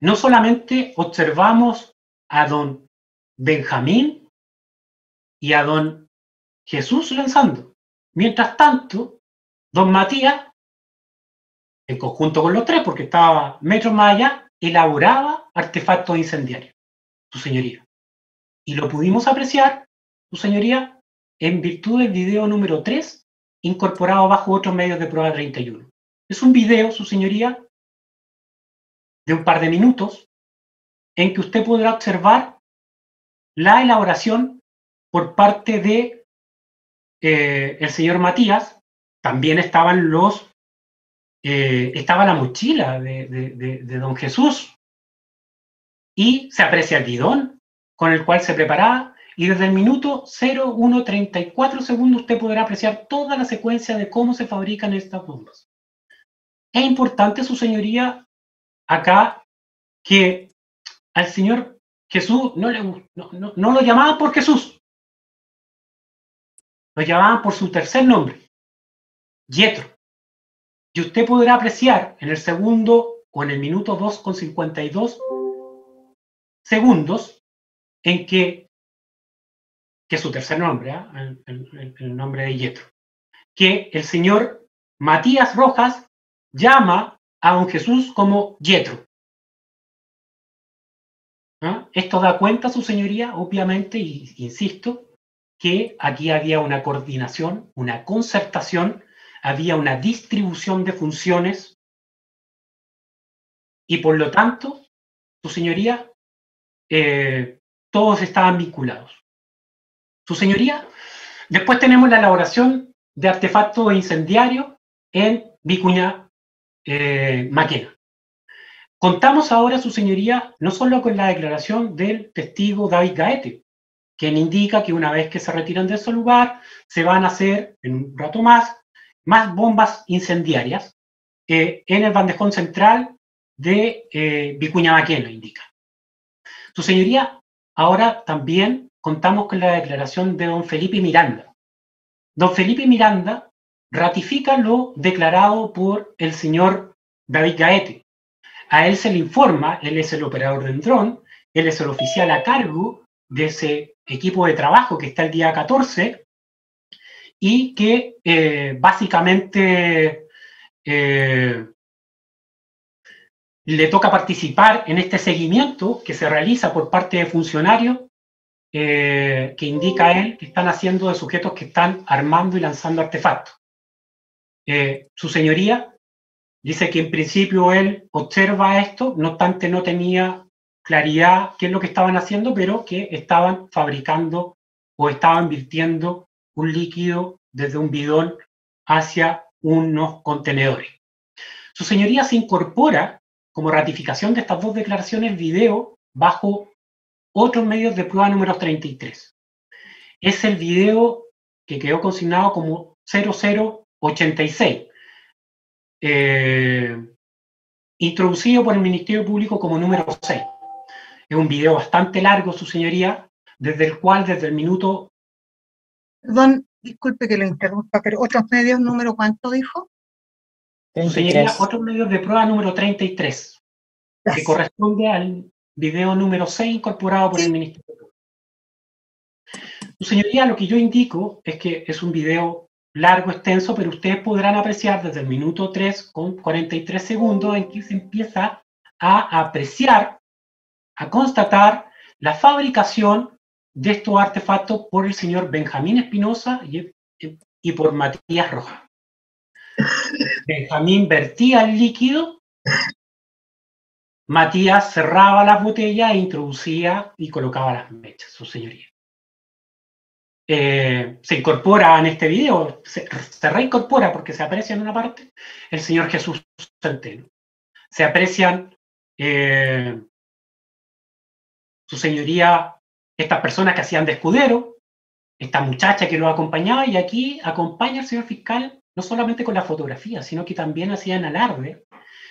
no solamente observamos a don Benjamín y a don Jesús lanzando. Mientras tanto, don Matías, en conjunto con los tres, porque estaba metros más allá, elaboraba artefactos incendiarios, su señoría. Y lo pudimos apreciar, su señoría, en virtud del video número 3, incorporado bajo otros medios de prueba 31. Es un video, su señoría, de un par de minutos en que usted podrá observar la elaboración por parte de el señor Matías. También estaban los, eh, estaba la mochila de, de, don Jesús y se aprecia el guidón con el cual se preparaba y desde el minuto 0,134 segundos usted podrá apreciar toda la secuencia de cómo se fabrican estas bombas. Es importante, su señoría, acá que al Señor Jesús no, le, lo llamaban por Jesús, lo llamaban por su tercer nombre, Yetro. Y usted podrá apreciar en el segundo o en el minuto 2 con 52 segundos en que, que es su tercer nombre, el, el, el nombre de Yetro, que el señor Matías Rojas llama a don Jesús como Yetro. ¿Ah? Esto da cuenta, su señoría, obviamente, y insisto, que aquí había una coordinación, una concertación, había una distribución de funciones y por lo tanto, su señoría, eh, todos estaban vinculados. Su señoría, después tenemos la elaboración de artefactos incendiarios en Vicuña eh, Maquena. Contamos ahora, su señoría, no solo con la declaración del testigo David Gaete, quien indica que una vez que se retiran de ese lugar, se van a hacer, en un rato más, más bombas incendiarias en el bandejón central de eh, Vicuña Maquena, indica. Su señoría, ahora también contamos con la declaración de don Felipe Miranda. Don Felipe Miranda ratifica lo declarado por el señor David Gaete. A él se le informa, él es el operador del dron, él es el oficial a cargo de ese equipo de trabajo que está el día 14 y que eh, básicamente eh, le toca participar en este seguimiento que se realiza por parte de funcionarios eh, que indica él que están haciendo de sujetos que están armando y lanzando artefactos. Su señoría, Dice que en principio él observa esto, no obstante no tenía claridad qué es lo que estaban haciendo, pero que estaban fabricando o estaban virtiendo un líquido desde un bidón hacia unos contenedores. Su señoría se incorpora como ratificación de estas dos declaraciones video bajo otros medios de prueba número 33. Es el video que quedó consignado como 0086, eh, introducido por el Ministerio Público como número 6. Es un video bastante largo, su señoría, desde el cual, desde el minuto... Perdón, disculpe que lo interrumpa, pero otros medios, número cuánto dijo? Su señoría, otros medios de prueba número 33, que Gracias. corresponde al video número 6 incorporado por el Ministerio. Su señoría, lo que yo indico es que es un video largo, extenso, pero ustedes podrán apreciar desde el minuto 3 con 43 segundos en que se empieza a apreciar, a constatar la fabricación de estos artefactos por el señor Benjamín Espinosa y, y por Matías Rojas. Benjamín vertía el líquido, Matías cerraba las botellas e introducía y colocaba las mechas, su señoría. Eh, se incorpora en este video, se, se, reincorpora porque se aprecia en una parte el señor Jesús Centeno. Se aprecian eh, su señoría, estas personas que hacían de escudero, esta muchacha que lo acompañaba y aquí acompaña al señor fiscal no solamente con la fotografía, sino que también hacían alarde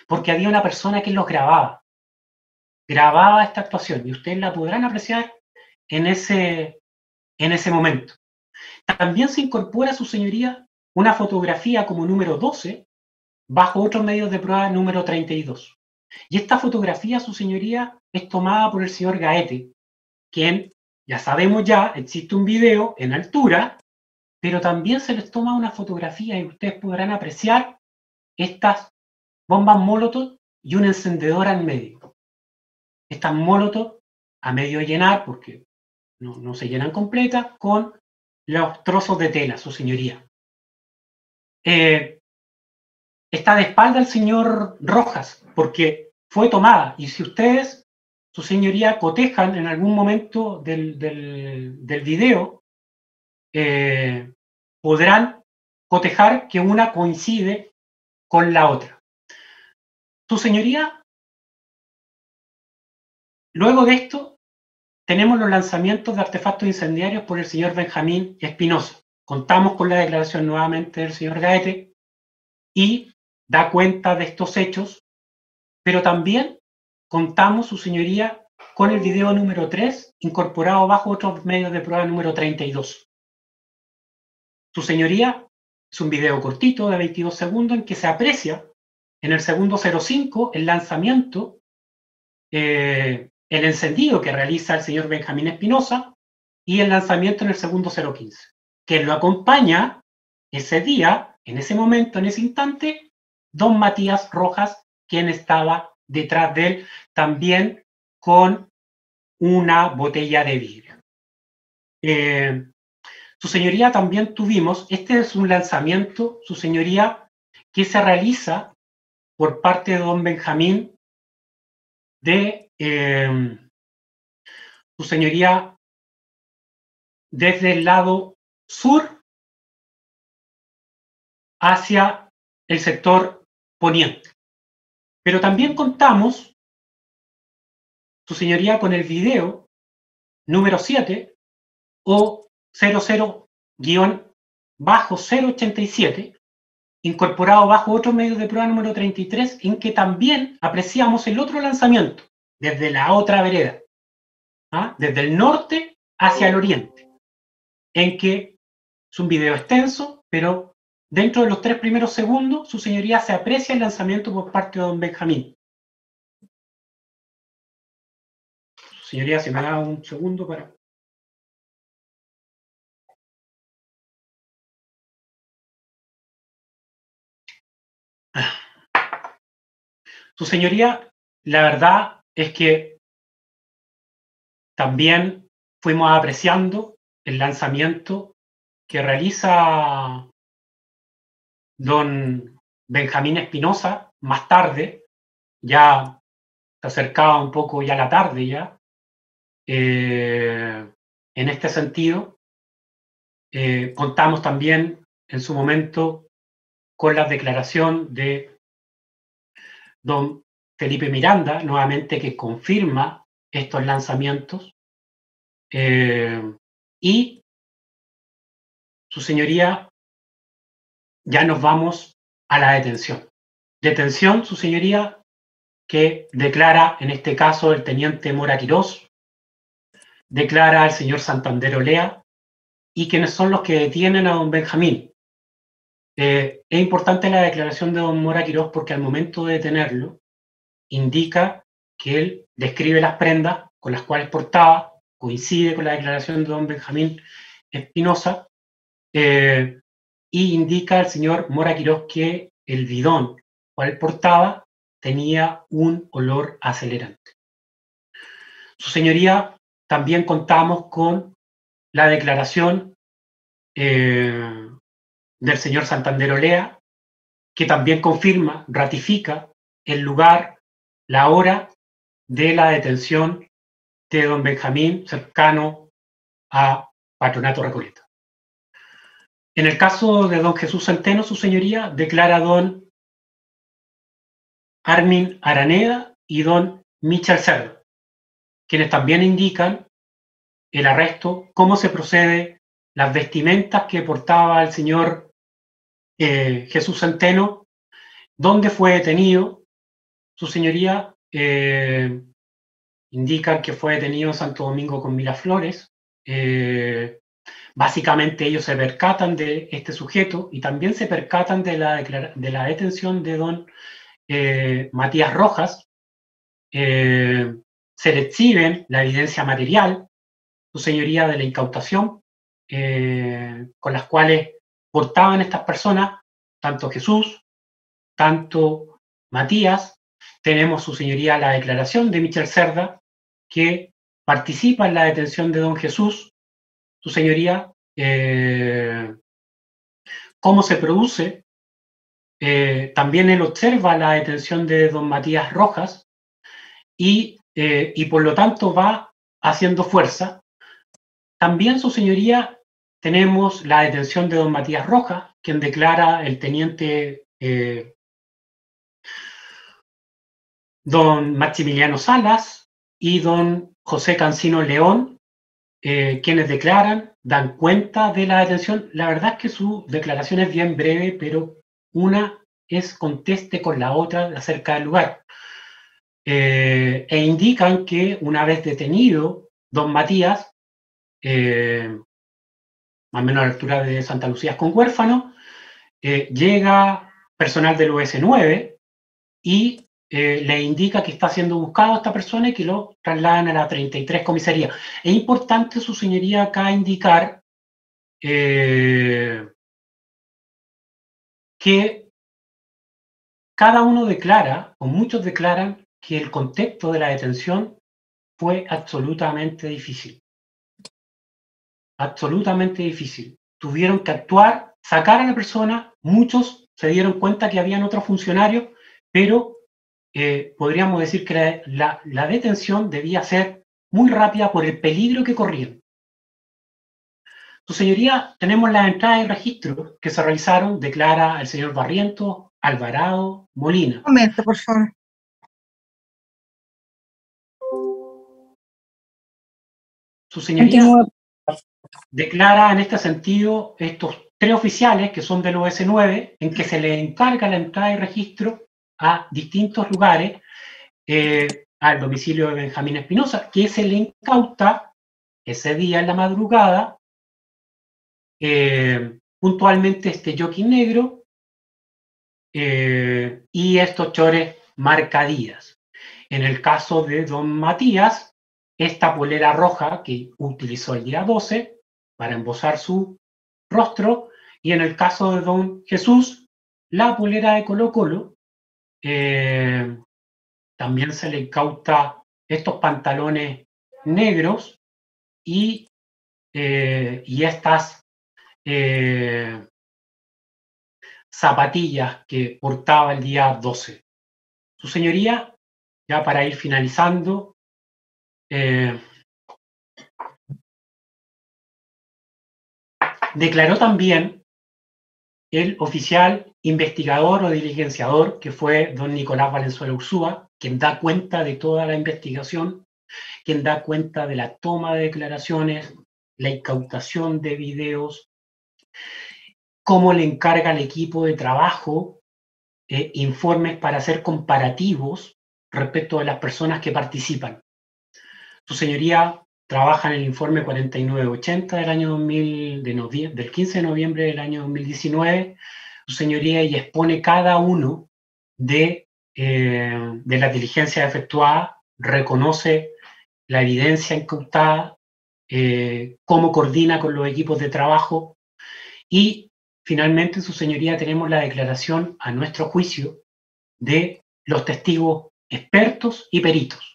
porque había una persona que los grababa. Grababa esta actuación y ustedes la podrán apreciar en ese, en ese momento. También se incorpora, su señoría, una fotografía como número 12 bajo otros medios de prueba número 32. Y esta fotografía, su señoría, es tomada por el señor Gaete, quien, ya sabemos ya, existe un video en altura, pero también se les toma una fotografía y ustedes podrán apreciar estas bombas Molotov y un encendedor al medio. Estas Molotov a medio llenar, porque no, no se llenan completas, con los trozos de tela, su señoría. Eh, está de espalda el señor Rojas, porque fue tomada. Y si ustedes, su señoría, cotejan en algún momento del, del, video, eh, podrán cotejar que una coincide con la otra. Su señoría, luego de esto, tenemos los lanzamientos de artefactos incendiarios por el señor Benjamín Espinosa. Contamos con la declaración nuevamente del señor Gaete y da cuenta de estos hechos, pero también contamos, su señoría, con el video número 3, incorporado bajo otros medios de prueba número 32. Su señoría es un video cortito de 22 segundos en que se aprecia en el segundo 05 el lanzamiento, eh, el encendido que realiza el señor Benjamín Espinosa y el lanzamiento en el segundo 015. Que lo acompaña ese día, en ese momento, en ese instante, don Matías Rojas, quien estaba detrás de él, también con una botella de vidrio. Eh, su señoría también tuvimos, este es un lanzamiento, su señoría, que se realiza por parte de don Benjamín de eh, su señoría desde el lado sur hacia el sector poniente. Pero también contamos, su señoría, con el video número 7 o 00-087, incorporado bajo otro medio de prueba número 33, en que también apreciamos el otro lanzamiento desde la otra vereda, ¿ah? desde el norte hacia el oriente, en que es un video extenso, pero dentro de los tres primeros segundos, su señoría se aprecia el lanzamiento por parte de don Benjamín. Su señoría, se me da un segundo para... Su señoría, la verdad es que también fuimos apreciando el lanzamiento que realiza don Benjamín Espinosa más tarde, ya se acercaba un poco ya la tarde ya, eh, en este sentido, eh, contamos también en su momento con la declaración de don Felipe Miranda, nuevamente que confirma estos lanzamientos, eh, y su señoría, ya nos vamos a la detención. Detención, su señoría, que declara en este caso el teniente Mora Quirós, declara el señor Santander Olea, y quienes son los que detienen a don Benjamín. Eh, es importante la declaración de don Mora Quirós porque al momento de detenerlo indica que él describe las prendas con las cuales portaba, coincide con la declaración de don Benjamín Espinosa, eh, y indica al señor Mora Quirós que el bidón cual portaba tenía un olor acelerante. Su señoría, también contamos con la declaración eh, del señor Santander Olea, que también confirma, ratifica el lugar, la hora de la detención de don Benjamín cercano a Patronato Recoleta. En el caso de don Jesús Centeno, su señoría declara don Armin Araneda y don Michel Cerro, quienes también indican el arresto, cómo se procede, las vestimentas que portaba el señor eh, Jesús Centeno, dónde fue detenido, su señoría eh, indican que fue detenido en Santo Domingo con Miraflores. Eh, básicamente ellos se percatan de este sujeto y también se percatan de la, de la detención de don eh, Matías Rojas. Eh, se le exhiben la evidencia material, su señoría de la incautación, con las cuales portaban estas personas, tanto Jesús, tanto Matías, tenemos su señoría la declaración de Michel Cerda, que participa en la detención de don Jesús, su señoría, eh, cómo se produce. Eh, también él observa la detención de don Matías Rojas y, eh, y por lo tanto va haciendo fuerza. También, su señoría, tenemos la detención de don Matías Rojas, quien declara el teniente don Maximiliano Salas, y don José Cancino León, eh, quienes declaran, dan cuenta de la detención. La verdad es que su declaración es bien breve, pero una es conteste con la otra acerca del lugar. Eh, e indican que una vez detenido don Matías, eh, más o menos a la altura de Santa Lucía con huérfano, llega personal del US9 y eh, le indica que está siendo buscado a esta persona y que lo trasladan a la 33 comisaría. Es importante, su señoría, acá indicar eh, que cada uno declara, o muchos declaran, que el contexto de la detención fue absolutamente difícil. Absolutamente difícil. Tuvieron que actuar, sacar a la persona, muchos se dieron cuenta que habían otros funcionarios, pero eh, podríamos decir que la, la, detención debía ser muy rápida por el peligro que corrían. Su señoría, tenemos la entrada de registro que se realizaron, declara el señor Barriento, Alvarado, Molina. Un momento, por favor. Su señoría declara en este sentido estos tres oficiales que son del OS9, en que se le encarga la entrada de registro a distintos lugares eh, al domicilio de Benjamín Espinosa, que se le incauta ese día en la madrugada eh, puntualmente este jockey negro eh, y estos chores marcadías. En el caso de don Matías, esta polera roja que utilizó el día 12 para embosar su rostro, y en el caso de don Jesús, la polera de Colo Colo, eh, también se le incauta estos pantalones negros y, eh, y estas eh, zapatillas que portaba el día 12. Su señoría, ya para ir finalizando, declaró también el oficial investigador o diligenciador, que fue don Nicolás Valenzuela Ursúa, quien da cuenta de toda la investigación, quien da cuenta de la toma de declaraciones, la incautación de videos, cómo le encarga al equipo de trabajo eh, informes para hacer comparativos respecto de las personas que participan. Su señoría trabaja en el informe 4980 del año 2000, de novie- del 15 de noviembre del año 2019, su señoría y expone cada uno de, eh, de la diligencia efectuada, reconoce la evidencia incautada, eh, cómo coordina con los equipos de trabajo y finalmente, su señoría, tenemos la declaración a nuestro juicio de los testigos expertos y peritos.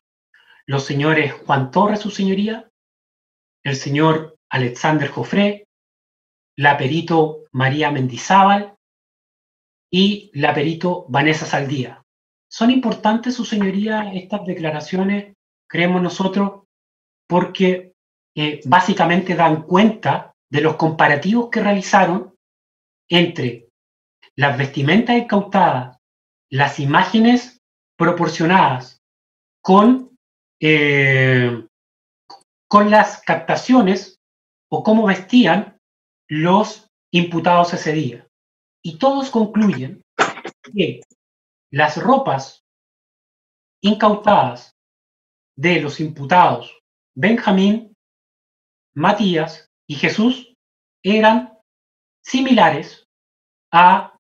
Los señores Juan Torres, su señoría, el señor Alexander Jofré, la perito María Mendizábal y la perito Vanessa Saldía. Son importantes, su señoría, estas declaraciones, creemos nosotros, porque eh, básicamente dan cuenta de los comparativos que realizaron entre las vestimentas incautadas, las imágenes proporcionadas con, eh, con las captaciones o cómo vestían los imputados ese día. Y todos concluyen que las ropas incautadas de los imputados Benjamín, Matías y Jesús eran similares a,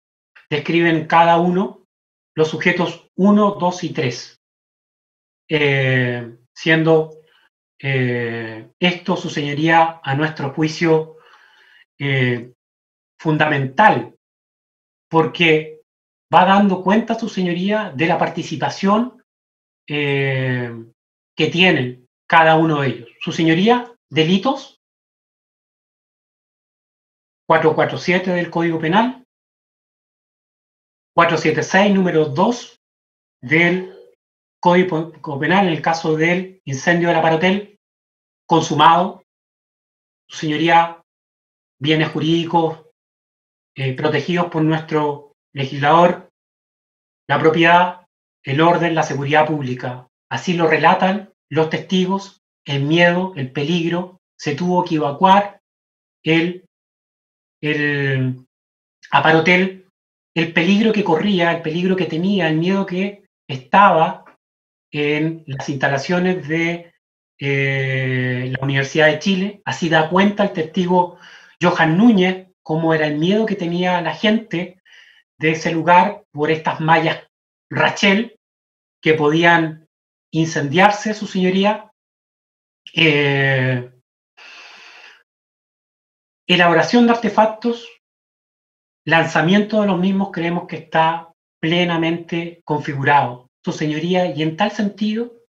describen cada uno, los sujetos 1, 2 y 3, eh, siendo eh, esto, su señoría, a nuestro juicio, eh, fundamental, porque va dando cuenta, su señoría, de la participación que tienen cada uno de ellos. Su señoría, delitos 447 del Código Penal, 476, número 2 del Código Penal en el caso del incendio de la Parotel, consumado, su señoría, bienes jurídicos eh, protegidos por nuestro legislador, la propiedad, el orden, la seguridad pública. Así lo relatan los testigos, el miedo, el peligro, se tuvo que evacuar el el aparotel, el peligro que corría, el peligro que tenía, el miedo que estaba en las instalaciones de eh, la Universidad de Chile. Así da cuenta el testigo Johan Núñez cómo era el miedo que tenía la gente de ese lugar por estas mallas Rachel que podían incendiarse, su señoría. Eh, elaboración de artefactos, lanzamiento de los mismos creemos que está plenamente configurado. Su señoría, y en tal sentido,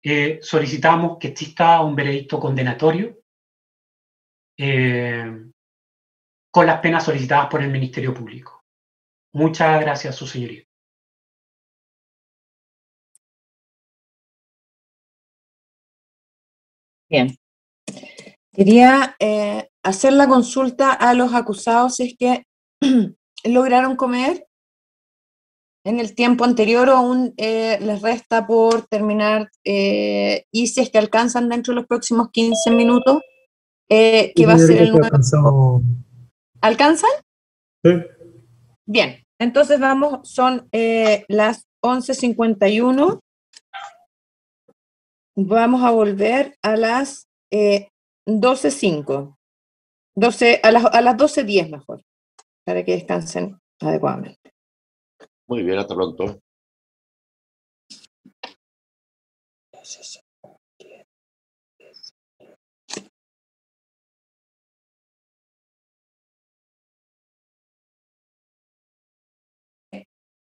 eh, solicitamos que exista un veredicto condenatorio eh, con las penas solicitadas por el Ministerio Público. Muchas gracias, su señoría. Bien. Quería eh, hacer la consulta a los acusados si es que lograron comer en el tiempo anterior o aún eh, les resta por terminar eh, y si es que alcanzan dentro de los próximos 15 minutos, eh, que va a ser el nuevo... ¿Alcanzan? Sí. Bien, entonces vamos, son eh, las 11.51. Vamos a volver a las eh, 12.05. 12, a las, a las 12.10 mejor, para que descansen adecuadamente. Muy bien, hasta pronto.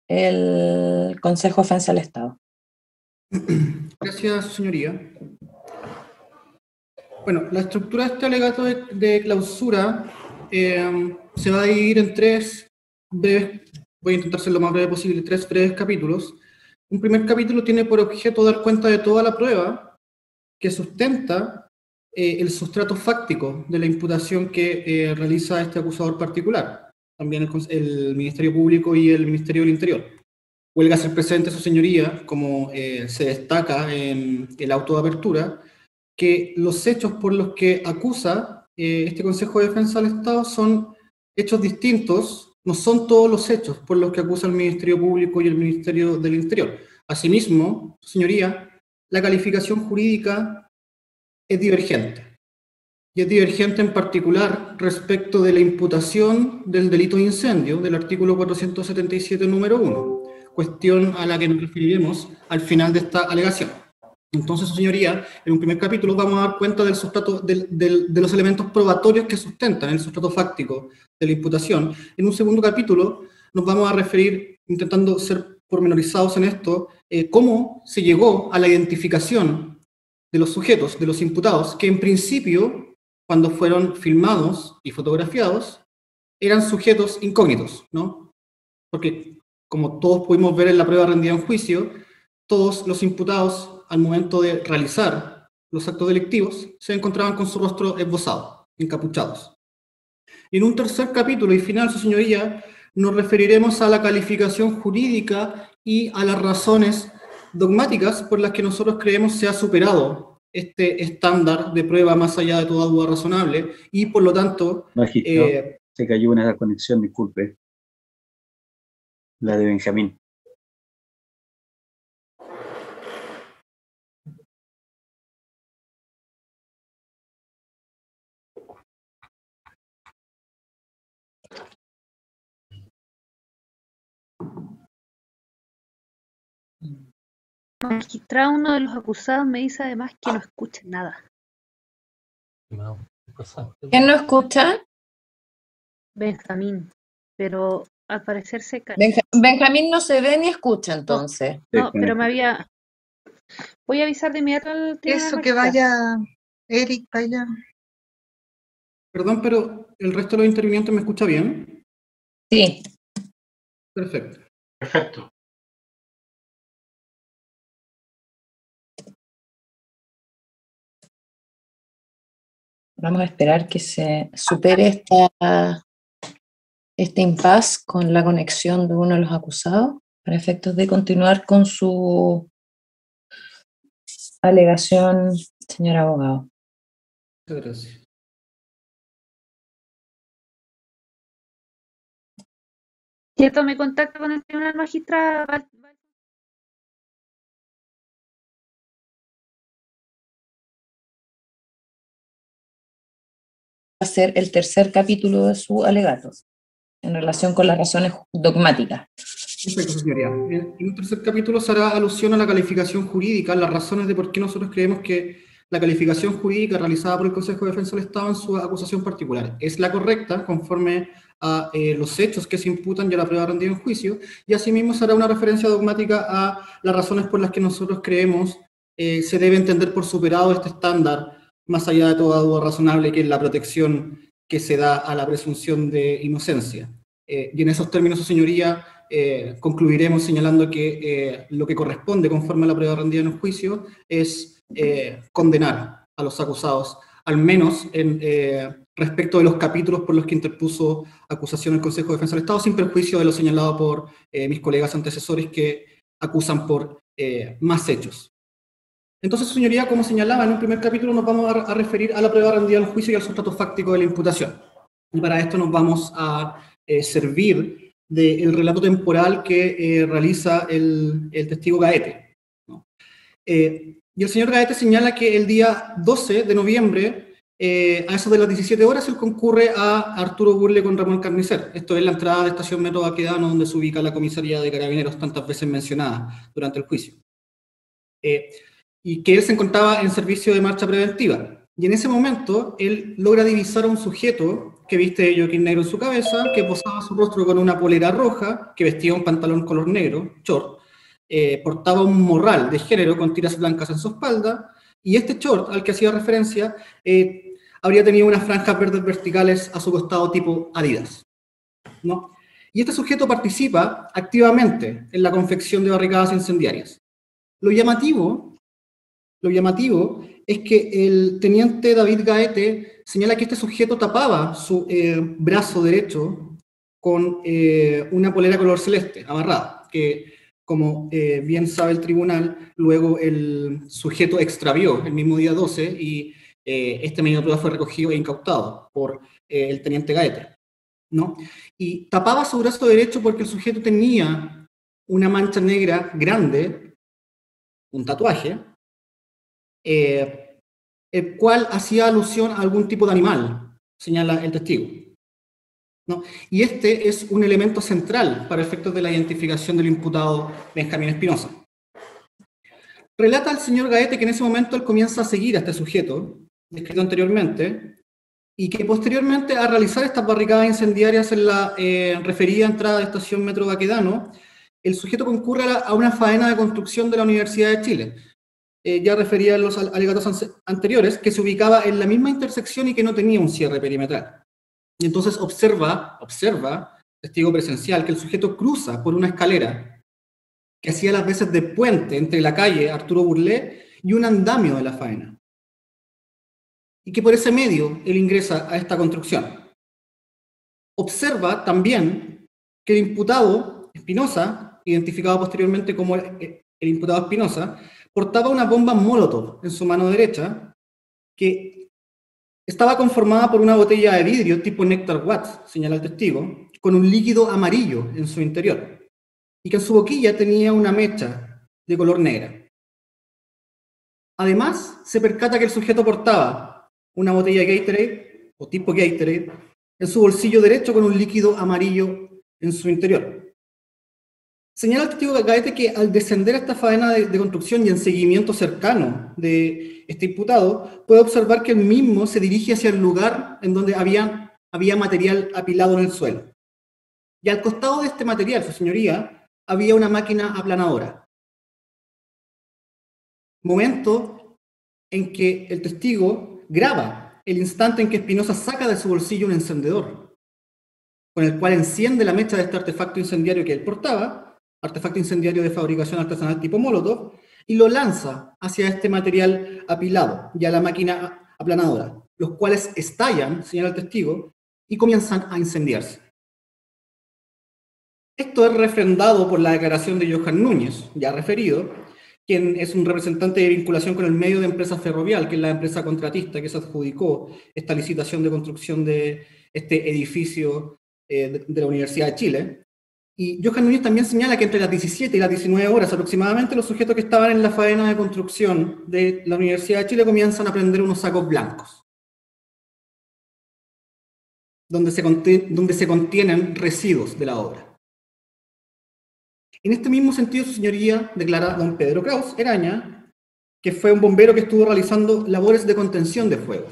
El Consejo de Defensa del Estado. Gracias, señoría. Bueno, la estructura de este alegato de, de clausura eh, se va a dividir en tres breves, voy a intentar ser lo más breve posible, tres breves capítulos. un primer capítulo tiene por objeto dar cuenta de toda la prueba que sustenta eh, el sustrato fáctico de la imputación que eh, realiza este acusador particular, también el, Ministerio Público y el Ministerio del Interior. Huelga ser presente, su señoría, como eh, se destaca en el auto de apertura, que los hechos por los que acusa este Consejo de Defensa del Estado son hechos distintos, no son todos los hechos por los que acusa el Ministerio Público y el Ministerio del Interior. Asimismo, señoría, la calificación jurídica es divergente. Y es divergente en particular respecto de la imputación del delito de incendio del artículo 477, número 1, cuestión a la que nos referiremos al final de esta alegación. Entonces, señoría, en un primer capítulo vamos a dar cuenta del sustrato, del- del- de los elementos probatorios que sustentan el sustrato fáctico de la imputación. En un segundo capítulo nos vamos a referir, intentando ser pormenorizados en esto, eh, cómo se llegó a la identificación de los sujetos, de los imputados, que en principio, cuando fueron filmados y fotografiados, eran sujetos incógnitos, ¿no? Porque, como todos pudimos ver en la prueba rendida en juicio, todos los imputados, al momento de realizar los actos delictivos, se encontraban con su rostro esbozado, encapuchados. En un tercer capítulo y final, su señoría, nos referiremos a la calificación jurídica y a las razones dogmáticas por las que nosotros creemos se ha superado este estándar de prueba más allá de toda duda razonable y por lo tanto Magistrado, eh, se cayó una conexión, disculpe. La de Benjamín. Magistrado, uno de los acusados me dice además que no escucha nada. ¿Quién no escucha? Benjamín, pero al parecer se. Benja- Benjamín no se ve ni escucha entonces. No, pero me había. Voy a avisar de inmediato al Eso, que vaya Eric, vaya. Perdón, pero el resto de los intervinientes me escucha bien. Sí. Perfecto. Perfecto. Vamos a esperar que se supere esta, este impas con la conexión de uno de los acusados para efectos de continuar con su alegación, señor abogado. Muchas gracias. Que tome contacto con el tribunal magistrado. A ser el tercer capítulo de su alegato en relación con las razones dogmáticas. En tercer capítulo se hará alusión a la calificación jurídica, las razones de por qué nosotros creemos que la calificación jurídica realizada por el Consejo de Defensa del Estado en su acusación particular es la correcta conforme a eh, los hechos que se imputan y a la prueba rendida en juicio, y asimismo se hará una referencia dogmática a las razones por las que nosotros creemos eh, se debe entender por superado este estándar, más allá de toda duda razonable, que es la protección que se da a la presunción de inocencia. Eh, y en esos términos, su señoría, eh, concluiremos señalando que eh, lo que corresponde conforme a la prueba rendida en el juicio es condenar a los acusados, al menos en, respecto de los capítulos por los que interpuso acusación el Consejo de Defensa del Estado, sin perjuicio de lo señalado por mis colegas antecesores que acusan por más hechos. Entonces, señoría, como señalaba en un primer capítulo, nos vamos a, referir a la prueba rendida en el juicio y al sustrato fáctico de la imputación. Y para esto nos vamos a eh, servir del relato temporal que eh, realiza el, testigo Gaete. Eh, y el señor Gaete señala que el día 12 de noviembre, a eso de las 17 horas, él concurre a Arturo Burle con Ramón Carnicer. Esto es la entrada de Estación Metro Baquedano, donde se ubica la comisaría de carabineros tantas veces mencionada durante el juicio. Y que él se encontraba en servicio de marcha preventiva. Y en ese momento, él logra divisar a un sujeto que viste de joaquín negro en su cabeza, que posaba su rostro con una polera roja, que vestía un pantalón color negro, short, eh, portaba un morral de género con tiras blancas en su espalda, y este short al que hacía referencia eh, habría tenido unas franjas verdes verticales a su costado tipo Adidas. ¿no? Y este sujeto participa activamente en la confección de barricadas incendiarias. Lo llamativo, lo llamativo es que el teniente David Gaete señala que este sujeto tapaba su eh, brazo derecho con eh, una polera color celeste, amarrada, que como eh, bien sabe el tribunal, luego el sujeto extravió el mismo día 12 y este medio de prueba fue recogido e incautado por el teniente Gaete. ¿no? Y tapaba su brazo derecho porque el sujeto tenía una mancha negra grande, un tatuaje, eh, el cual hacía alusión a algún tipo de animal, señala el testigo. ¿no? Y este es un elemento central para efectos de la identificación del imputado Benjamín Espinosa. Relata el señor Gaete que en ese momento él comienza a seguir a este sujeto, descrito anteriormente, y que posteriormente a realizar estas barricadas incendiarias en la eh, referida entrada de estación Metro Baquedano, el sujeto concurre a una faena de construcción de la Universidad de Chile. Eh, ya refería en los al- alegatos anteriores, que se ubicaba en la misma intersección y que no tenía un cierre perimetral. Y entonces observa, observa, testigo presencial, que el sujeto cruza por una escalera que hacía las veces de puente entre la calle Arturo Burlé y un andamio de la faena. Y que por ese medio él ingresa a esta construcción. Observa también que el imputado Espinosa, identificado posteriormente como el imputado Espinosa, portaba una bomba Molotov en su mano derecha que estaba conformada por una botella de vidrio tipo Nectar Watts, señala el testigo, con un líquido amarillo en su interior, y que en su boquilla tenía una mecha de color negra. Además, se percata que el sujeto portaba una botella de Gatorade, o tipo Gatorade, en su bolsillo derecho con un líquido amarillo en su interior. Señala el testigo que al descender esta faena de, de construcción y en seguimiento cercano de este imputado, puede observar que el mismo se dirige hacia el lugar en donde había, había material apilado en el suelo. Y al costado de este material, su señoría, había una máquina aplanadora. Momento en que el testigo graba el instante en que Espinosa saca de su bolsillo un encendedor, con el cual enciende la mecha de este artefacto incendiario que él portaba, artefacto incendiario de fabricación artesanal tipo Molotov, y lo lanza hacia este material apilado y a la máquina aplanadora, los cuales estallan, señala el testigo, y comienzan a incendiarse. Esto es refrendado por la declaración de Johan Núñez, ya referido, quien es un representante de vinculación con el medio de empresa ferrovial, que es la empresa contratista que se adjudicó esta licitación de construcción de este edificio eh, de, de la Universidad de Chile. Y Johan Núñez también señala que entre las 17 y las 19 horas aproximadamente los sujetos que estaban en la faena de construcción de la Universidad de Chile comienzan a prender unos sacos blancos, donde se, contienen residuos de la obra. En este mismo sentido, su señoría declara don Pedro Kraus Eraña, que fue un bombero que estuvo realizando labores de contención de fuego.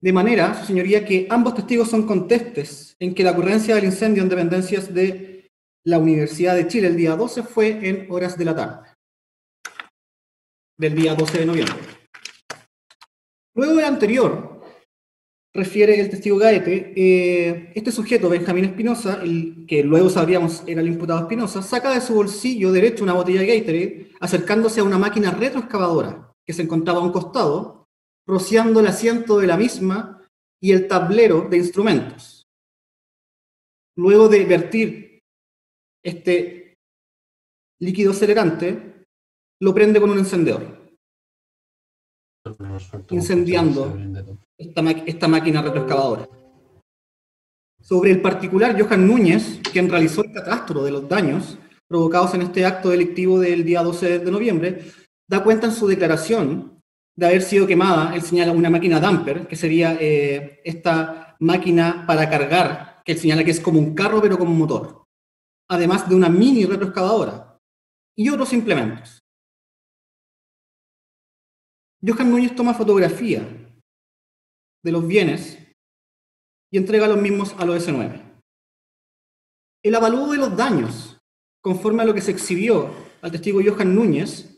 De manera, su señoría, que ambos testigos son contestes en que la ocurrencia del incendio en dependencias de la Universidad de Chile el día 12 fue en horas de la tarde, del día 12 de noviembre. Luego de anterior, refiere el testigo Gaete, eh, este sujeto, Benjamín Espinosa, que luego sabríamos era el imputado Espinosa, saca de su bolsillo derecho una botella de Gatorade, acercándose a una máquina retroexcavadora que se encontraba a un costado, rociando el asiento de la misma y el tablero de instrumentos. Luego de vertir este líquido acelerante, lo prende con un encendedor, incendiando esta, máquina retroexcavadora. Sobre el particular Johan Núñez, quien realizó el catastro de los daños provocados en este acto delictivo del día 12 de noviembre, da cuenta en su declaración de haber sido quemada, él señala una máquina damper, que sería eh, esta máquina para cargar, que él señala que es como un carro pero con motor, además de una mini retroexcavadora y otros implementos. Johan Núñez toma fotografía de los bienes y entrega los mismos a los S9. El avalúo de los daños, conforme a lo que se exhibió al testigo Johan Núñez,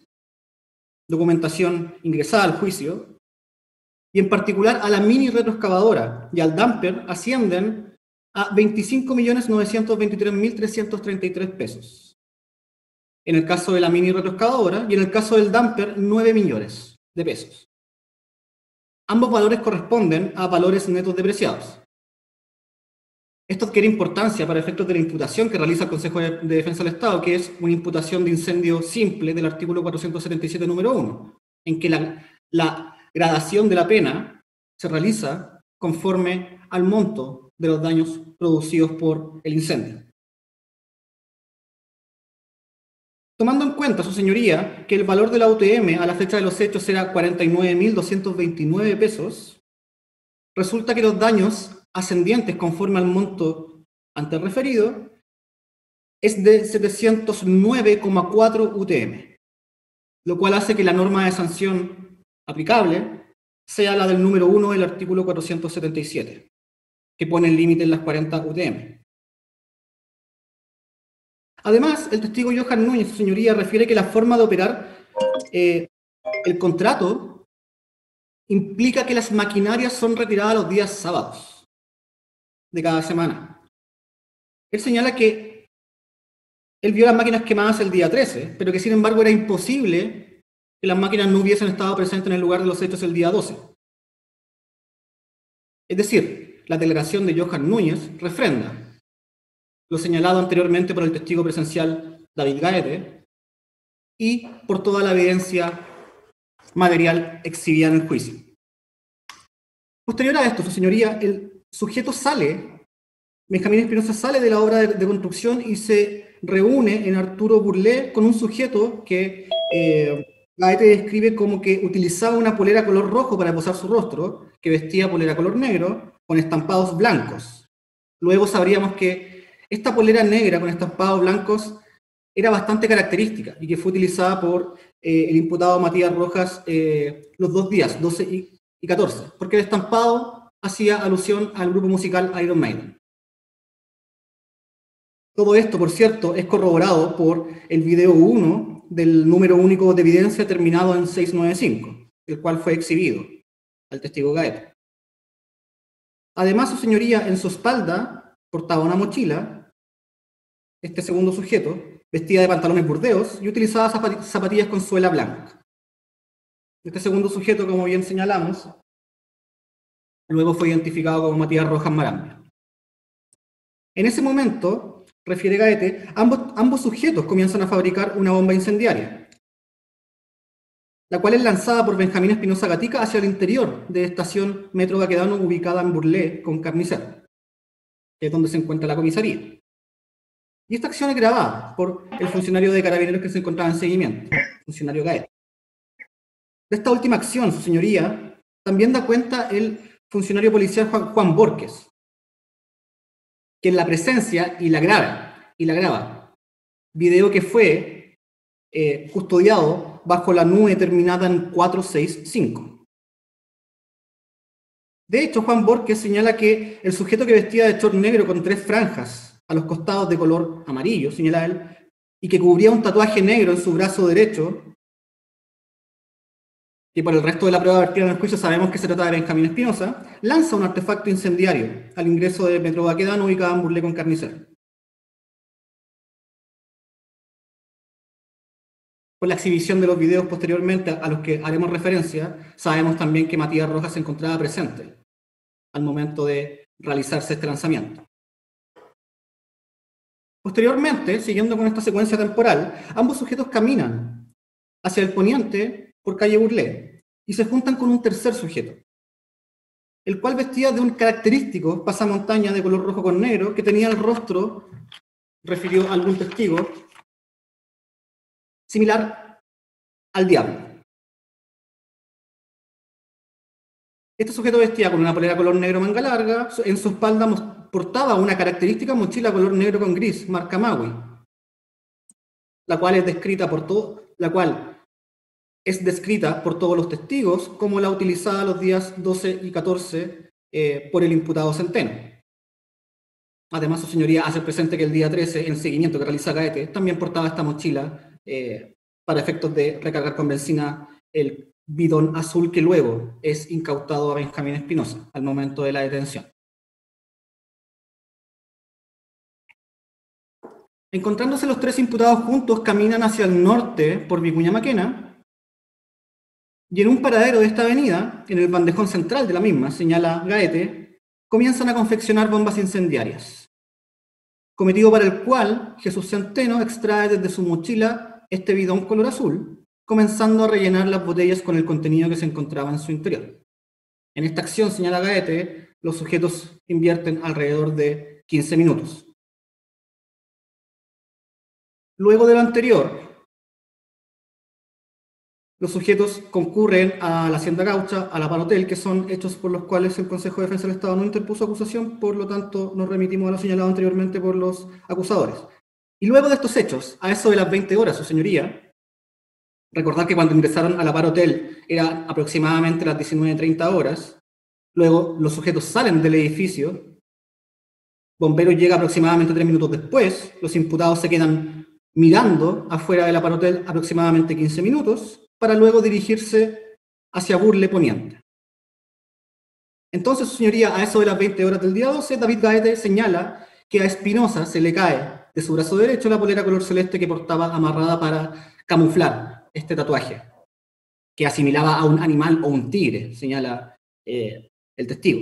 documentación ingresada al juicio, y en particular a la mini retroexcavadora y al damper, ascienden a 25.923.333 pesos. En el caso de la mini retroexcavadora y en el caso del dumper, 9 millones de pesos. Ambos valores corresponden a valores netos depreciados. Esto adquiere importancia para efectos de la imputación que realiza el Consejo de de Defensa del Estado, que es una imputación de incendio simple del artículo 477, número 1, en que la, la gradación de la pena se realiza conforme al monto de los daños producidos por el incendio. Tomando en cuenta, su señoría, que el valor de la UTM a la fecha de los hechos era 49.229 pesos, resulta que los daños ascendientes conforme al monto antes referido es de 709,4 UTM, lo cual hace que la norma de sanción aplicable sea la del número 1 del artículo 477, que pone el límite en las 40 UTM. Además, el testigo Johan Núñez, señoría, refiere que la forma de operar eh, el contrato implica que las maquinarias son retiradas los días sábados de cada semana. Él señala que él vio las máquinas quemadas el día 13, pero que sin embargo era imposible que las máquinas no hubiesen estado presentes en el lugar de los hechos el día 12. Es decir, la declaración de Johan Núñez refrenda lo señalado anteriormente por el testigo presencial David Gaete y por toda la evidencia material exhibida en el juicio. Posterior a esto, su señoría, el sujeto sale, Benjamín Espinosa sale de la obra de, construcción y se reúne en Arturo Burlé con un sujeto que eh, Gaete describe como que utilizaba una polera color rojo para posar su rostro, que vestía polera color negro con estampados blancos. Luego sabríamos que esta polera negra con estampados blancos era bastante característica y que fue utilizada por eh, el imputado Matías Rojas eh, los dos días, 12 y, y 14, porque el estampado hacía alusión al grupo musical Iron Maiden. Todo esto, por cierto, es corroborado por el video 1 del número único de evidencia terminado en 695, el cual fue exhibido al testigo Gaeta. Además, su señoría en su espalda portaba una mochila, este segundo sujeto, vestida de pantalones burdeos y utilizaba zapati- zapatillas con suela blanca. Este segundo sujeto, como bien señalamos, luego fue identificado como Matías Rojas Marambia. En ese momento, refiere Gaete, ambos, sujetos comienzan a fabricar una bomba incendiaria, la cual es lanzada por Benjamín Espinosa Gatica hacia el interior de estación Metro Baquedano ubicada en Burlé con Carnicero, que es donde se encuentra la comisaría. Y esta acción es grabada por el funcionario de carabineros que se encontraba en seguimiento, funcionario Gaete. De esta última acción, su señoría, también da cuenta el funcionario policial Juan, Juan Borges, que en la presencia y la graba, y la graba. Video que fue eh, custodiado bajo la nube terminada en 465. De hecho, Juan Borges señala que el sujeto que vestía de short negro con tres franjas a los costados de color amarillo, señala él, y que cubría un tatuaje negro en su brazo derecho, y por el resto de la prueba vertida en el juicio sabemos que se trata de Benjamín Espinosa, lanza un artefacto incendiario al ingreso de Metro Baquedano ubicado en Burlé con Carnicero. Por la exhibición de los videos posteriormente a los que haremos referencia, sabemos también que Matías Rojas se encontraba presente al momento de realizarse este lanzamiento. Posteriormente, siguiendo con esta secuencia temporal, ambos sujetos caminan hacia el poniente por calle Burlé y se juntan con un tercer sujeto, el cual vestía de un característico pasamontaña de color rojo con negro que tenía el rostro, refirió algún testigo, similar al diablo. Este sujeto vestía con una polera color negro manga larga, en su espalda portaba una característica mochila color negro con gris, marca Maui, la cual es descrita por todo, la cual es descrita por todos los testigos como la utilizada los días 12 y 14 eh, por el imputado Centeno. Además, su señoría hace presente que el día 13, en el seguimiento que realiza Gaete, también portaba esta mochila eh, para efectos de recargar con benzina el bidón azul que luego es incautado a Benjamín Espinosa al momento de la detención. Encontrándose los tres imputados juntos, caminan hacia el norte por Vicuña Maquena, y en un paradero de esta avenida, en el bandejón central de la misma, señala Gaete, comienzan a confeccionar bombas incendiarias, cometido para el cual Jesús Centeno extrae desde su mochila este bidón color azul, comenzando a rellenar las botellas con el contenido que se encontraba en su interior. En esta acción, señala Gaete, los sujetos invierten alrededor de 15 minutos. Luego de lo anterior, los sujetos concurren a la Hacienda Gaucha, a la Parotel, que son hechos por los cuales el Consejo de Defensa del Estado no interpuso acusación, por lo tanto nos remitimos a lo señalado anteriormente por los acusadores. Y luego de estos hechos, a eso de las 20 horas, su señoría, recordar que cuando ingresaron a la Parotel era aproximadamente las 19.30 horas, luego los sujetos salen del edificio, Bomberos llega aproximadamente tres minutos después, los imputados se quedan mirando afuera de la Parotel aproximadamente 15 minutos, para luego dirigirse hacia Burle Poniente. Entonces, señoría, a eso de las 20 horas del día 12, David Gaete señala que a Espinosa se le cae de su brazo derecho la polera color celeste que portaba amarrada para camuflar este tatuaje, que asimilaba a un animal o un tigre, señala eh, el testigo.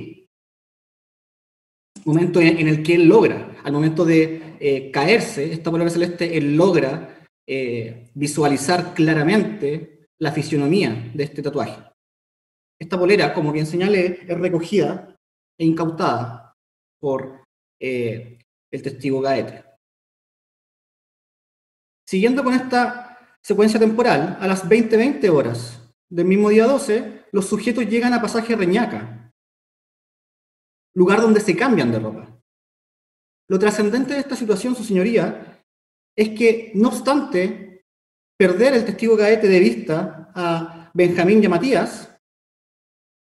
Momento en, en el que él logra, al momento de eh, caerse esta polera celeste, él logra eh, visualizar claramente la fisionomía de este tatuaje. Esta polera, como bien señalé, es recogida e incautada por eh, el testigo Gaete. Siguiendo con esta secuencia temporal, a las 20-20 horas del mismo día 12, los sujetos llegan a Pasaje Reñaca, lugar donde se cambian de ropa. Lo trascendente de esta situación, su señoría, es que, no obstante perder el testigo Gaete de vista a Benjamín y a Matías,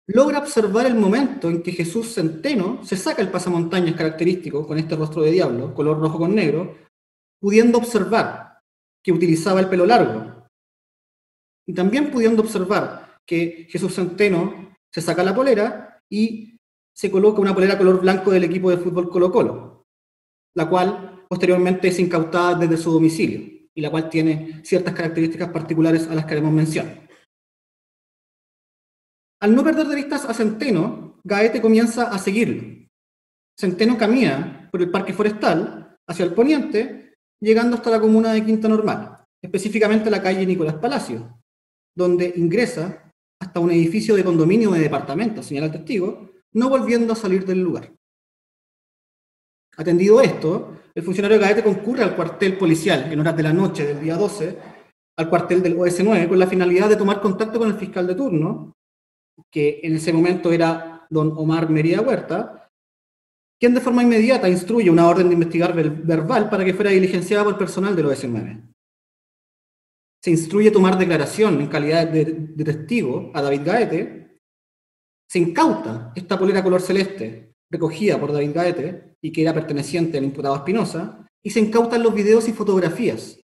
logra observar el momento en que Jesús Centeno se saca el pasamontañas característico con este rostro de diablo, color rojo con negro, pudiendo observar que utilizaba el pelo largo. Y también pudiendo observar que Jesús Centeno se saca la polera y se coloca una polera color blanco del equipo de fútbol Colo Colo, la cual posteriormente es incautada desde su domicilio y la cual tiene ciertas características particulares a las que haremos mención. Al no perder de vista a Centeno, Gaete comienza a seguirlo. Centeno camina por el parque forestal hacia el poniente, llegando hasta la comuna de Quinta Normal, específicamente la calle Nicolás Palacio, donde ingresa hasta un edificio de condominio de departamentos, señala el testigo, no volviendo a salir del lugar. Atendido esto, el funcionario Gaete concurre al cuartel policial en horas de la noche del día 12, al cuartel del OS9, con la finalidad de tomar contacto con el fiscal de turno, que en ese momento era don Omar Merida Huerta, quien de forma inmediata instruye una orden de investigar verbal para que fuera diligenciada por personal del OS9. Se instruye tomar declaración en calidad de, de testigo a David Gaete, se incauta esta polera color celeste recogida por David Gaete y que era perteneciente al imputado Espinosa, y se incautan los videos y fotografías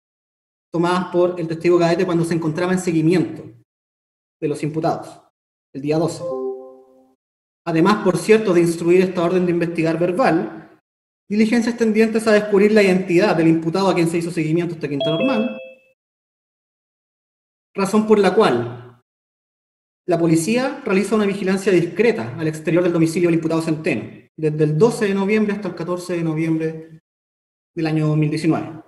tomadas por el testigo Gaete cuando se encontraba en seguimiento de los imputados, el día 12. Además, por cierto, de instruir esta orden de investigar verbal, diligencias tendientes a descubrir la identidad del imputado a quien se hizo seguimiento hasta Quinta Normal, razón por la cual la policía realiza una vigilancia discreta al exterior del domicilio del imputado Centeno, desde el 12 de noviembre hasta el 14 de noviembre del año 2019.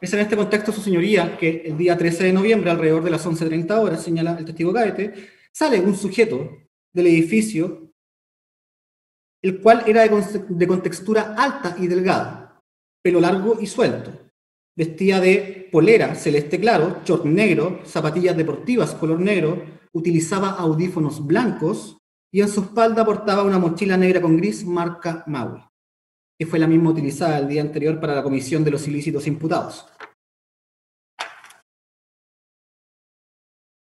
Es en este contexto, su señoría, que el día 13 de noviembre, alrededor de las 11.30 horas, señala el testigo Gaete, sale un sujeto del edificio, el cual era de contextura alta y delgada, pelo largo y suelto, vestía de polera celeste claro, short negro, zapatillas deportivas color negro, utilizaba audífonos blancos y en su espalda portaba una mochila negra con gris marca Maui, que fue la misma utilizada el día anterior para la comisión de los ilícitos imputados.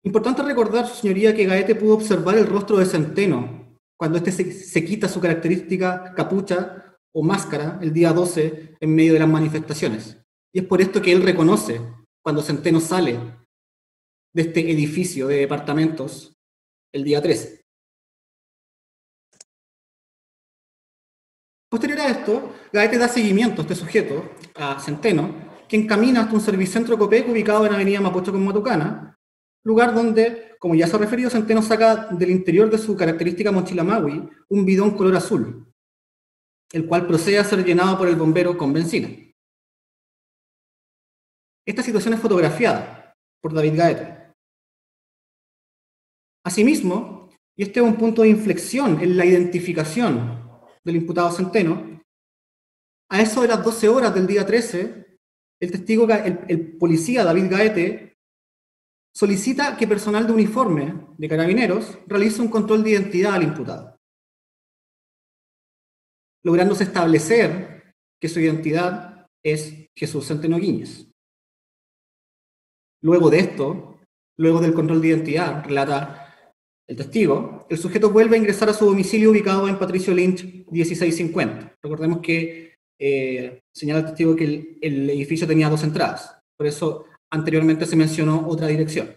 Importante recordar, señoría, que Gaete pudo observar el rostro de Centeno cuando éste se, se quita su característica capucha o máscara el día 12 en medio de las manifestaciones. Y es por esto que él reconoce cuando Centeno sale de este edificio de departamentos el día 13. Posterior a esto, Gaete da seguimiento a este sujeto, a Centeno, quien camina hasta un servicentro Copec ubicado en Avenida Mapocho con Matucana, lugar donde, como ya se ha referido, Centeno saca del interior de su característica mochila Maui un bidón color azul, el cual procede a ser llenado por el bombero con benzina. Esta situación es fotografiada por David Gaete. Asimismo, y este es un punto de inflexión en la identificación del imputado Centeno, a eso de las 12 horas del día 13, el testigo, el, policía David Gaete solicita que personal de uniforme de carabineros realice un control de identidad al imputado, lográndose establecer que su identidad es Jesús Centeno Guíñez. Luego de esto, luego del control de identidad, relata el testigo, el sujeto vuelve a ingresar a su domicilio ubicado en Patricio Lynch 1650. Recordemos que eh, señala el testigo que el, edificio tenía dos entradas, por eso anteriormente se mencionó otra dirección.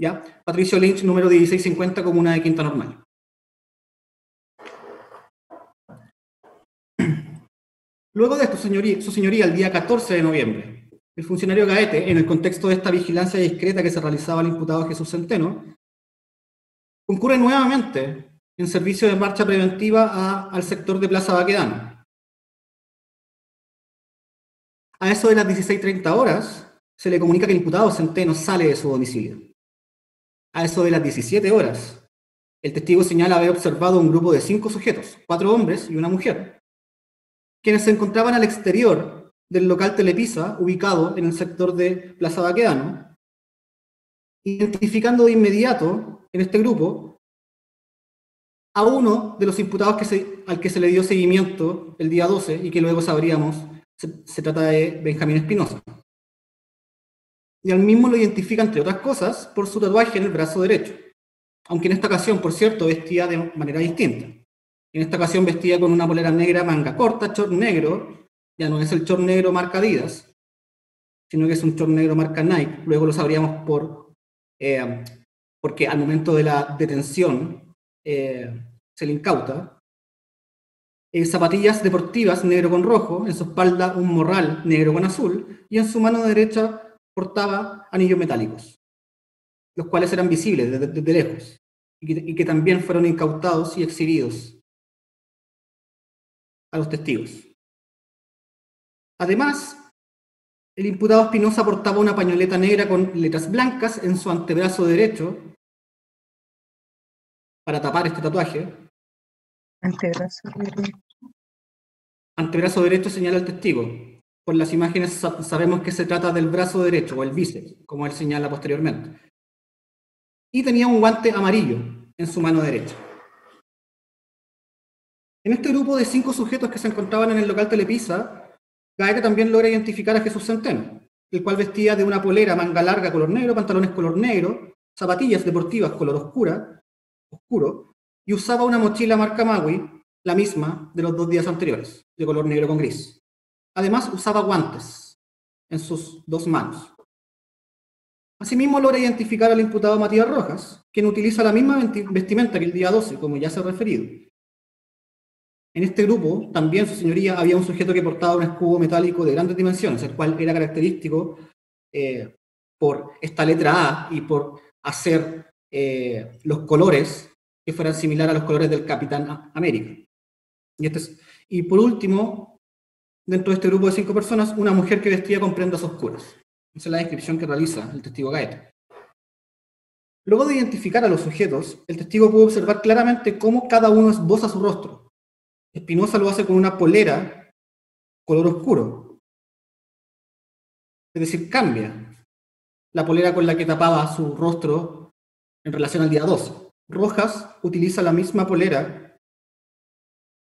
¿Ya? Patricio Lynch, número 1650, comuna de Quinta Normal. Luego de esto, su señoría, el día 14 de noviembre, el funcionario Gaete, en el contexto de esta vigilancia discreta que se realizaba al imputado Jesús Centeno, concurre nuevamente en servicio de marcha preventiva al sector de Plaza Baquedano. A eso de las 16.30 horas, se le comunica que el imputado Centeno sale de su domicilio. A eso de las 17 horas, el testigo señala haber observado un grupo de cinco sujetos, cuatro hombres y una mujer, quienes se encontraban al exterior del local Telepisa, ubicado en el sector de Plaza Baquedano, identificando de inmediato en este grupo a uno de los imputados que al que se le dio seguimiento el día 12 y que luego sabríamos se, se trata de Benjamín Espinosa. Y al mismo lo identifica, entre otras cosas, por su tatuaje en el brazo derecho, aunque en esta ocasión, por cierto, vestía de manera distinta. En esta ocasión vestía con una polera negra manga corta, short negro, ya no es el short negro marca Adidas, sino que es un short negro marca Nike, luego lo sabríamos por, eh, porque al momento de la detención eh, se le incauta, eh, zapatillas deportivas negro con rojo, en su espalda un morral negro con azul, y en su mano derecha portaba anillos metálicos, los cuales eran visibles desde, lejos, y que, y que también fueron incautados y exhibidos a los testigos. Además, el imputado Espinosa portaba una pañoleta negra con letras blancas en su antebrazo derecho para tapar este tatuaje. Antebrazo derecho. Antebrazo derecho señala el testigo. Por las imágenes sa- sabemos que se trata del brazo derecho o el bíceps, como él señala posteriormente. Y tenía un guante amarillo en su mano derecha. En este grupo de cinco sujetos que se encontraban en el local Telepisa, Gaeta también logra identificar a Jesús Centeno, el cual vestía de una polera manga larga color negro, pantalones color negro, zapatillas deportivas color oscura, oscuro, y usaba una mochila marca Maui, la misma de los dos días anteriores, de color negro con gris. Además, usaba guantes en sus dos manos. Asimismo, logra identificar al imputado Matías Rojas, quien utiliza la misma vesti- vestimenta que el día 12, como ya se ha referido. En este grupo, también, su señoría, había un sujeto que portaba un escudo metálico de grandes dimensiones, el cual era característico eh, por esta letra A y por hacer eh, los colores que fueran similares a los colores del Capitán América. Y, este es- y por último, dentro de este grupo de cinco personas, una mujer que vestía con prendas oscuras. Esa es la descripción que realiza el testigo Gaeta. Luego de identificar a los sujetos, el testigo pudo observar claramente cómo cada uno esboza su rostro. Espinosa lo hace con una polera color oscuro. Es decir, cambia la polera con la que tapaba su rostro en relación al día 12. Rojas utiliza la misma polera,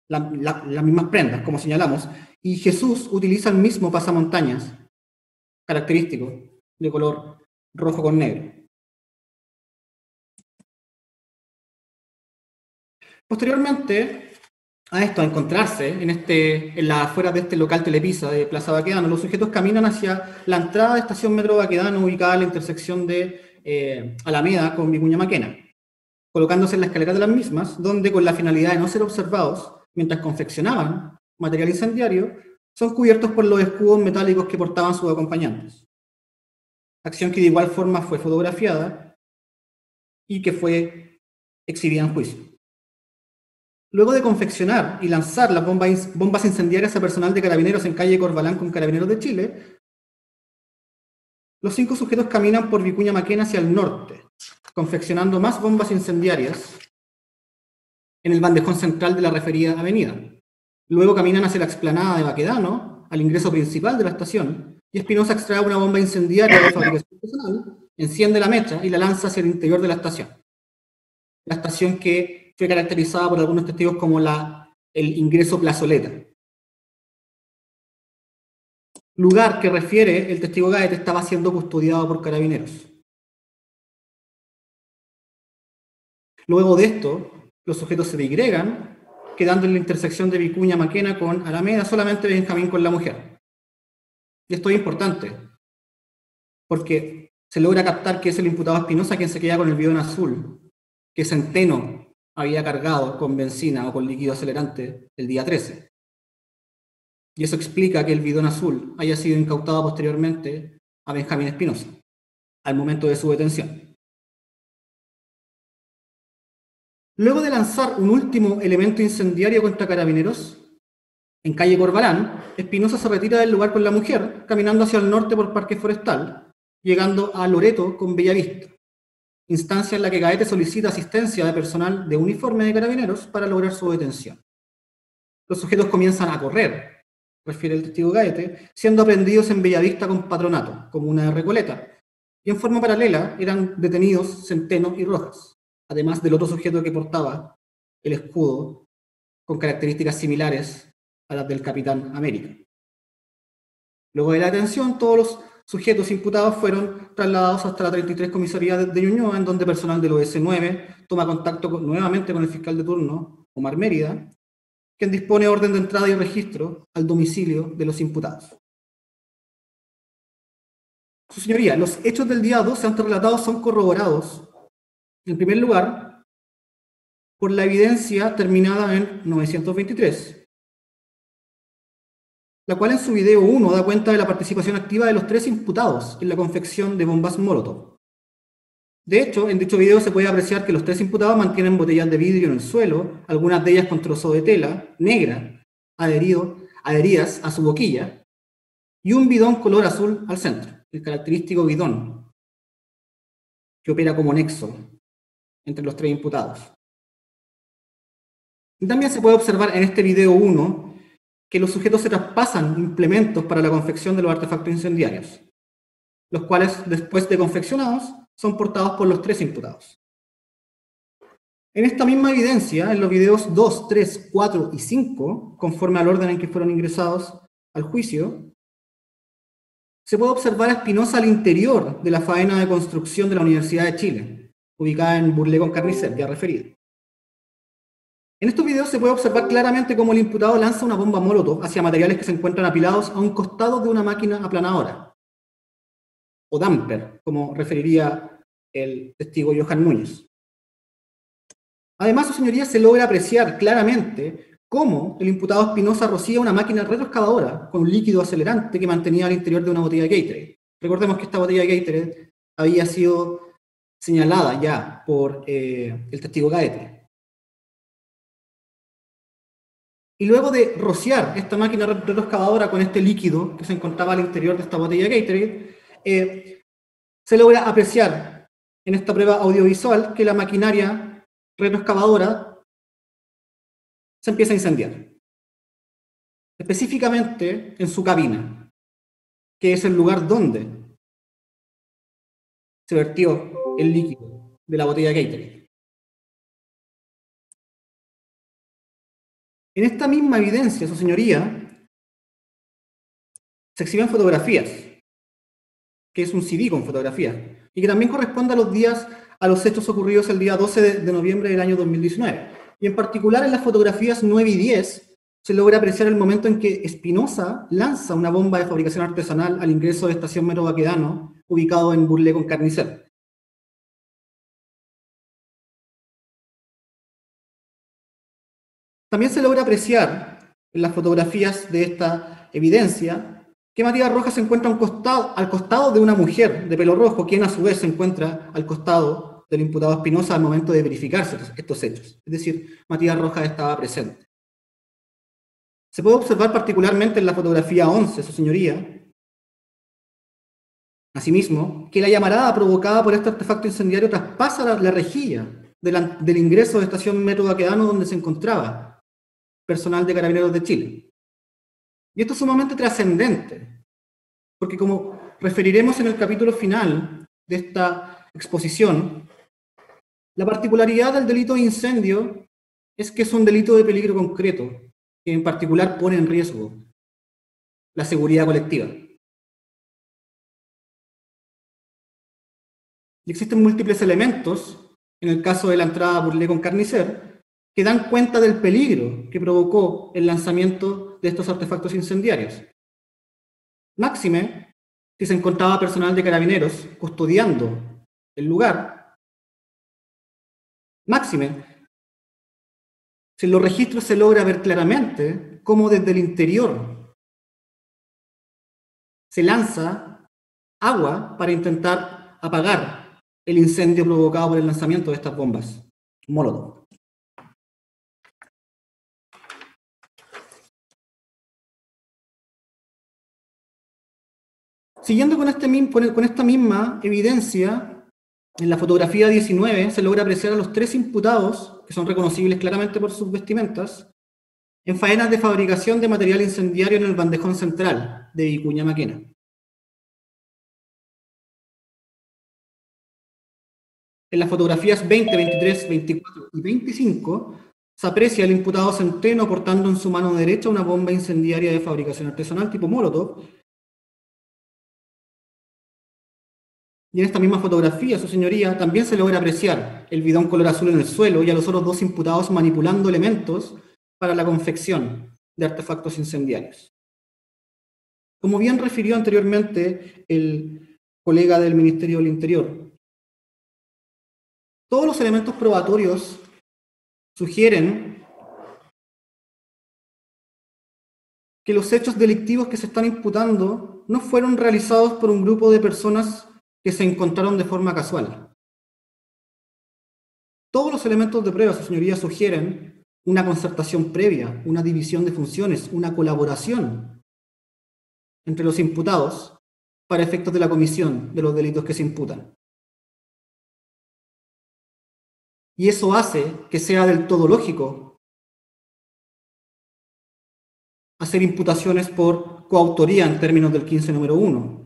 la- las mismas prendas, como señalamos, y Jesús utiliza el mismo pasamontañas, característico, de color rojo con negro. Posteriormente a esto, a encontrarse en, este, en las afueras de este local Telepisa de Plaza Baquedano, los sujetos caminan hacia la entrada de estación Metro Baquedano, ubicada en la intersección de eh, Alameda con Vicuña Maquena, colocándose en la escalera de las mismas, donde con la finalidad de no ser observados, mientras confeccionaban material incendiario, son cubiertos por los escudos metálicos que portaban sus acompañantes. Acción que de igual forma fue fotografiada y que fue exhibida en juicio. Luego de confeccionar y lanzar las bombas, bombas incendiarias a personal de carabineros en calle Corbalán con Carabineros de Chile, los cinco sujetos caminan por Vicuña Maquena hacia el norte, confeccionando más bombas incendiarias en el bandejón central de la referida avenida. Luego caminan hacia la explanada de Baquedano, al ingreso principal de la estación, y Espinosa extrae una bomba incendiaria de fabricación personal, enciende la mecha y la lanza hacia el interior de la estación. La estación que fue caracterizada por algunos testigos como la, el ingreso plazoleta. Lugar que refiere el testigo Gaete estaba siendo custodiado por carabineros. Luego de esto, los sujetos se digregan, quedando en la intersección de Vicuña Maquena con Alameda solamente Benjamín con la mujer. Y esto es importante, porque se logra captar que es el imputado Espinosa quien se queda con el bidón azul, que Centeno había cargado con benzina o con líquido acelerante el día 13. Y eso explica que el bidón azul haya sido incautado posteriormente a Benjamín Espinosa, al momento de su detención. Luego de lanzar un último elemento incendiario contra carabineros, en calle Corbalán, Espinosa se retira del lugar con la mujer, caminando hacia el norte por Parque Forestal, llegando a Loreto con Bellavista, instancia en la que Gaete solicita asistencia de personal de uniforme de carabineros para lograr su detención. Los sujetos comienzan a correr, refiere el testigo Gaete, siendo aprendidos en Bellavista con patronato, como una Recoleta, y en forma paralela eran detenidos Centeno y Rojas además del otro sujeto que portaba el escudo con características similares a las del Capitán América. Luego de la detención, todos los sujetos imputados fueron trasladados hasta la 33 comisaría de Ñuñoa, en donde personal del OS9 toma contacto nuevamente con el fiscal de turno, Omar Mérida, quien dispone orden de entrada y registro al domicilio de los imputados. Su señoría, los hechos del día 12 antes relatados son corroborados en primer lugar, por la evidencia terminada en 923, la cual en su video 1 da cuenta de la participación activa de los tres imputados en la confección de bombas Molotov. De hecho, en dicho video se puede apreciar que los tres imputados mantienen botellas de vidrio en el suelo, algunas de ellas con trozo de tela negra adherido, adheridas a su boquilla, y un bidón color azul al centro, el característico bidón, que opera como nexo entre los tres imputados. Y también se puede observar en este video 1 que los sujetos se traspasan implementos para la confección de los artefactos incendiarios, los cuales después de confeccionados son portados por los tres imputados. En esta misma evidencia, en los videos 2, 3, 4 y 5, conforme al orden en que fueron ingresados al juicio, se puede observar a Espinosa al interior de la faena de construcción de la Universidad de Chile, ubicada en Burle con Carnicel, ya referido. En estos videos se puede observar claramente cómo el imputado lanza una bomba molotov hacia materiales que se encuentran apilados a un costado de una máquina aplanadora, o damper, como referiría el testigo Johan Núñez. Además, su señoría se logra apreciar claramente cómo el imputado Espinosa rocía una máquina retroexcavadora con un líquido acelerante que mantenía al interior de una botella de Gatorade. Recordemos que esta botella de Gatorade había sido señalada ya por eh, el testigo Gaete. Y luego de rociar esta máquina retroexcavadora con este líquido que se encontraba al interior de esta botella Gatorade, eh, se logra apreciar en esta prueba audiovisual que la maquinaria retroexcavadora se empieza a incendiar. Específicamente en su cabina, que es el lugar donde se vertió el líquido de la botella de Gatorade. En esta misma evidencia, su señoría, se exhiben fotografías, que es un CD con fotografías, y que también corresponde a los días, a los hechos ocurridos el día 12 de, noviembre del año 2019. Y en particular en las fotografías 9 y 10 se logra apreciar el momento en que Espinosa lanza una bomba de fabricación artesanal al ingreso de Estación Metro Baquedano, ubicado en Burle con Carnicel. También se logra apreciar en las fotografías de esta evidencia que Matías Rojas se encuentra al costado de una mujer de pelo rojo, quien a su vez se encuentra al costado del imputado Espinosa al momento de verificarse estos hechos. Es decir, Matías Rojas estaba presente. Se puede observar particularmente en la fotografía 11, su señoría, asimismo, que la llamarada provocada por este artefacto incendiario traspasa la, la rejilla de la- del ingreso de estación Metro Baquedano donde se encontraba personal de Carabineros de Chile. Y esto es sumamente trascendente, porque como referiremos en el capítulo final de esta exposición, la particularidad del delito de incendio es que es un delito de peligro concreto, que en particular pone en riesgo la seguridad colectiva. Y existen múltiples elementos, en el caso de la entrada Burlé con Carnicer, que dan cuenta del peligro que provocó el lanzamiento de estos artefactos incendiarios. Máxime, si se encontraba personal de carabineros custodiando el lugar. Máxime, si en los registros se logra ver claramente cómo desde el interior se lanza agua para intentar apagar el incendio provocado por el lanzamiento de estas bombas Molotov. Siguiendo con, este, con esta misma evidencia, en la fotografía 19 se logra apreciar a los tres imputados, que son reconocibles claramente por sus vestimentas, en faenas de fabricación de material incendiario en el bandejón central de Vicuña Maquena. En las fotografías 20, 23, 24 y 25 se aprecia al imputado Centeno portando en su mano derecha una bomba incendiaria de fabricación artesanal tipo Molotov. Y en esta misma fotografía, su señoría, también se logra apreciar el bidón color azul en el suelo y a los otros dos imputados manipulando elementos para la confección de artefactos incendiarios. Como bien refirió anteriormente el colega del Ministerio del Interior, todos los elementos probatorios sugieren que los hechos delictivos que se están imputando no fueron realizados por un grupo de personas que se encontraron de forma casual. Todos los elementos de prueba, su señoría, sugieren una concertación previa, una división de funciones, una colaboración entre los imputados para efectos de la comisión de los delitos que se imputan. Y eso hace que sea del todo lógico hacer imputaciones por coautoría en términos del 15 número 1.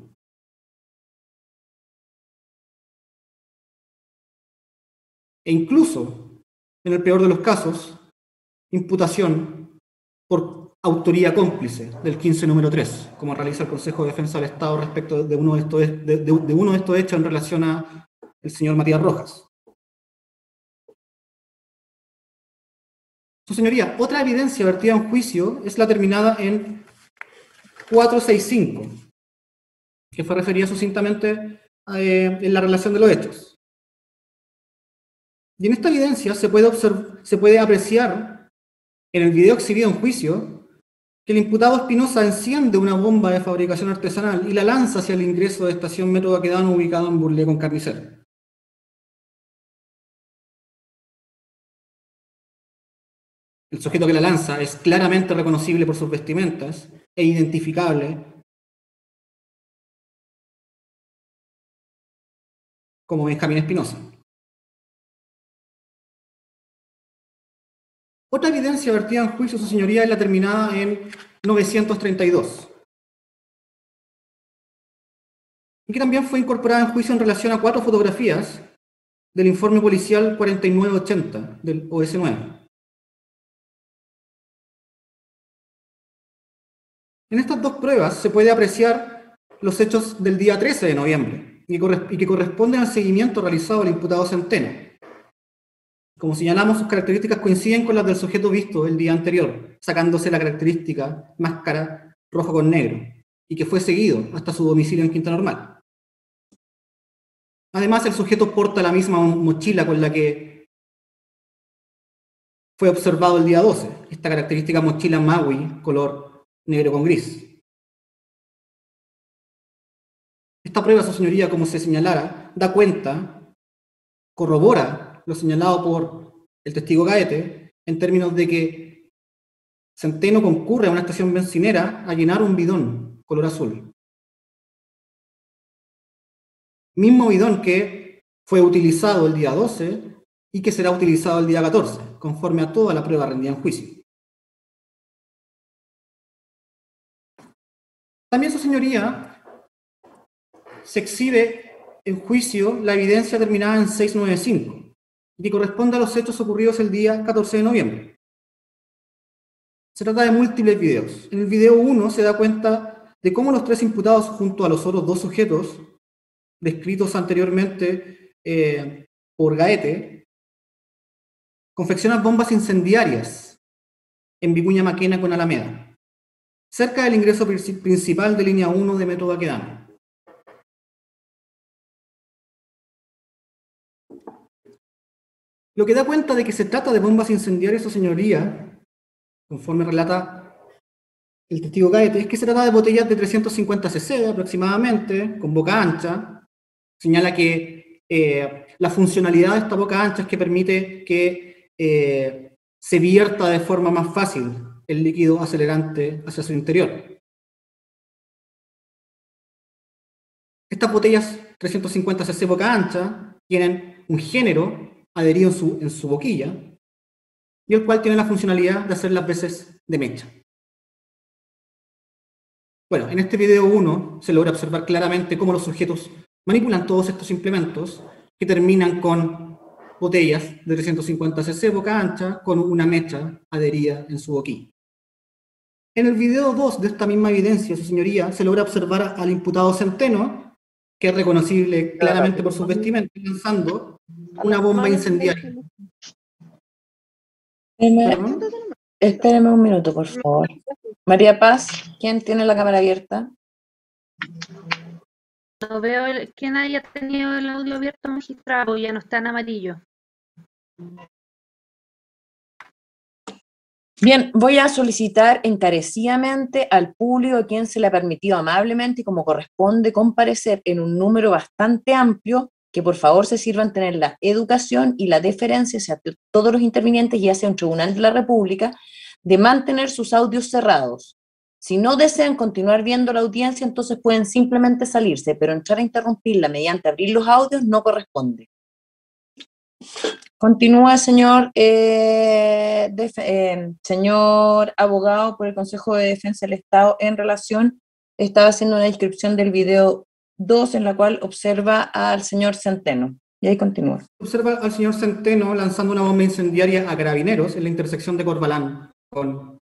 E incluso, en el peor de los casos, imputación por autoría cómplice del 15 número 3, como realiza el Consejo de Defensa del Estado respecto de uno de estos, de, uno de estos hechos en relación a el señor Matías Rojas. Su señoría, otra evidencia vertida en juicio es la terminada en 465, que fue referida sucintamente eh, en la relación de los hechos. Y en esta evidencia se puede, apreciar en el video exhibido en juicio que el imputado Espinosa enciende una bomba de fabricación artesanal y la lanza hacia el ingreso de estación Metro Baquedano ubicado en Burlé con Carnicero. El sujeto que la lanza es claramente reconocible por sus vestimentas e identificable como Benjamín Espinosa. Otra evidencia vertida en juicio, su señoría, es la terminada en 932. Y que también fue incorporada en juicio en relación a cuatro fotografías del informe policial 4980 del OS9. En estas dos pruebas se puede apreciar los hechos del día 13 de noviembre y que, corresponden al seguimiento realizado al imputado Centeno. Como señalamos, sus características coinciden con las del sujeto visto el día anterior, sacándose la característica máscara rojo con negro, y que fue seguido hasta su domicilio en Quinta Normal. Además, el sujeto porta la misma mochila con la que fue observado el día 12, esta característica mochila Maui, color negro con gris. Esta prueba, su señoría, como se señalara, da cuenta, corrobora lo señalado por el testigo Gaete, en términos de que Centeno concurre a una estación bencinera a llenar un bidón color azul. Mismo bidón que fue utilizado el día 12 y que será utilizado el día 14, conforme a toda la prueba rendida en juicio. También, su señoría, se exhibe en juicio la evidencia terminada en 695 y que corresponde a los hechos ocurridos el día 14 de noviembre. Se trata de múltiples videos. En el video 1 se da cuenta de cómo los tres imputados junto a los otros dos sujetos descritos anteriormente eh, por Gaete confeccionan bombas incendiarias en Vicuña Maquena con Alameda, cerca del ingreso principal de línea 1 de Metro Baquedano. Lo que da cuenta de que se trata de bombas incendiarias, su señoría, conforme relata el testigo Gaete, es que se trata de botellas de 350 cc aproximadamente, con boca ancha. Señala que eh, la funcionalidad de esta boca ancha es que permite que eh, se vierta de forma más fácil el líquido acelerante hacia su interior. Estas botellas 350 cc boca ancha tienen un género adherido en su, en su boquilla, y el cual tiene la funcionalidad de hacer las veces de mecha. Bueno, en este video 1 se logra observar claramente cómo los sujetos manipulan todos estos implementos que terminan con botellas de 350 cc boca ancha con una mecha adherida en su boquilla. En el video 2 de esta misma evidencia, su señoría, se logra observar al imputado Centeno, que es reconocible claramente por sus vestimentas, lanzando una bomba incendiaria. Espéreme, un minuto, por favor. María Paz, ¿quién tiene la cámara abierta? No veo el, quién haya tenido el audio abierto, magistrado, ya no está en amarillo. Bien, voy a solicitar encarecidamente al público a quien se le ha permitido amablemente y como corresponde comparecer en un número bastante amplio que por favor se sirvan tener la educación y la deferencia hacia todos los intervinientes, ya sea un tribunal de la República, de mantener sus audios cerrados. Si no desean continuar viendo la audiencia, entonces pueden simplemente salirse, pero entrar a interrumpirla mediante abrir los audios no corresponde. Continúa, señor, eh, eh, señor abogado por el Consejo de Defensa del Estado en relación, estaba haciendo una descripción del video dos en la cual observa al señor Centeno. Y ahí continúa. Observa al señor Centeno lanzando una bomba incendiaria a carabineros en la intersección de Corbalán con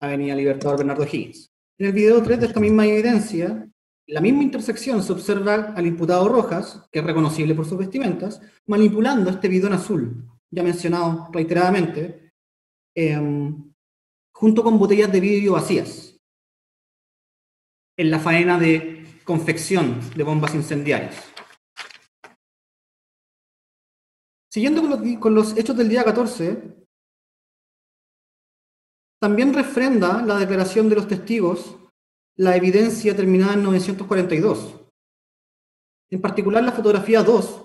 Avenida Libertador Bernardo Higgins. En el video 3 de esta misma evidencia, en la misma intersección se observa al imputado Rojas, que es reconocible por sus vestimentas, manipulando este bidón azul, ya mencionado reiteradamente, em, junto con botellas de vidrio vacías, en la faena de confección de bombas incendiarias. Siguiendo con los, hechos del día 14, también refrenda la declaración de los testigos la evidencia terminada en 942. En particular la fotografía 2,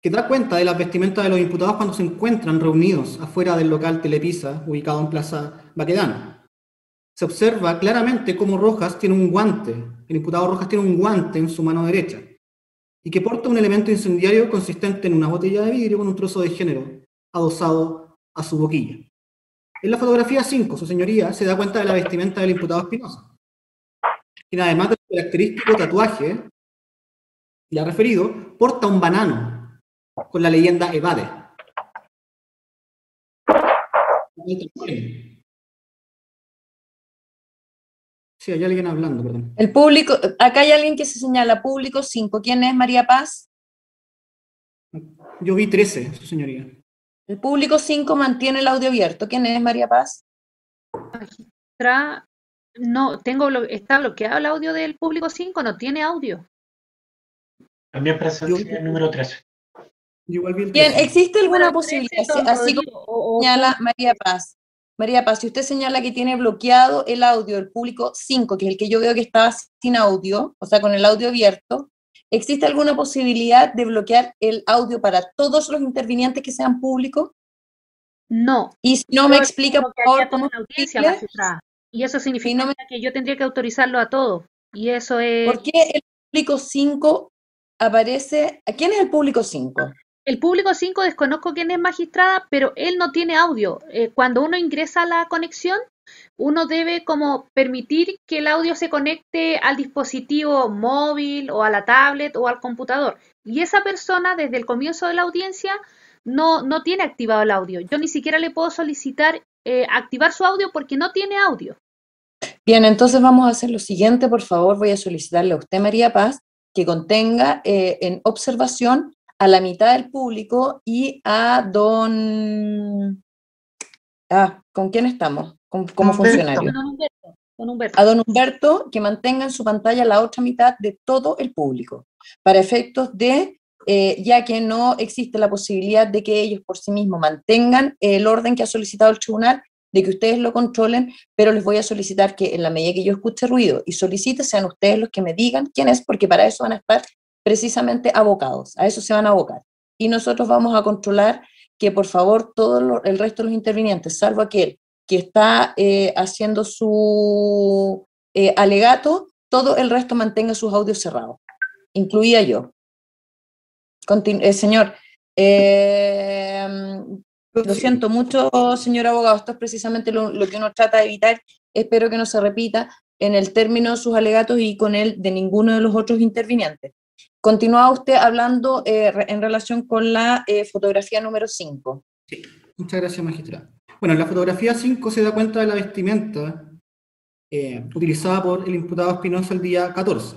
que da cuenta de las vestimentas de los imputados cuando se encuentran reunidos afuera del local Telepisa, ubicado en Plaza Baquedano se observa claramente cómo Rojas tiene un guante, el imputado Rojas tiene un guante en su mano derecha, y que porta un elemento incendiario consistente en una botella de vidrio con un trozo de género adosado a su boquilla. En la fotografía 5, su señoría se da cuenta de la vestimenta del imputado Espinosa, quien además del característico tatuaje, le ha referido, porta un banano con la leyenda Evade. Sí, hay alguien hablando, perdón. El público, acá hay alguien que se señala, público 5. ¿Quién es María Paz? Yo vi 13, su señoría. El público 5 mantiene el audio abierto. ¿Quién es María Paz? No, tengo está bloqueado el audio del público 5, no tiene audio. También presencia el número 13. Yo igual vi el Bien, 13. ¿existe alguna posibilidad, así como señala María Paz? María Paz, si usted señala que tiene bloqueado el audio del público 5, que es el que yo veo que estaba sin audio, o sea, con el audio abierto, ¿existe alguna posibilidad de bloquear el audio para todos los intervinientes que sean públicos? No. Y si no me explica, por favor, cómo audiencia. Y eso Si significa no me- que yo tendría que autorizarlo a todos. Y eso es... ¿Por qué el público 5 aparece? ¿A quién es el público 5? El público 5 desconozco quién es magistrada, pero él no tiene audio. Eh, cuando uno ingresa a la conexión, uno debe como permitir que el audio se conecte al dispositivo móvil o a la tablet o al computador. Y esa persona desde el comienzo de la audiencia no, no tiene activado el audio. Yo ni siquiera le puedo solicitar eh, activar su audio porque no tiene audio. Bien, entonces vamos a hacer lo siguiente, por favor, voy a solicitarle a usted, María Paz, que contenga eh, en observación a la mitad del público y a don... Ah, ¿con quién estamos? Con- como Humberto. funcionario. Don Humberto, don Humberto. A don Humberto que mantenga en su pantalla la otra mitad de todo el público, para efectos de, eh, ya que no existe la posibilidad de que ellos por sí mismos mantengan el orden que ha solicitado el tribunal, de que ustedes lo controlen, pero les voy a solicitar que en la medida que yo escuche ruido y solicite, sean ustedes los que me digan quién es, porque para eso van a estar precisamente abocados, a eso se van a abocar. Y nosotros vamos a controlar que por favor todo el resto de los intervinientes, salvo aquel que está eh, haciendo su eh, alegato, todo el resto mantenga sus audios cerrados, incluida yo. Eh, señor, lo siento mucho, señor abogado, esto es precisamente lo, lo que uno trata de evitar. Espero que no se repita en el término de sus alegatos y con el de ninguno de los otros intervinientes. Continúa usted hablando eh, en relación con la eh, fotografía número 5. Muchas gracias, magistrada. Bueno, en la fotografía 5 se da cuenta de la vestimenta eh, utilizada por el imputado Espinosa el día 14.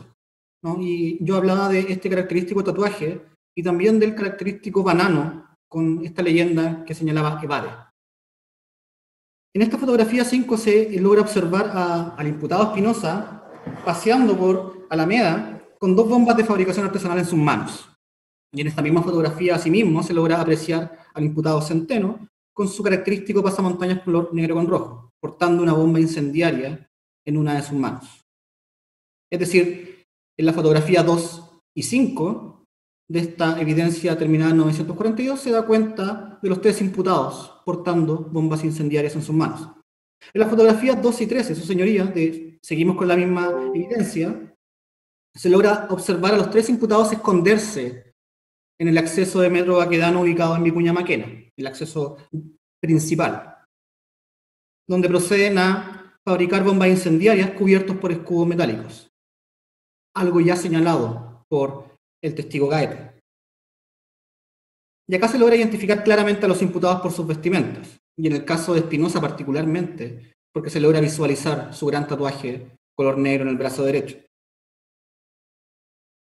¿no? Y yo hablaba de este característico tatuaje y también del característico banano con esta leyenda que señalaba Evade. En esta fotografía 5 se logra observar a- al imputado Espinosa paseando por Alameda con dos bombas de fabricación artesanal en sus manos. Y en esta misma fotografía, asimismo, se logra apreciar al imputado Centeno con su característico pasamontañas color negro con rojo, portando una bomba incendiaria en una de sus manos. Es decir, en la fotografía 2 y 5 de esta evidencia terminada en 942 se da cuenta de los tres imputados portando bombas incendiarias en sus manos. En las fotografías 2 y 13, su señoría, de, seguimos con la misma evidencia, se logra observar a los tres imputados esconderse en el acceso de Metro Baquedano ubicado en Vicuña Maquena, el acceso principal, donde proceden a fabricar bombas incendiarias cubiertos por escudos metálicos, algo ya señalado por el testigo Gaete. Y acá se logra identificar claramente a los imputados por sus vestimentas, y en el caso de Espinosa particularmente, porque se logra visualizar su gran tatuaje color negro en el brazo derecho.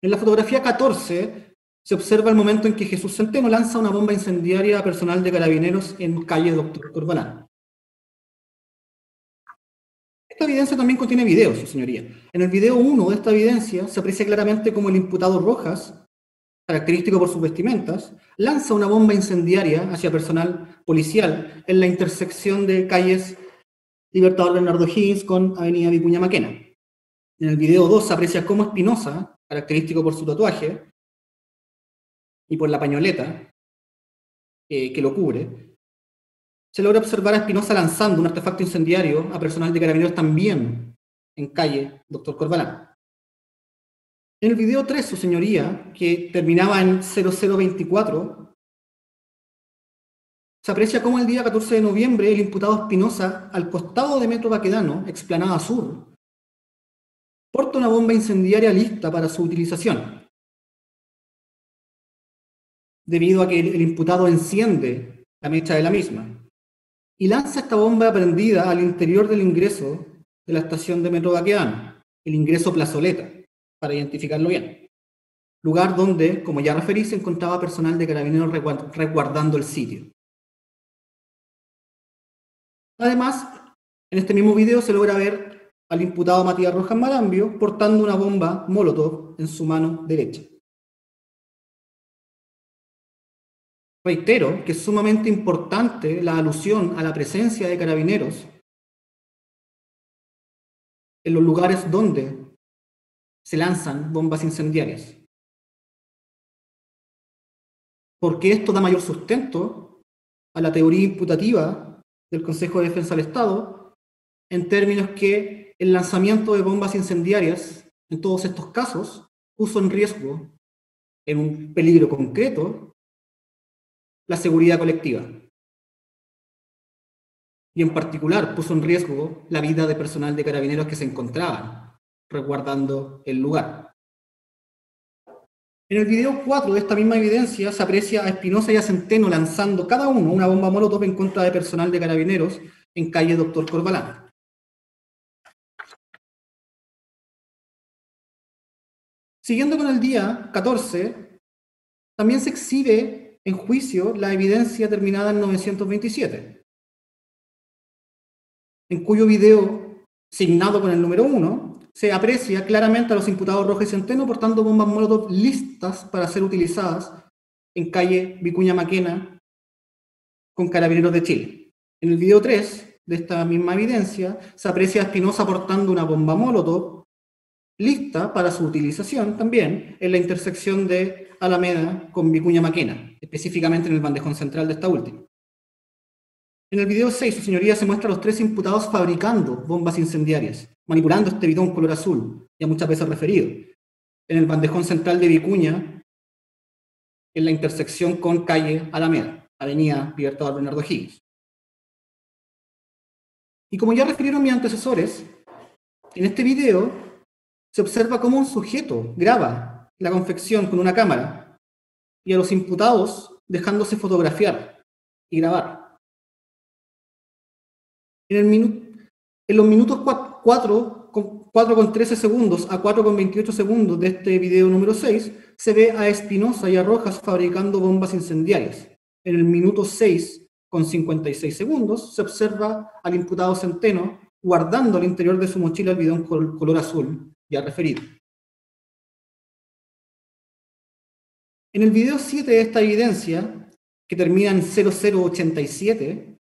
En la fotografía 14 se observa el momento en que Jesús Centeno lanza una bomba incendiaria a personal de carabineros en calle Doctor Corbalán. Esta evidencia también contiene videos, su señoría. En el video 1 de esta evidencia se aprecia claramente cómo el imputado Rojas, característico por sus vestimentas, lanza una bomba incendiaria hacia personal policial en la intersección de calles Libertador Bernardo Higgins con Avenida Vicuña Maquena. En el video 2 se aprecia cómo Espinosa, característico por su tatuaje y por la pañoleta eh, que lo cubre, se logra observar a Espinosa lanzando un artefacto incendiario a personal de carabineros también en calle Doctor Corbalán. En el video 3, su señoría, que terminaba en 0024, se aprecia cómo el día 14 de noviembre el imputado Espinosa, al costado de Metro Baquedano, explanada sur, porta una bomba incendiaria lista para su utilización. Debido a que el, imputado enciende la mecha de la misma y lanza esta bomba prendida al interior del ingreso de la estación de Metro Baquedano, el ingreso plazoleta, para identificarlo bien. Lugar donde, como ya referí, se encontraba personal de carabineros resguard- resguardando el sitio. Además, en este mismo video se logra ver al imputado Matías Rojas Marambio portando una bomba Molotov en su mano derecha. Reitero que es sumamente importante la alusión a la presencia de carabineros en los lugares donde se lanzan bombas incendiarias. Porque esto da mayor sustento a la teoría imputativa del Consejo de Defensa del Estado en términos que el lanzamiento de bombas incendiarias en todos estos casos puso en riesgo, en un peligro concreto, la seguridad colectiva. Y en particular puso en riesgo la vida de personal de carabineros que se encontraban resguardando el lugar. En el video 4 de esta misma evidencia se aprecia a Espinosa y a Centeno lanzando cada uno una bomba molotov en contra de personal de carabineros en calle Doctor Corbalán. Siguiendo con el día 14, también se exhibe en juicio la evidencia terminada en 927, en cuyo video, signado con el número 1, se aprecia claramente a los imputados Rojas y Centeno portando bombas molotov listas para ser utilizadas en calle Vicuña Maquena con Carabineros de Chile. En el video 3 de esta misma evidencia se aprecia a Espinosa portando una bomba molotov lista para su utilización también en la intersección de Alameda con Vicuña Maquena, específicamente en el bandejón central de esta última. En el video 6, su señoría se muestra a los tres imputados fabricando bombas incendiarias, manipulando este bidón color azul, ya muchas veces referido, en el bandejón central de Vicuña, en la intersección con calle Alameda, avenida Libertador Bernardo Higgins. Y como ya refirieron mis antecesores, en este video se observa cómo un sujeto graba la confección con una cámara y a los imputados dejándose fotografiar y grabar. En, el en los minutos 4, con 13 segundos a 4 con 28 segundos de este video número 6, se ve a Espinosa y a Rojas fabricando bombas incendiarias. En el minuto 6 con 56 segundos se observa al imputado Centeno guardando al interior de su mochila el bidón color azul ya referido. En el video 7 de esta evidencia, que termina en 0087,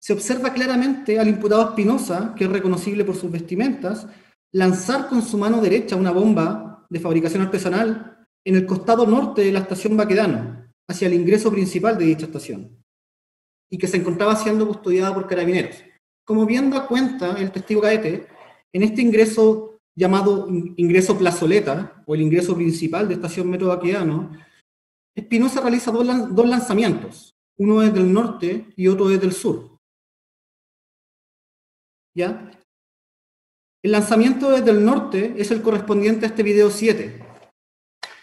se observa claramente al imputado Espinosa, que es reconocible por sus vestimentas, lanzar con su mano derecha una bomba de fabricación artesanal en el costado norte de la estación Baquedano, hacia el ingreso principal de dicha estación, y que se encontraba siendo custodiada por carabineros. Como bien da cuenta el testigo Caete, en este ingreso llamado ingreso plazoleta, o el ingreso principal de estación Metro Espinosa realiza dos, dos lanzamientos, uno desde el norte y otro desde el sur. ¿Ya? El lanzamiento desde el norte es el correspondiente a este video 7.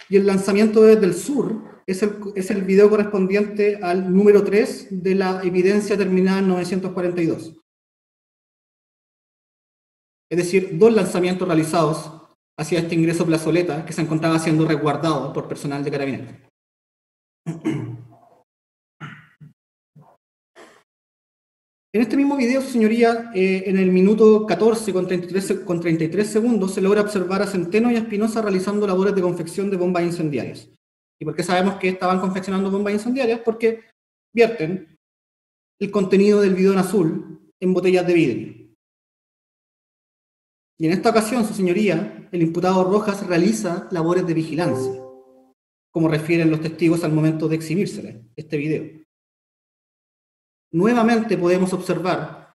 Y el lanzamiento desde el sur es el, es el video correspondiente al número 3 de la evidencia terminada en 942. Es decir, dos lanzamientos realizados hacia este ingreso plazoleta que se encontraba siendo resguardado por personal de carabineros. En este mismo video, señoría, eh, en el minuto 14 con 33, con 33 segundos, se logra observar a Centeno y a Espinosa realizando labores de confección de bombas incendiarias. ¿Y por qué sabemos que estaban confeccionando bombas incendiarias? Porque vierten el contenido del bidón azul en botellas de vidrio. Y en esta ocasión, su señoría, el imputado Rojas realiza labores de vigilancia, como refieren los testigos al momento de exhibírsele este video. Nuevamente podemos observar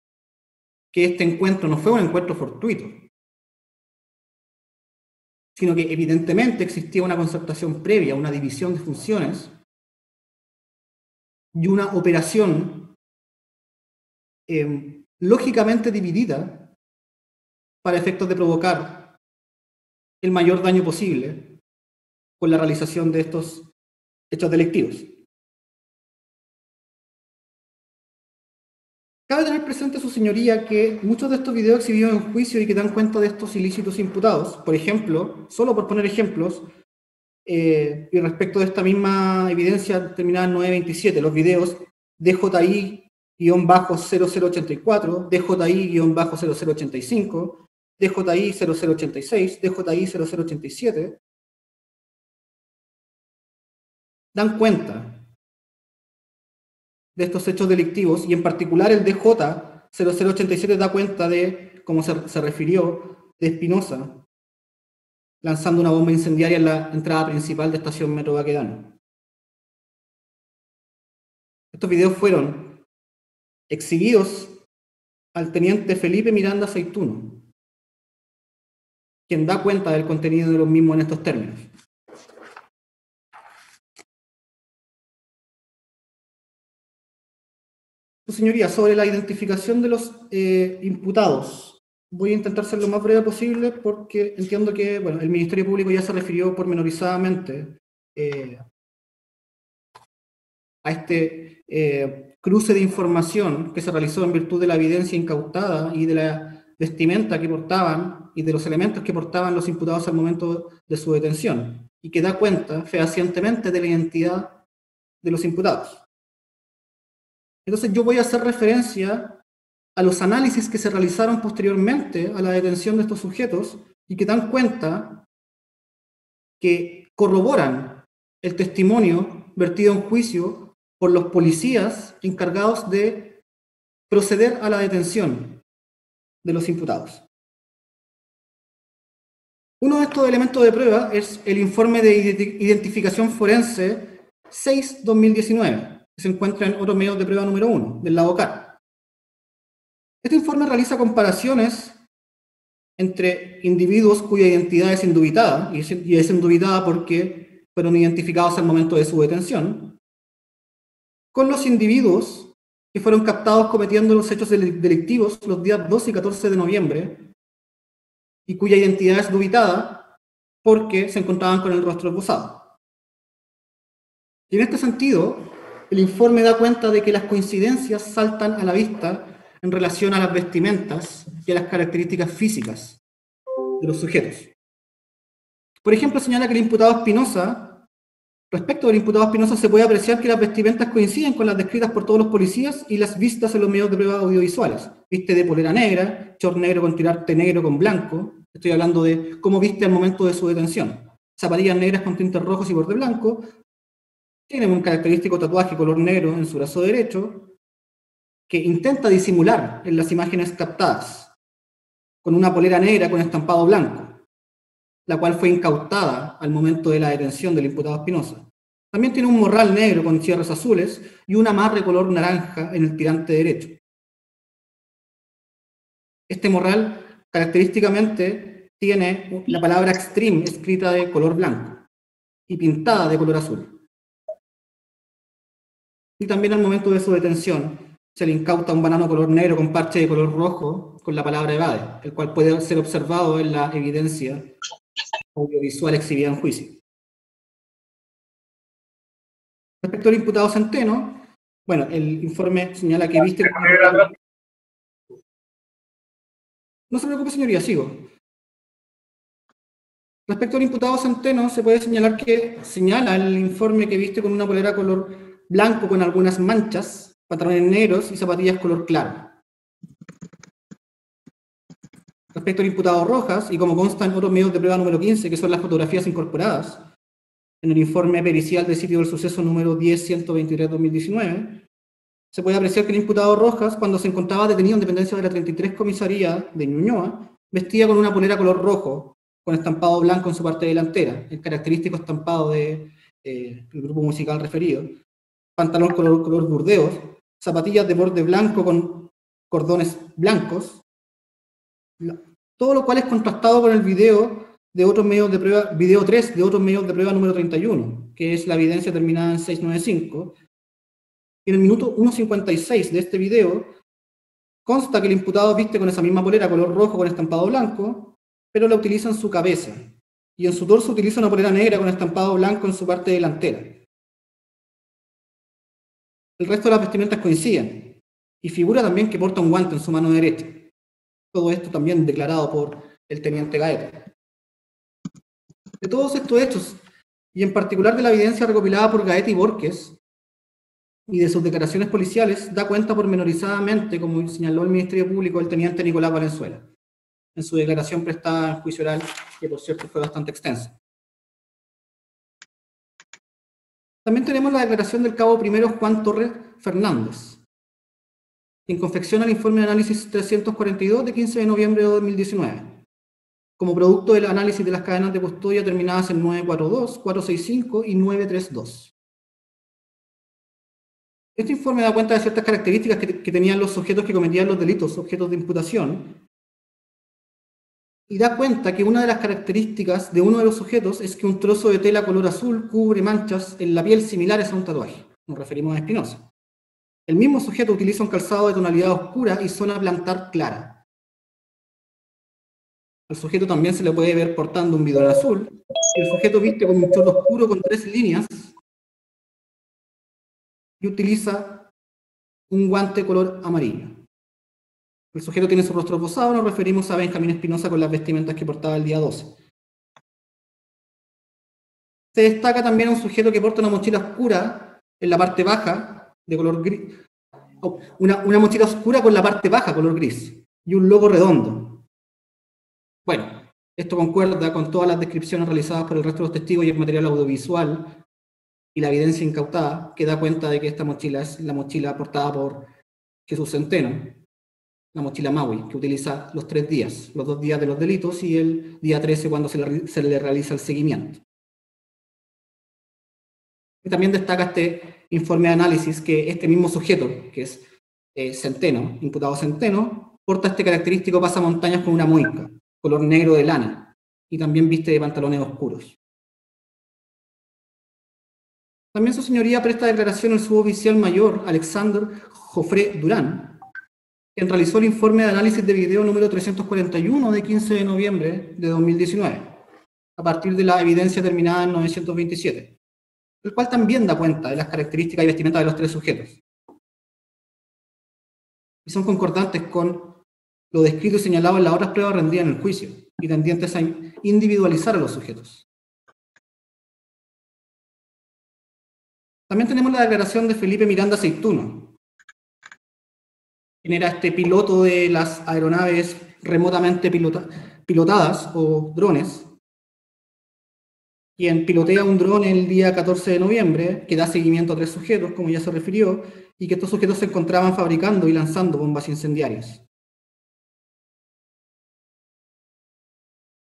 que este encuentro no fue un encuentro fortuito, sino que evidentemente existía una concertación previa, una división de funciones y una operación eh, lógicamente dividida para efectos de provocar el mayor daño posible con la realización de estos hechos delictivos. Cabe tener presente, su señoría, que muchos de estos videos exhibidos en juicio y que dan cuenta de estos ilícitos imputados, por ejemplo, solo por poner ejemplos, eh, y respecto de esta misma evidencia terminada en 927, los videos DJI-0084, DJI-0085, DJI-0086, DJI-0087, dan cuenta de estos hechos delictivos y en particular el DJ 0087 da cuenta de, como se, se refirió, de Espinosa lanzando una bomba incendiaria en la entrada principal de estación Metro Baquedano. Estos videos fueron exhibidos al teniente Felipe Miranda Aceituno, quien da cuenta del contenido de los mismos en estos términos. Señoría, sobre la identificación de los eh, imputados, voy a intentar ser lo más breve posible porque entiendo que bueno, el Ministerio Público ya se refirió pormenorizadamente eh, a este eh, cruce de información que se realizó en virtud de la evidencia incautada y de la vestimenta que portaban y de los elementos que portaban los imputados al momento de su detención y que da cuenta fehacientemente de la identidad de los imputados. Entonces yo voy a hacer referencia a los análisis que se realizaron posteriormente a la detención de estos sujetos y que dan cuenta que corroboran el testimonio vertido en juicio por los policías encargados de proceder a la detención de los imputados. Uno de estos elementos de prueba es el informe de identificación forense 6-2019 que se encuentra en otros medios de prueba número uno, del lado CAR. Este informe realiza comparaciones entre individuos cuya identidad es indubitada, y es indubitada porque fueron identificados al momento de su detención, con los individuos que fueron captados cometiendo los hechos delictivos los días 2 y 14 de noviembre, y cuya identidad es dubitada porque se encontraban con el rostro esbozado. Y en este sentido, el informe da cuenta de que las coincidencias saltan a la vista en relación a las vestimentas y a las características físicas de los sujetos. Por ejemplo, señala que el imputado Espinosa, respecto del imputado Espinosa, se puede apreciar que las vestimentas coinciden con las descritas por todos los policías y las vistas en los medios de prueba audiovisuales. Viste de polera negra, short negro con tirarte negro con blanco. Estoy hablando de cómo viste al momento de su detención. Zapatillas negras con tintes rojos y borde blanco, tiene un característico tatuaje color negro en su brazo derecho que intenta disimular en las imágenes captadas con una polera negra con estampado blanco, la cual fue incautada al momento de la detención del imputado Espinosa. También tiene un morral negro con cierres azules y un amarre color naranja en el tirante derecho. Este morral característicamente tiene la palabra extreme escrita de color blanco y pintada de color azul y también al momento de su detención se le incauta un banano color negro con parche de color rojo con la palabra evade, el cual puede ser observado en la evidencia audiovisual exhibida en juicio. Respecto al imputado Centeno, bueno, el informe señala que viste... No se preocupe, señoría, sigo. Respecto al imputado Centeno, se puede señalar que señala el informe que viste con una polera color blanco con algunas manchas, patrones negros y zapatillas color claro. Respecto al imputado Rojas, y como consta en otros medios de prueba número 15, que son las fotografías incorporadas en el informe pericial del sitio del suceso número 10-123-2019, se puede apreciar que el imputado Rojas, cuando se encontraba detenido en dependencia de la 33 Comisaría de Ñuñoa, vestía con una polera color rojo, con estampado blanco en su parte delantera, el característico estampado del de, eh, grupo musical referido, pantalón color, color burdeos, zapatillas de borde blanco con cordones blancos, todo lo cual es contrastado con el video de otros medios de prueba, video 3 de otros medios de prueba número 31, que es la evidencia terminada en 695. Y en el minuto 1.56 de este video consta que el imputado viste con esa misma polera color rojo con estampado blanco, pero la utiliza en su cabeza. Y en su torso utiliza una polera negra con estampado blanco en su parte delantera el resto de las vestimentas coinciden. Y figura también que porta un guante en su mano derecha. Todo esto también declarado por el teniente Gaeta. De todos estos hechos, y en particular de la evidencia recopilada por Gaeta y Borges, y de sus declaraciones policiales, da cuenta pormenorizadamente, como señaló el Ministerio Público, el teniente Nicolás Valenzuela, en su declaración prestada en juicio oral, que por cierto fue bastante extensa. También tenemos la declaración del cabo primero Juan Torres Fernández, quien confecciona el informe de análisis 342 de 15 de noviembre de 2019, como producto del análisis de las cadenas de custodia terminadas en 942, 465 y 932. Este informe da cuenta de ciertas características que, tenían los sujetos que cometían los delitos, objetos de imputación, y da cuenta que una de las características de uno de los sujetos es que un trozo de tela color azul cubre manchas en la piel similares a un tatuaje. Nos referimos a Espinosa. El mismo sujeto utiliza un calzado de tonalidad oscura y zona plantar clara. Al sujeto también se le puede ver portando un bidón azul. El sujeto viste con un short oscuro con tres líneas y utiliza un guante color amarillo. El sujeto tiene su rostro posado, nos referimos a Benjamín Espinosa con las vestimentas que portaba el día 12. Se destaca también un sujeto que porta una mochila oscura en la parte baja, de color gris, una, una mochila oscura con la parte baja, color gris, y un logo redondo. Bueno, esto concuerda con todas las descripciones realizadas por el resto de los testigos y el material audiovisual y la evidencia incautada, que da cuenta de que esta mochila es la mochila portada por Jesús Centeno, la mochila Maui, que utiliza los tres días, los dos días de los delitos y el día 13 cuando se le, se le realiza el seguimiento. Y también destaca este informe de análisis que este mismo sujeto, que es eh, Centeno, imputado Centeno, porta este característico pasamontañas con una muica, color negro de lana, y también viste de pantalones oscuros. También su señoría presta declaración el suboficial mayor Alexander Jofré Durán, quien realizó el informe de análisis de video número 341 de 15 de noviembre de 2019, a partir de la evidencia terminada en 927, el cual también da cuenta de las características y vestimenta de los tres sujetos. Y son concordantes con lo descrito y señalado en las otras pruebas rendidas en el juicio, y tendientes a individualizar a los sujetos. También tenemos la declaración de Felipe Miranda Aceituno, quien era este piloto de las aeronaves remotamente pilota, pilotadas o drones, quien pilotea un dron el día 14 de noviembre, que da seguimiento a tres sujetos, como ya se refirió, y que estos sujetos se encontraban fabricando y lanzando bombas incendiarias.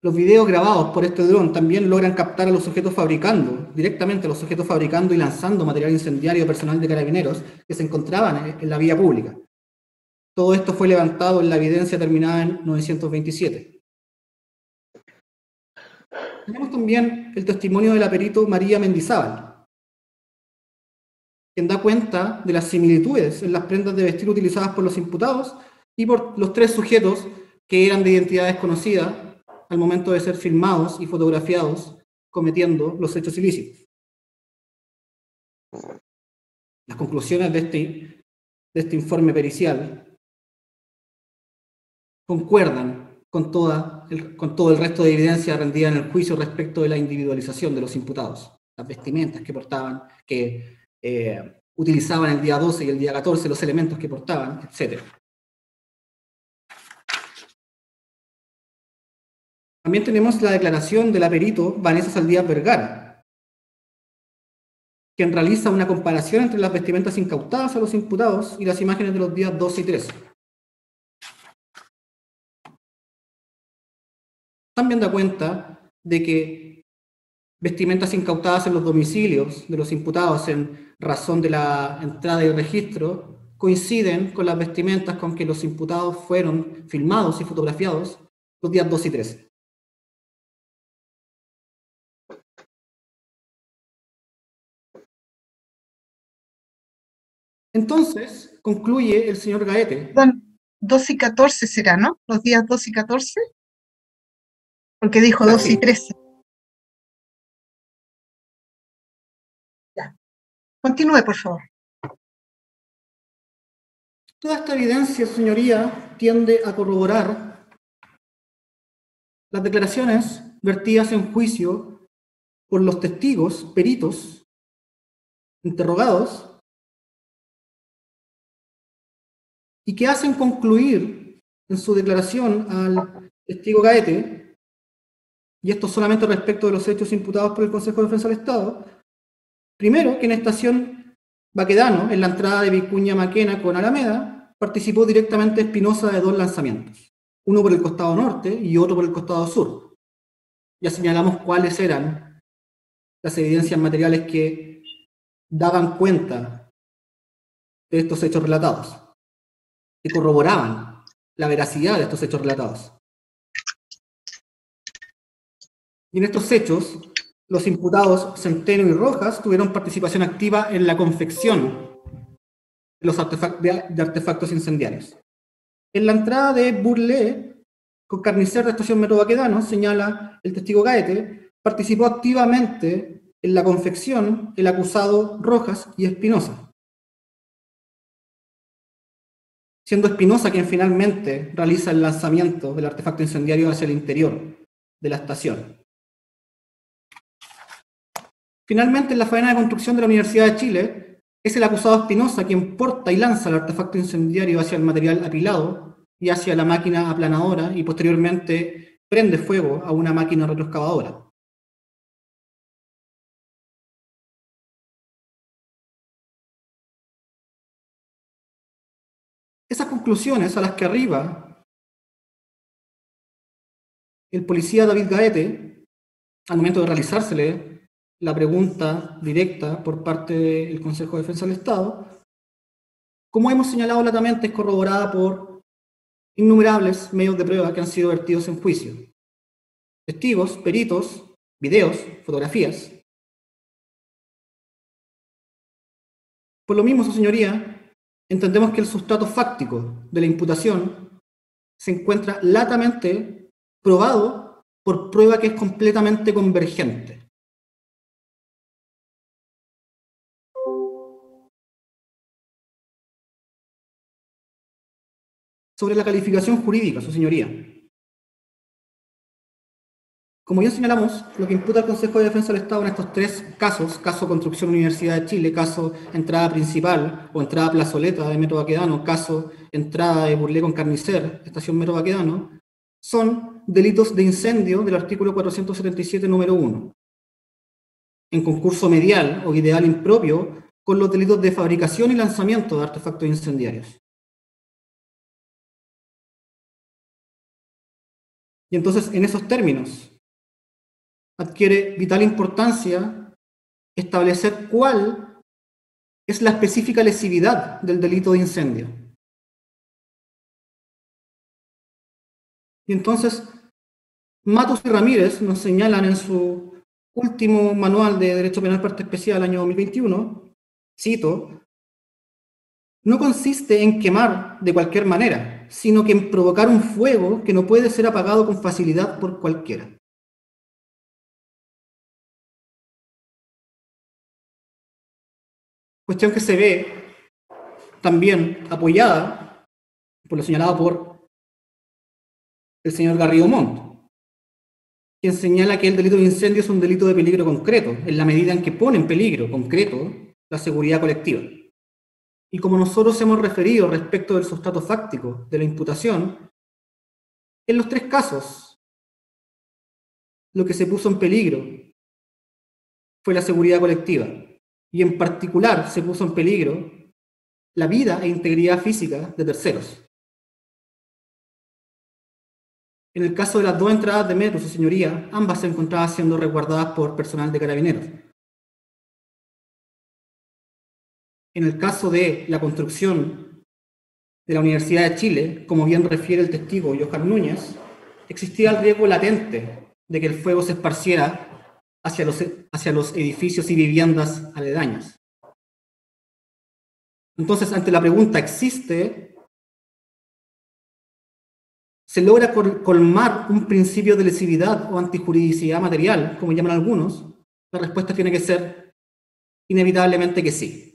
Los videos grabados por este dron también logran captar a los sujetos fabricando, directamente a los sujetos fabricando y lanzando material incendiario personal de carabineros que se encontraban en la vía pública. Todo esto fue levantado en la evidencia terminada en 927. Tenemos también el testimonio de la perito María Mendizábal, quien da cuenta de las similitudes en las prendas de vestir utilizadas por los imputados y por los tres sujetos que eran de identidad desconocida al momento de ser filmados y fotografiados cometiendo los hechos ilícitos. Las conclusiones de este, de este informe pericial concuerdan con, toda con todo el resto de evidencia rendida en el juicio respecto de la individualización de los imputados, las vestimentas que portaban, que eh, utilizaban el día 12 y el día 14, los elementos que portaban, etc. También tenemos la declaración de la perito Vanessa Saldías Vergara, quien realiza una comparación entre las vestimentas incautadas a los imputados y las imágenes de los días 12 y 13. también da cuenta de que vestimentas incautadas en los domicilios de los imputados en razón de la entrada y registro coinciden con las vestimentas con que los imputados fueron filmados y fotografiados los días 2 y 13. Entonces, concluye el señor Gaete. 2 y 14 será, ¿no? Los días 2 y 14. Porque dijo 12 y 13. Ya. Continúe, por favor. Toda esta evidencia, señoría, tiende a corroborar las declaraciones vertidas en juicio por los testigos, peritos, interrogados, y que hacen concluir en su declaración al testigo Gaete y esto solamente respecto de los hechos imputados por el Consejo de Defensa del Estado, Primero, que en estación Baquedano, en la entrada de Vicuña Maquena con Alameda, participó directamente Espinosa de dos lanzamientos, uno por el costado norte y otro por el costado sur. Ya señalamos cuáles eran las evidencias materiales que daban cuenta de estos hechos relatados, que corroboraban la veracidad de estos hechos relatados. Y en estos hechos, los imputados Centeno y Rojas tuvieron participación activa en la confección de los artefactos incendiarios. En la entrada de Burle, con carnicer de estación Metro Baquedano, señala el testigo Gaete, participó activamente en la confección el acusado Rojas y Espinosa. Siendo Espinosa quien finalmente realiza el lanzamiento del artefacto incendiario hacia el interior de la estación. Finalmente, en la faena de construcción de la Universidad de Chile, es el acusado Espinosa quien porta y lanza el artefacto incendiario hacia el material apilado y hacia la máquina aplanadora y posteriormente prende fuego a una máquina retroexcavadora. Esas conclusiones a las que arriba el policía David Gaete, al momento de realizársele la pregunta directa por parte del Consejo de Defensa del Estado, como hemos señalado latamente, es corroborada por innumerables medios de prueba que han sido vertidos en juicio. Testigos, peritos, videos, fotografías. Por lo mismo, su señoría, entendemos que el sustrato fáctico de la imputación se encuentra latamente probado por prueba que es completamente convergente. Sobre la calificación jurídica, su señoría. Como ya señalamos, lo que imputa el Consejo de Defensa del Estado en estos tres casos, caso Construcción Universidad de Chile, caso entrada principal o entrada plazoleta de Metro Baquedano, caso entrada de Burlé con Carnicer, estación Metro Baquedano, son delitos de incendio del artículo 477, número 1. En concurso medial o ideal impropio con los delitos de fabricación y lanzamiento de artefactos incendiarios. Y entonces, en esos términos, adquiere vital importancia establecer cuál es la específica lesividad del delito de incendio. Y entonces, Matos y Ramírez nos señalan en su último manual de Derecho Penal Parte Especial, año 2021, cito, no consiste en quemar de cualquier manera, sino que en provocar un fuego que no puede ser apagado con facilidad por cualquiera. Cuestión que se ve también apoyada por lo señalado por el señor Garrido Montt, quien señala que el delito de incendio es un delito de peligro concreto, en la medida en que pone en peligro concreto la seguridad colectiva. Y como nosotros hemos referido respecto del sustrato fáctico de la imputación, en los tres casos, lo que se puso en peligro fue la seguridad colectiva, y en particular se puso en peligro la vida e integridad física de terceros. En el caso de las dos entradas de metro, su señoría, ambas se encontraban siendo resguardadas por personal de carabineros. En el caso de la construcción de la Universidad de Chile, como bien refiere el testigo Johan Núñez, existía el riesgo latente de que el fuego se esparciera hacia los, hacia los edificios y viviendas aledañas. Entonces, ante la pregunta, ¿existe? ¿Se logra colmar un principio de lesividad o antijuridicidad material, como llaman algunos? La respuesta tiene que ser inevitablemente que sí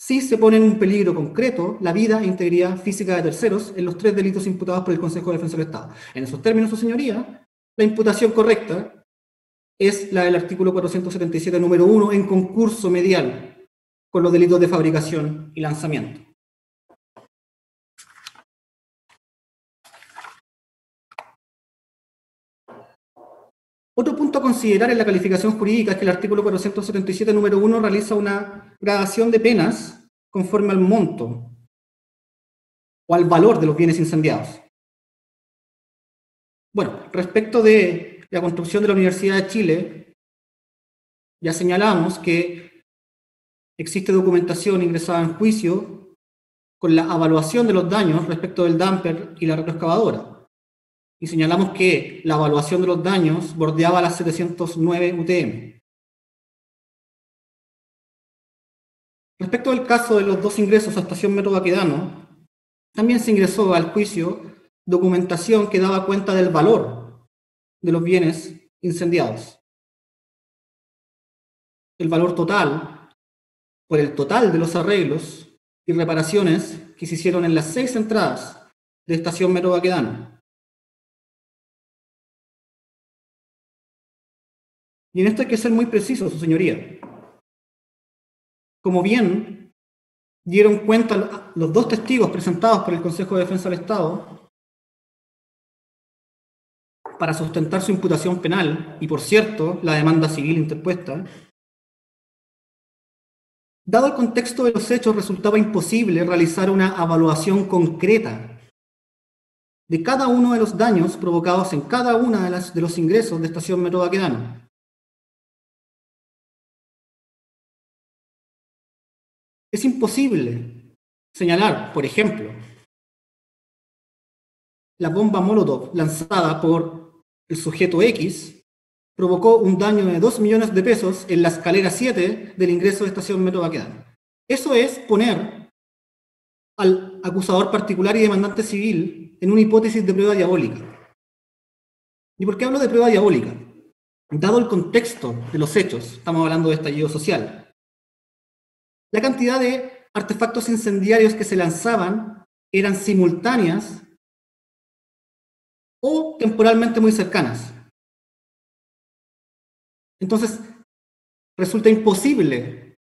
si se pone en peligro concreto la vida e integridad física de terceros en los tres delitos imputados por el Consejo de Defensa del Estado. En esos términos, su señoría, la imputación correcta es la del artículo 477, número 1, en concurso medial con los delitos de fabricación y lanzamiento. Otro punto a considerar en la calificación jurídica es que el artículo 477, número 1, realiza una gradación de penas conforme al monto o al valor de los bienes incendiados. Bueno, respecto de la construcción de la Universidad de Chile, ya señalamos que existe documentación ingresada en juicio con la evaluación de los daños respecto del damper y la retroexcavadora y señalamos que la evaluación de los daños bordeaba las 709 UTM. Respecto al caso de los dos ingresos a Estación Metro Baquedano, también se ingresó al juicio documentación que daba cuenta del valor de los bienes incendiados. El valor total, por el total de los arreglos y reparaciones que se hicieron en las seis entradas de Estación Metro Baquedano. Y en esto hay que ser muy preciso, su señoría. Como bien dieron cuenta los dos testigos presentados por el Consejo de Defensa del Estado para sustentar su imputación penal y, por cierto, la demanda civil interpuesta, dado el contexto de los hechos, resultaba imposible realizar una evaluación concreta de cada uno de los daños provocados en cada uno de, los ingresos de Estación Metro Baquedano. Es imposible señalar, por ejemplo, la bomba Molotov lanzada por el sujeto X provocó un daño de 2 millones de pesos en la escalera 7 del ingreso de estación Metro. Eso es poner al acusador particular y demandante civil en una hipótesis de prueba diabólica. ¿Y por qué hablo de prueba diabólica? Dado el contexto de los hechos, estamos hablando de estallido social, la cantidad de artefactos incendiarios que se lanzaban eran simultáneas o temporalmente muy cercanas. Entonces, resulta imposible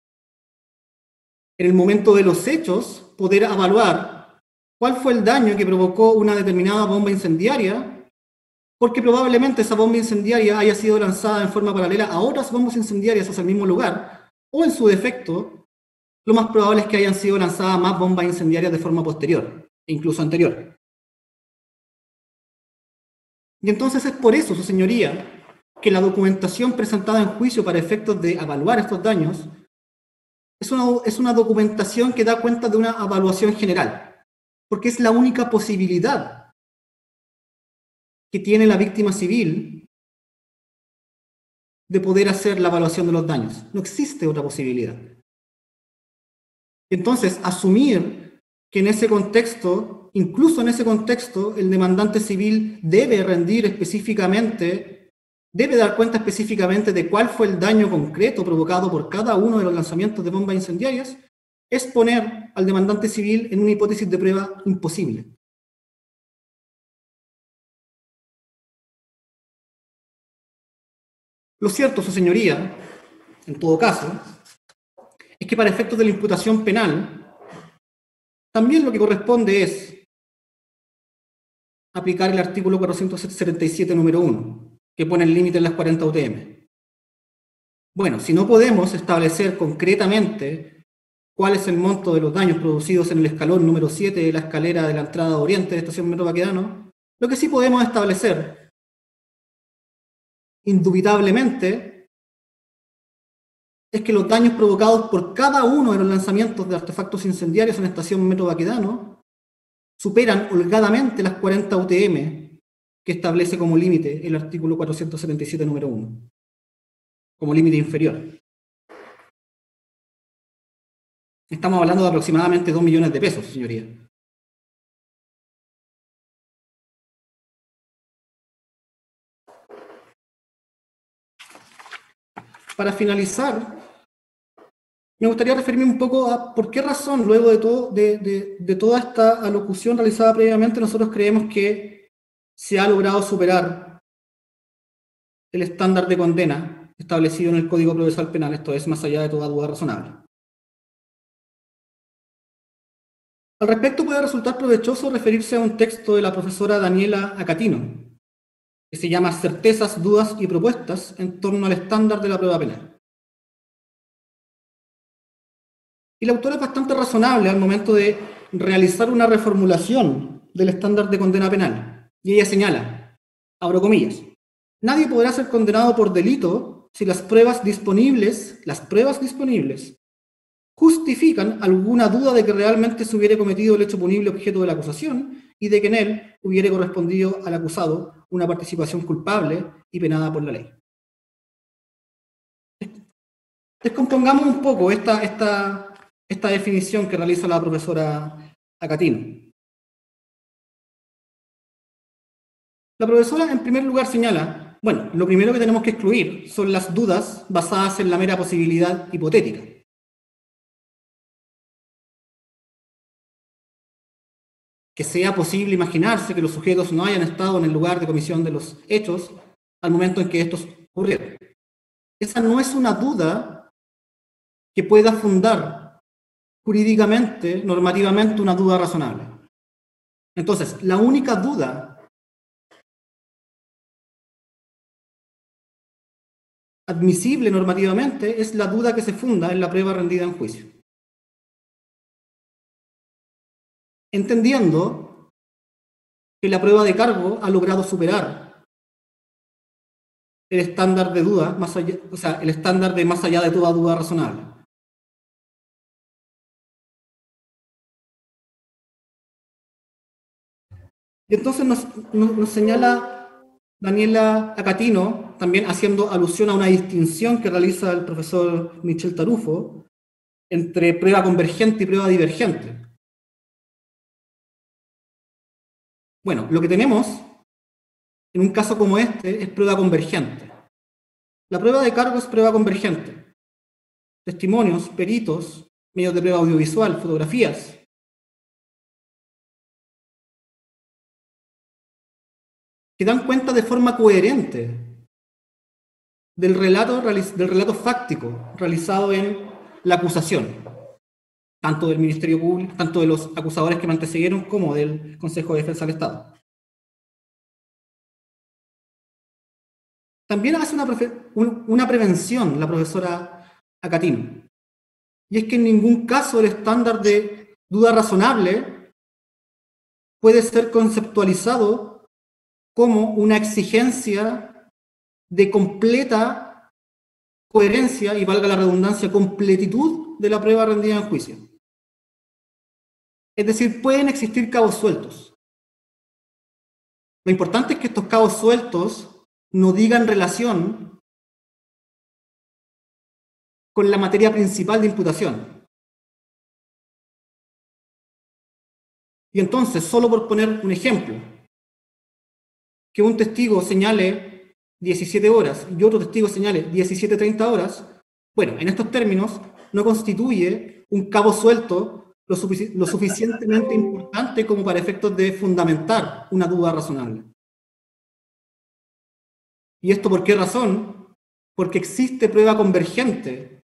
en el momento de los hechos poder evaluar cuál fue el daño que provocó una determinada bomba incendiaria, porque probablemente esa bomba incendiaria haya sido lanzada en forma paralela a otras bombas incendiarias hacia el mismo lugar, o en su defecto, lo más probable es que hayan sido lanzadas más bombas incendiarias de forma posterior, e incluso anterior. Y entonces es por eso, su señoría, que la documentación presentada en juicio para efectos de evaluar estos daños es una, es una documentación que da cuenta de una evaluación general, porque es la única posibilidad que tiene la víctima civil de poder hacer la evaluación de los daños. No existe otra posibilidad. Entonces, asumir que en ese contexto, incluso en ese contexto, el demandante civil debe rendir específicamente, debe dar cuenta específicamente de cuál fue el daño concreto provocado por cada uno de los lanzamientos de bombas incendiarias, es poner al demandante civil en una hipótesis de prueba imposible. Lo cierto, su señoría, en todo caso, es que para efectos de la imputación penal, también lo que corresponde es aplicar el artículo 477, número 1, que pone el límite en las 40 UTM. Bueno, si no podemos establecer concretamente cuál es el monto de los daños producidos en el escalón número 7 de la escalera de la entrada oriente de Estación Metro Baquedano, lo que sí podemos establecer, indubitablemente, es que los daños provocados por cada uno de los lanzamientos de artefactos incendiarios en la estación Metro Baquedano superan holgadamente las 40 UTM que establece como límite el artículo 477 número 1, como límite inferior. Estamos hablando de aproximadamente 2 millones de pesos, señoría. Para finalizar, me gustaría referirme un poco a por qué razón, luego de, todo, de, toda esta alocución realizada previamente, nosotros creemos que se ha logrado superar el estándar de condena establecido en el Código Procesal Penal, esto es más allá de toda duda razonable. Al respecto puede resultar provechoso referirse a un texto de la profesora Daniela Acatino, que se llama Certezas, Dudas y Propuestas en torno al estándar de la prueba penal. Y la autora es bastante razonable al momento de realizar una reformulación del estándar de condena penal. Y ella señala, abro comillas, nadie podrá ser condenado por delito si las pruebas disponibles, las pruebas disponibles, justifican alguna duda de que realmente se hubiera cometido el hecho punible objeto de la acusación y de que en él hubiera correspondido al acusado una participación culpable y penada por la ley. Descompongamos un poco esta, esta, esta definición que realiza la profesora Acatino. La profesora en primer lugar señala, bueno, lo primero que tenemos que excluir son las dudas basadas en la mera posibilidad hipotética. Que sea posible imaginarse que los sujetos no hayan estado en el lugar de comisión de los hechos al momento en que estos ocurrieron. Esa no es una duda que pueda fundar jurídicamente, normativamente, una duda razonable. Entonces, la única duda admisible normativamente es la duda que se funda en la prueba rendida en juicio. Entendiendo que la prueba de cargo ha logrado superar el estándar de duda, más allá, o sea, el estándar de más allá de toda duda razonable. Y entonces nos, señala Daniela Acatino, también haciendo alusión a una distinción que realiza el profesor Michel Tarufo entre prueba convergente y prueba divergente. Bueno, lo que tenemos en un caso como este es prueba convergente. La prueba de cargo es prueba convergente. Testimonios, peritos, medios de prueba audiovisual, fotografías, que dan cuenta de forma coherente del relato, del relato fáctico realizado en la acusación, tanto del Ministerio Público, tanto de los acusadores que me antecedieron como del Consejo de Defensa del Estado. También hace una, una prevención la profesora Acatino, y es que en ningún caso el estándar de duda razonable puede ser conceptualizado como una exigencia de completa coherencia y valga la redundancia, completitud de la prueba rendida en juicio. Es decir, pueden existir cabos sueltos. Lo importante es que estos cabos sueltos no digan relación con la materia principal de imputación. Y entonces, solo por poner un ejemplo, que un testigo señale 17 horas y otro testigo señale 17.30 horas, bueno, en estos términos no constituye un cabo suelto lo, lo suficientemente importante como para efectos de fundamentar una duda razonable. ¿Y esto por qué razón? Porque existe prueba convergente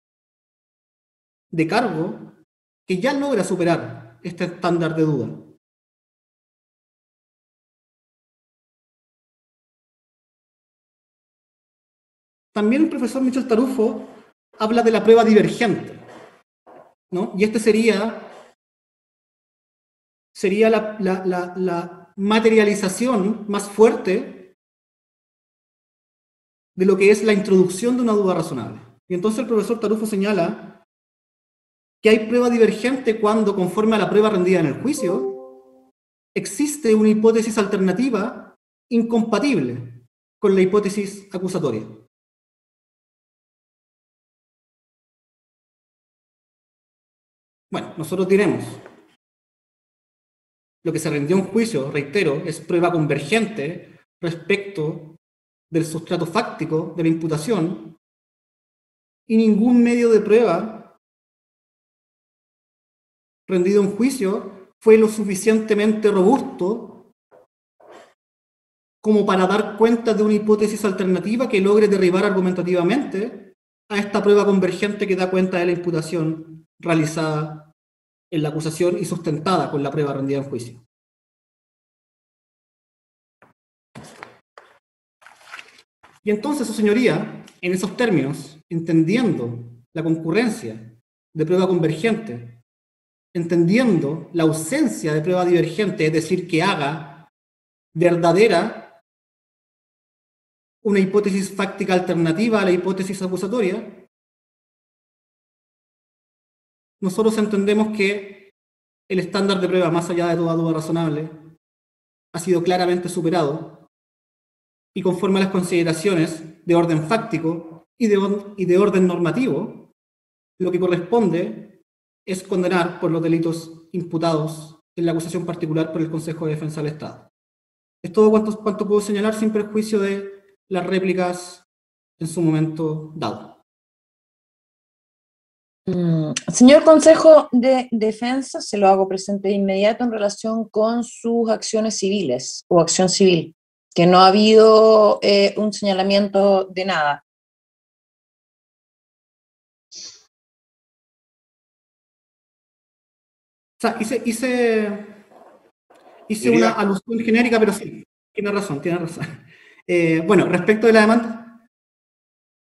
de cargo que ya logra superar este estándar de duda. También el profesor Michel Tarufo habla de la prueba divergente, ¿no? Y este sería, sería la, la, materialización más fuerte de lo que es la introducción de una duda razonable. Y entonces el profesor Tarufo señala que hay prueba divergente cuando, conforme a la prueba rendida en el juicio, existe una hipótesis alternativa incompatible con la hipótesis acusatoria. Bueno, nosotros diremos, lo que se rindió en juicio, reitero, es prueba convergente respecto del sustrato fáctico de la imputación y ningún medio de prueba rendido en juicio fue lo suficientemente robusto como para dar cuenta de una hipótesis alternativa que logre derribar argumentativamente a esta prueba convergente que da cuenta de la imputación realizada en la acusación y sustentada con la prueba rendida en juicio. Y entonces, su señoría, en esos términos, entendiendo la concurrencia de prueba convergente, entendiendo la ausencia de prueba divergente, es decir, que haga verdadera una hipótesis fáctica alternativa a la hipótesis acusatoria, nosotros entendemos que el estándar de prueba, más allá de toda duda razonable, ha sido claramente superado y conforme a las consideraciones de orden fáctico y de, orden normativo, lo que corresponde es condenar por los delitos imputados en la acusación particular por el Consejo de Defensa del Estado. Es todo cuanto, cuanto puedo señalar sin perjuicio de las réplicas en su momento dado. Mm, Señor Consejo de Defensa, se lo hago presente de inmediato en relación con sus acciones civiles o acción civil, que no ha habido eh, un señalamiento de nada. O sea, hice, hice, hice Diría- una alusión genérica, pero sí, tiene razón, tiene razón. Eh, bueno, respecto de la demanda,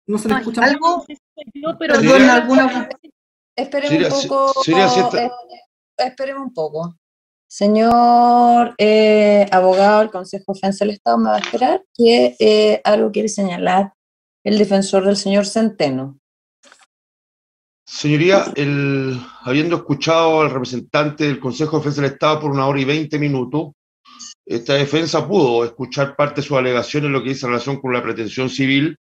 no se le escucha ¿Algo? Yo, pero Perdón, yo- alguna- Esperemos Siria, un poco. Siria, si está- eh, esperemos un poco. Señor eh, abogado del Consejo de Defensa del Estado, me va a esperar que eh, algo quiere señalar el defensor del señor Centeno. Señoría, el, habiendo escuchado al representante del Consejo de Defensa del Estado por una hora y veinte minutos, esta defensa pudo escuchar parte de sus alegaciones, lo que dice en relación con la pretensión civil,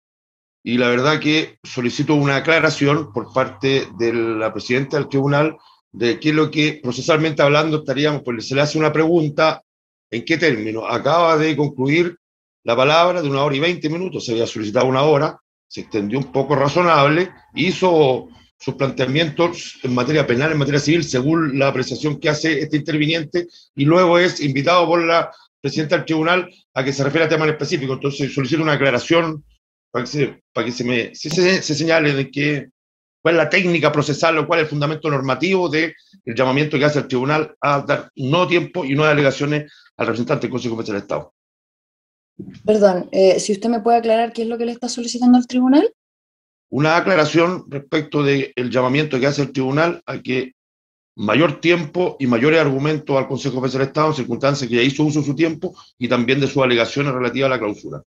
y la verdad que solicito una aclaración por parte de la presidenta del tribunal de qué es lo que procesalmente hablando estaríamos, pues se le hace una pregunta, ¿en qué término? Acaba de concluir la palabra de una hora y veinte minutos, se había solicitado una hora, se extendió un poco razonable, hizo sus planteamientos en materia penal, en materia civil, según la apreciación que hace este interviniente, y luego es invitado por la presidenta del tribunal a que se refiera a temas específicos. Entonces solicito una aclaración para que se, para que se, me, se, se- se señale de qué, cuál es la técnica procesal o cuál es el fundamento normativo del llamamiento que hace el tribunal a dar nuevo tiempo y nuevas alegaciones al representante del Consejo de Defensa del Estado. Perdón, eh, si usted me puede aclarar qué es lo que le está solicitando al tribunal. una aclaración respecto del llamamiento que hace el tribunal a que mayor tiempo y mayores argumentos al Consejo de Defensa del Estado en circunstancias que ya hizo uso de su tiempo y también de sus alegaciones relativas a la clausura.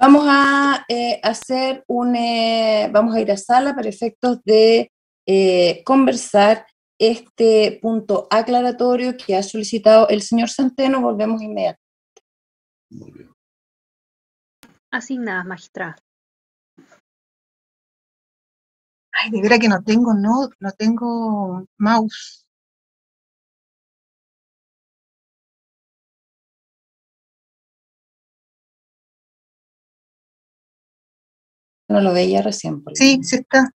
Vamos a eh, hacer un, eh, vamos a ir a sala para efectos de eh, conversar este punto aclaratorio que ha solicitado el señor Centeno. Volvemos inmediatamente. Muy bien. Asignadas, magistrada. Ay, de veras que no tengo, no, no tengo mouse. No lo veía recién. por Sí, sí está.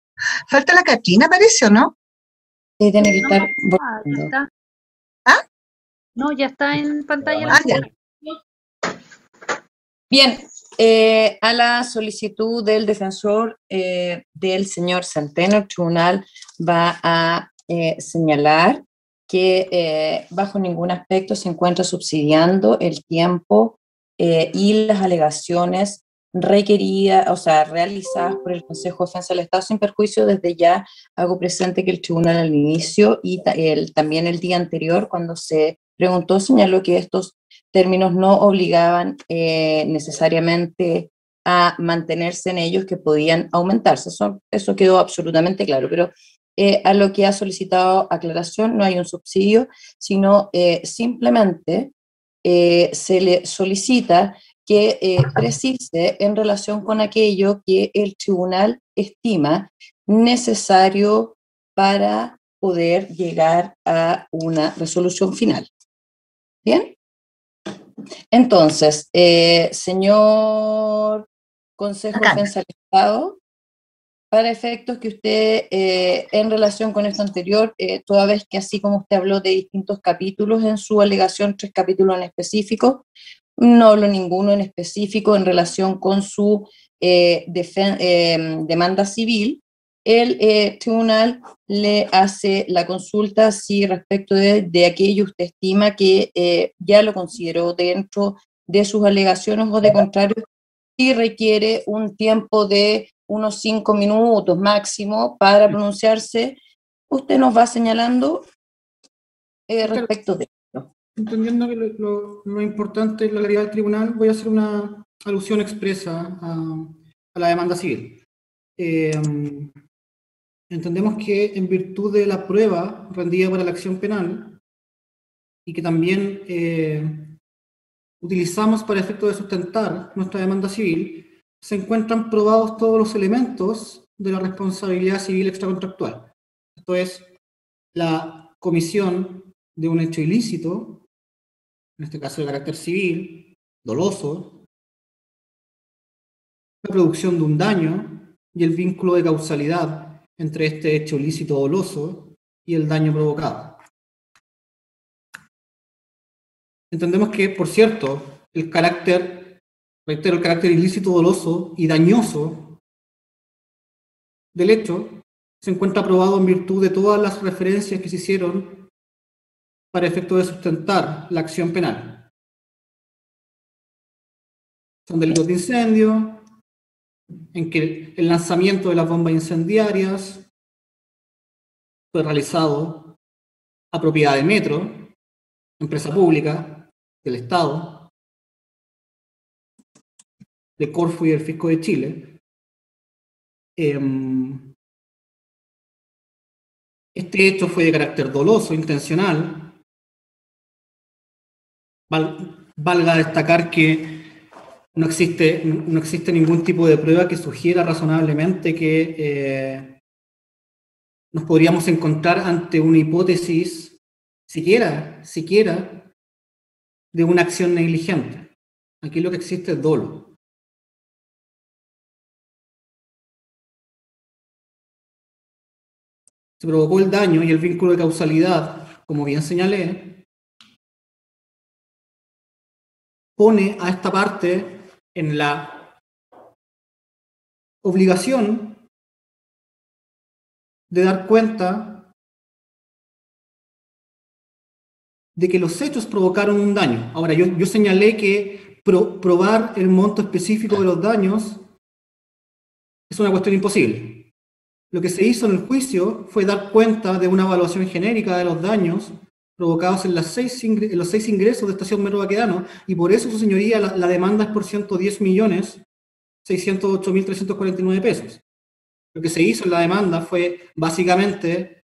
Falta la Catrina, parece, ¿o no? Sí, tiene que No, estar ah, ya volviendo. está. ¿Ah? No, ya está en pantalla. la Ah, ya. señora. Bien, eh, a la solicitud del defensor eh, del señor Centeno, el tribunal va a eh, señalar que eh, bajo ningún aspecto se encuentra subsidiando el tiempo eh, y las alegaciones requeridas, o sea, realizadas por el Consejo de Defensa del Estado sin perjuicio. Desde ya hago presente que el tribunal al inicio y el- también el día anterior, cuando se preguntó, señaló que estos términos no obligaban eh, necesariamente a mantenerse en ellos, que podían aumentarse. Eso, eso quedó absolutamente claro, pero eh, a lo que ha solicitado aclaración no hay un subsidio, sino eh, simplemente eh, se le solicita que eh, precise en relación con aquello que el tribunal estima necesario para poder llegar a una resolución final. ¿Bien? Entonces, eh, señor Consejo de Acá. Defensa del Estado, para efectos que usted, eh, en relación con esto anterior, eh, toda vez que así como usted habló de distintos capítulos en su alegación, tres capítulos en específico, no hablo ninguno en específico en relación con su eh, eh, demanda civil, el eh, tribunal le hace la consulta si respecto de, de aquello usted estima que ya lo consideró dentro de sus alegaciones o de contrario y requiere un tiempo de unos cinco minutos máximo para pronunciarse. Usted nos va señalando eh, respecto de. Entendiendo que lo, lo- importante es la claridad del tribunal, voy a hacer una alusión expresa a, a la demanda civil. Eh, entendemos que en virtud de la prueba rendida para la acción penal y que también eh, utilizamos para efecto de sustentar nuestra demanda civil, se encuentran probados todos los elementos de la responsabilidad civil extracontractual. Esto es, la comisión de un hecho ilícito, en este caso de carácter civil, doloso, la producción de un daño y el vínculo de causalidad entre este hecho ilícito doloso y el daño provocado. Entendemos que, por cierto, el carácter, reitero, el carácter ilícito doloso y dañoso del hecho se encuentra probado en virtud de todas las referencias que se hicieron para efecto de sustentar la acción penal. Son delitos de incendio, en que el lanzamiento de las bombas incendiarias fue realizado a propiedad de Metro, empresa pública del Estado, de Corfo y del Fisco de Chile. Em, este hecho fue de carácter doloso, intencional. Val- valga destacar que no existe, no existe ningún tipo de prueba que sugiera razonablemente que eh, nos podríamos encontrar ante una hipótesis, siquiera, siquiera, de una acción negligente. Aquí lo que existe es dolo. Se provocó el daño y el vínculo de causalidad, como bien señalé, pone a esta parte en la obligación de dar cuenta de que los hechos provocaron un daño. Ahora, yo, yo señalé que pro- probar el monto específico de los daños es una cuestión imposible. Lo que se hizo en el juicio fue dar cuenta de una evaluación genérica de los daños provocados en, los seis ingresos de Estación Metro Baquedano, y por eso, su señoría, la, demanda es por 110 millones 608 mil 349 pesos. Lo que se hizo en la demanda fue básicamente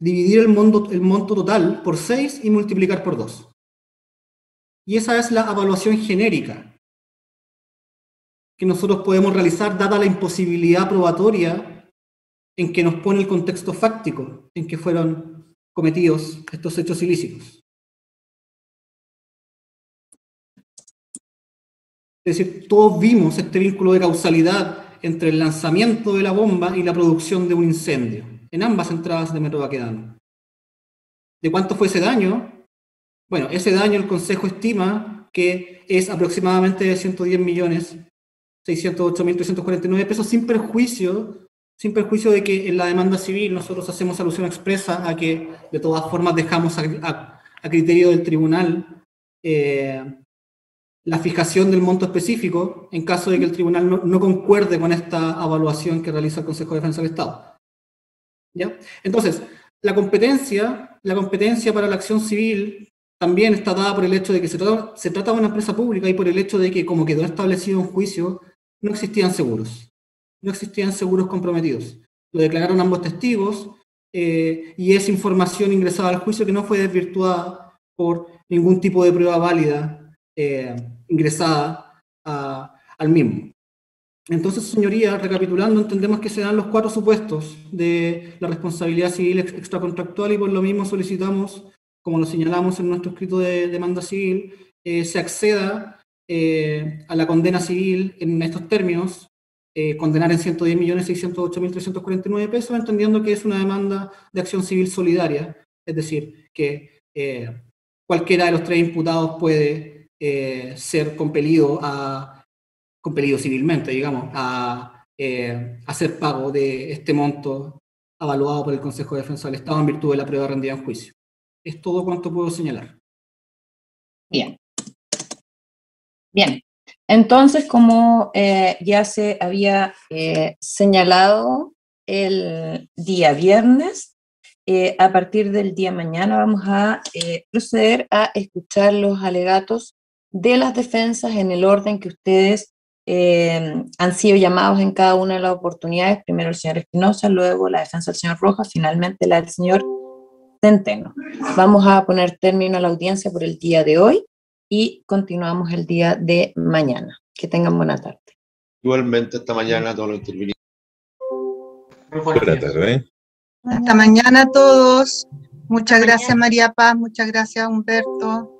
dividir el monto, el monto total por 6 y multiplicar por 2. Y esa es la evaluación genérica que nosotros podemos realizar dada la imposibilidad probatoria en que nos pone el contexto fáctico en que fueron cometidos estos hechos ilícitos. Es decir, todos vimos este vínculo de causalidad entre el lanzamiento de la bomba y la producción de un incendio en ambas entradas de Metro Baquedano. ¿De cuánto fue ese daño? Bueno, ese daño el Consejo estima que es aproximadamente de 110 millones 608 mil 349 pesos sin perjuicio sin perjuicio de que en la demanda civil nosotros hacemos alusión expresa a que de todas formas dejamos a, criterio del tribunal eh, la fijación del monto específico en caso de que el tribunal no, no concuerde con esta evaluación que realiza el Consejo de Defensa del Estado. ¿Ya? Entonces, la competencia, la competencia para la acción civil también está dada por el hecho de que se trata, se trata de una empresa pública y por el hecho de que, como quedó establecido en juicio, no existían seguros. No existían seguros comprometidos. Lo declararon ambos testigos eh, y es información ingresada al juicio que no fue desvirtuada por ningún tipo de prueba válida eh, ingresada al mismo. Entonces, señoría, recapitulando, entendemos que se dan los cuatro supuestos de la responsabilidad civil ex- extracontractual y por lo mismo solicitamos, como lo señalamos en nuestro escrito de demanda civil, eh, se acceda a la condena civil en estos términos, eh, condenar en 110.608.349 pesos, entendiendo que es una demanda de acción civil solidaria, es decir, que eh, cualquiera de los tres imputados puede eh, ser compelido a compelido civilmente, digamos, a hacer pago de este monto evaluado por el Consejo de Defensa del Estado en virtud de la prueba rendida en juicio. Es todo cuanto puedo señalar. Bien. Bien, Entonces, como eh, ya se había eh, señalado el día viernes, eh, a partir del día mañana vamos a proceder a escuchar los alegatos de las defensas en el orden que ustedes eh, han sido llamados en cada una de las oportunidades. Primero el señor Espinosa, luego la defensa del señor Rojas, finalmente la del señor Centeno. Vamos a poner término a la audiencia por el día de hoy y continuamos el día de mañana. Que tengan buena tarde. Igualmente, esta mañana a todos los intervinientes. Buenas tardes. Hasta mañana a todos. Muchas gracias María Paz, muchas gracias Humberto.